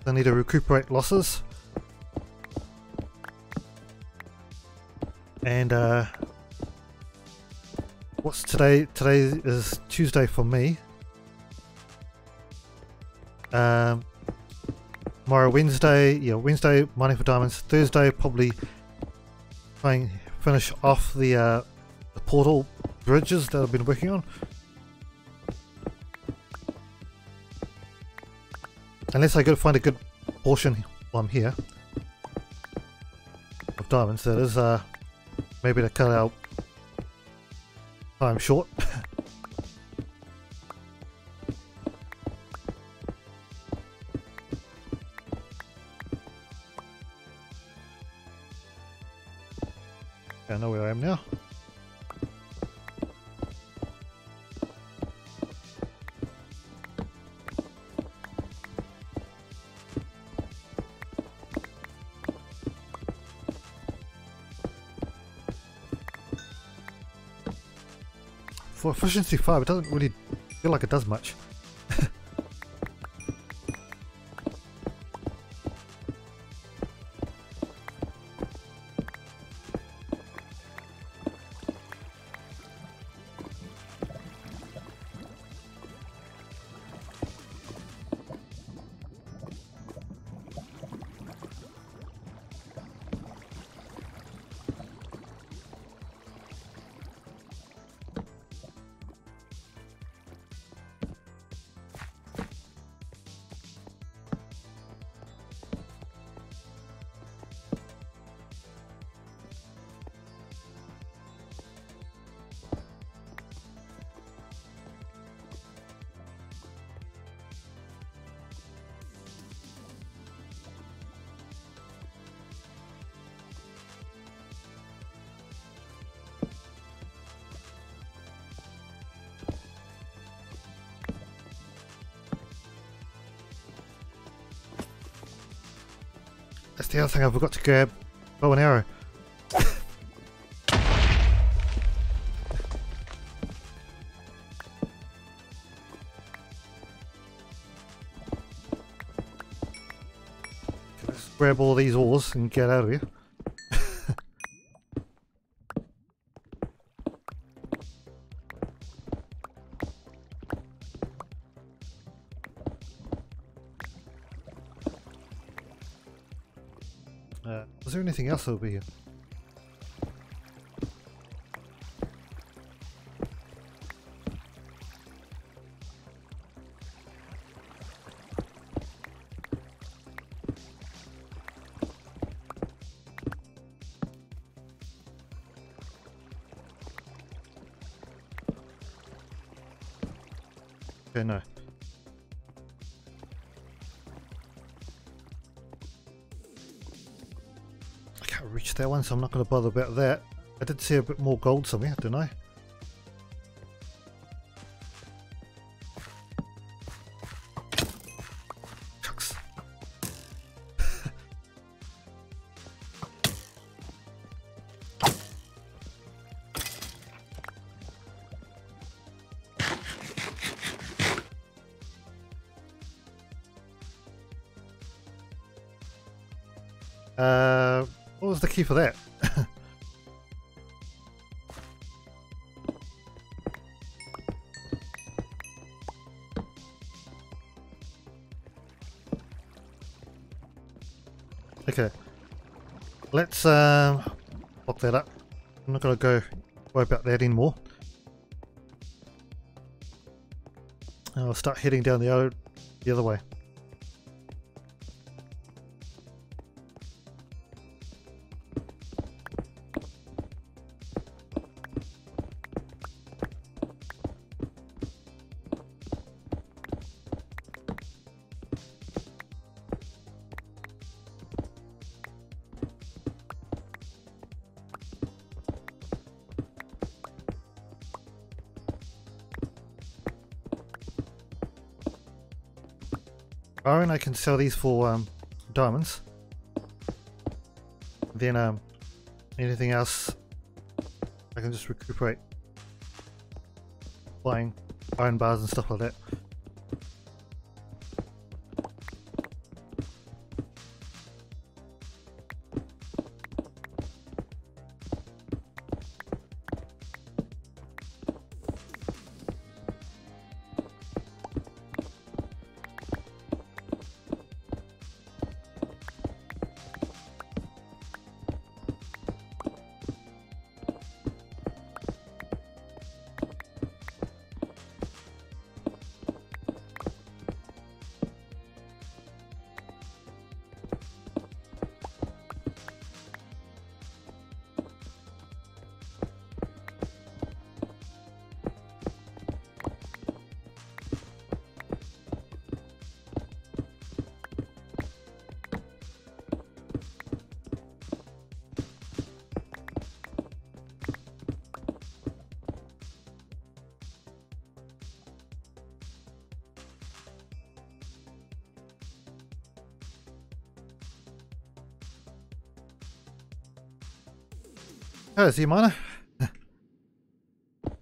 I need to recuperate losses. And uh, what's today? Today is Tuesday for me. Um, tomorrow Wednesday, yeah, Wednesday mining for diamonds. Thursday probably trying finish off the, uh, the portal bridges that I've been working on. Unless I go find a good portion while I'm here of diamonds, that is, uh, maybe to cut out time short. Efficiency 5, it doesn't really feel like it does much. The other thing I forgot to grab bow and arrow. Grab all these ores and get out of here. Was there so I'm not going to bother about that. I did see a bit more gold somewhere, didn't I? Not going to go worry about that anymore. I'll start heading down the other, the other way. Can sell these for um, diamonds. Then um, anything else, I can just recuperate buying iron bars and stuff like that. Hello, Z-Miner.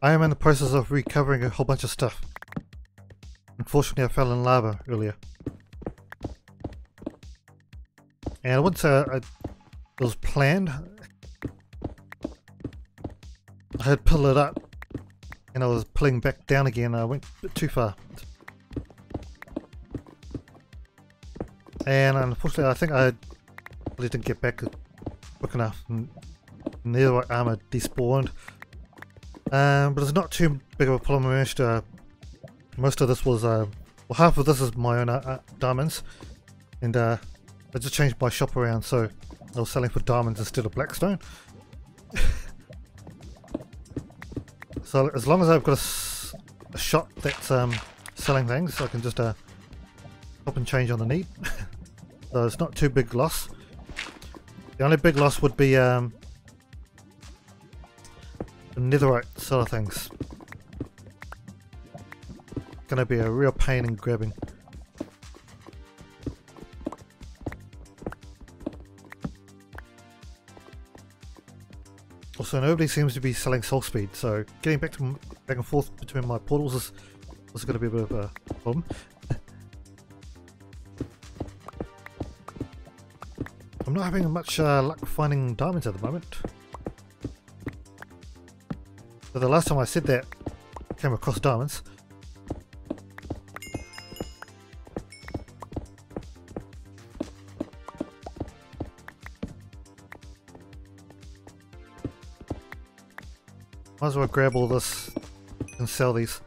I am in the process of recovering a whole bunch of stuff. Unfortunately, I fell in lava earlier. And I wouldn't say I, it was planned. I had pulled it up and I was pulling back down again. I went a bit too far. And unfortunately, I think I really didn't get back quick enough. And neither armor despawned. Um, but it's not too big of a problem. I managed to, most of this was, uh, well, half of this is my own uh, uh diamonds, and uh, I just changed my shop around so I was selling for diamonds instead of blackstone. [LAUGHS] so as long as I've got a, a shop that's um, selling things, I can just uh, chop and change on the need. so it's not too big a loss. The only big loss would be um, netherite sort of things. Gonna be a real pain in grabbing. Also, nobody seems to be selling soul speed, so getting back to back and forth between my portals is also going to be a bit of a problem. [LAUGHS] I'm not having much uh, luck finding diamonds at the moment. But the last time I said that, came across diamonds. Might as well grab all this and sell these.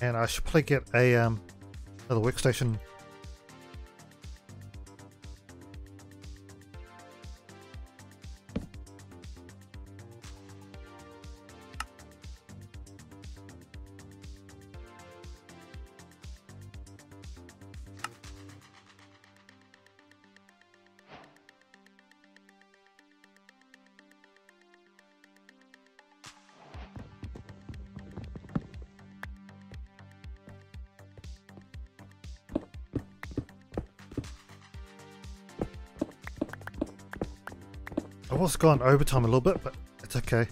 And I should probably get a um, another workstation I've also gone overtime a little bit, but it's okay.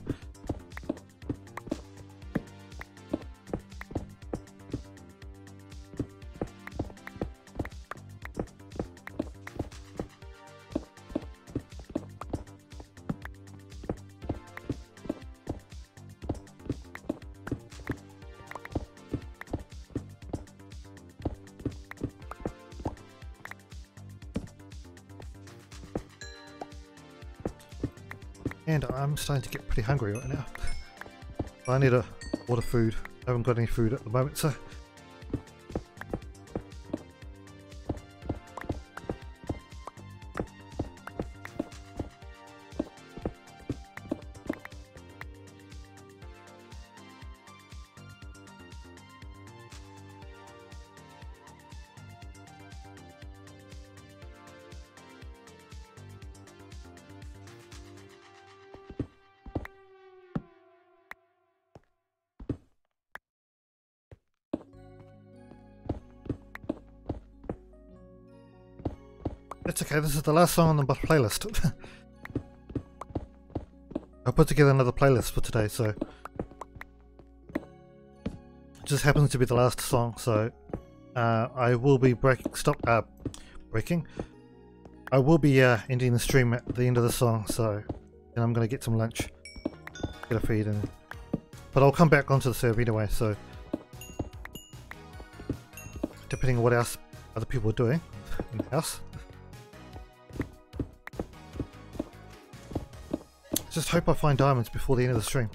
I'm starting to get pretty hungry right now. I need a lot of food. I haven't got any food at the moment, so this is the last song on the playlist. [LAUGHS] I put together another playlist for today, so... It just happens to be the last song, so... Uh, I will be breaking... Stop... Uh, breaking? I will be uh, ending the stream at the end of the song, so... And I'm gonna get some lunch. Get a feed and... But I'll come back onto the server anyway, so... Depending on what else other people are doing in the house. Just hope I find diamonds before the end of the stream.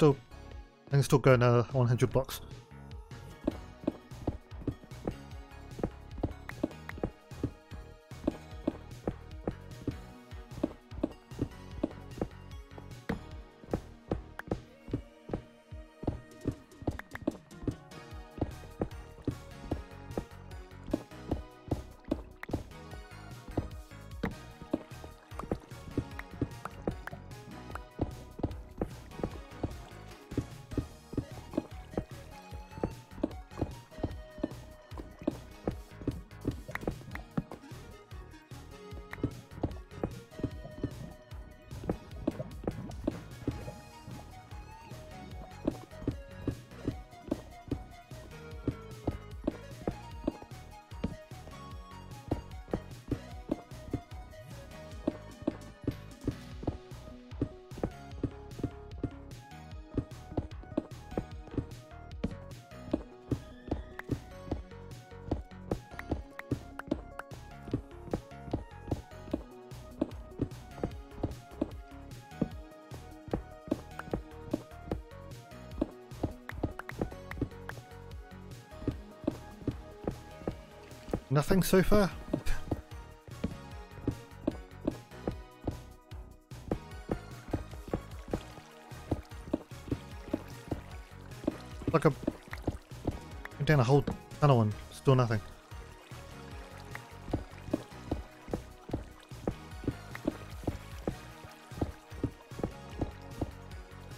Still, I can still go another uh, 100 blocks. So far? like a went down a whole tunnel and still nothing.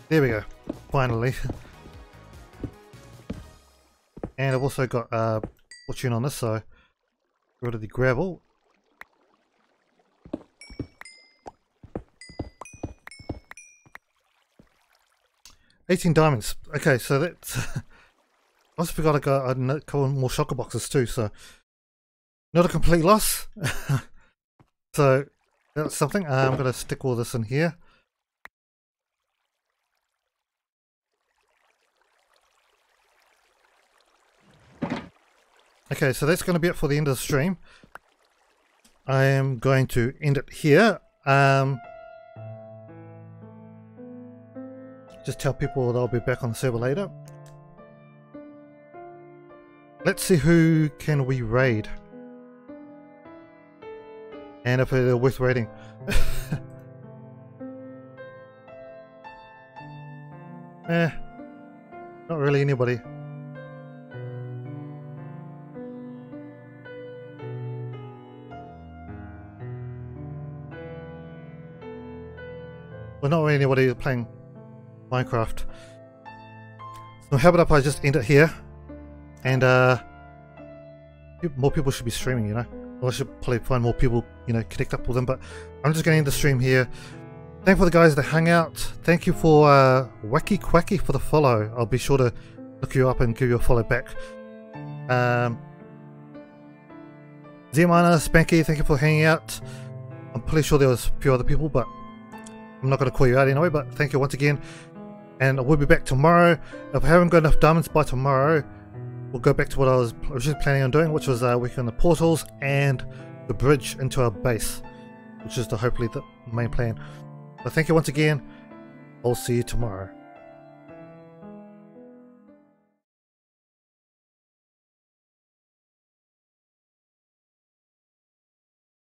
There we go, finally. [LAUGHS] and I've also got uh, fortune on this, so rid of the gravel. Eighteen diamonds. Okay, so that's. [LAUGHS] I also forgot I got a couple more shulker boxes too, so not a complete loss. [LAUGHS] so that's something. I'm to stick all this in here. Okay, so that's going to be it for the end of the stream. I am going to end it here. Um, just tell people that I'll be back on the server later. Let's see who can we raid. And if they're worth raiding. [LAUGHS] eh, not really anybody. Well, not really anybody playing Minecraft. So how about I just end it here? And uh, more people should be streaming, you know? I should probably find more people, you know, connect up with them. But I'm just going to end the stream here. Thank for the guys that hung out. Thank you for uh, Wacky Quacky for the follow. I'll be sure to look you up and give you a follow back. Um, Zemana, Spanky, thank you for hanging out. I'm pretty sure there was a few other people, but I'm not going to call you out anyway, but thank you once again. And I will be back tomorrow. If I haven't got enough diamonds by tomorrow, we'll go back to what I was originally planning on doing, which was uh, working on the portals and the bridge into our base, which is the, hopefully the main plan. But thank you once again. I'll see you tomorrow.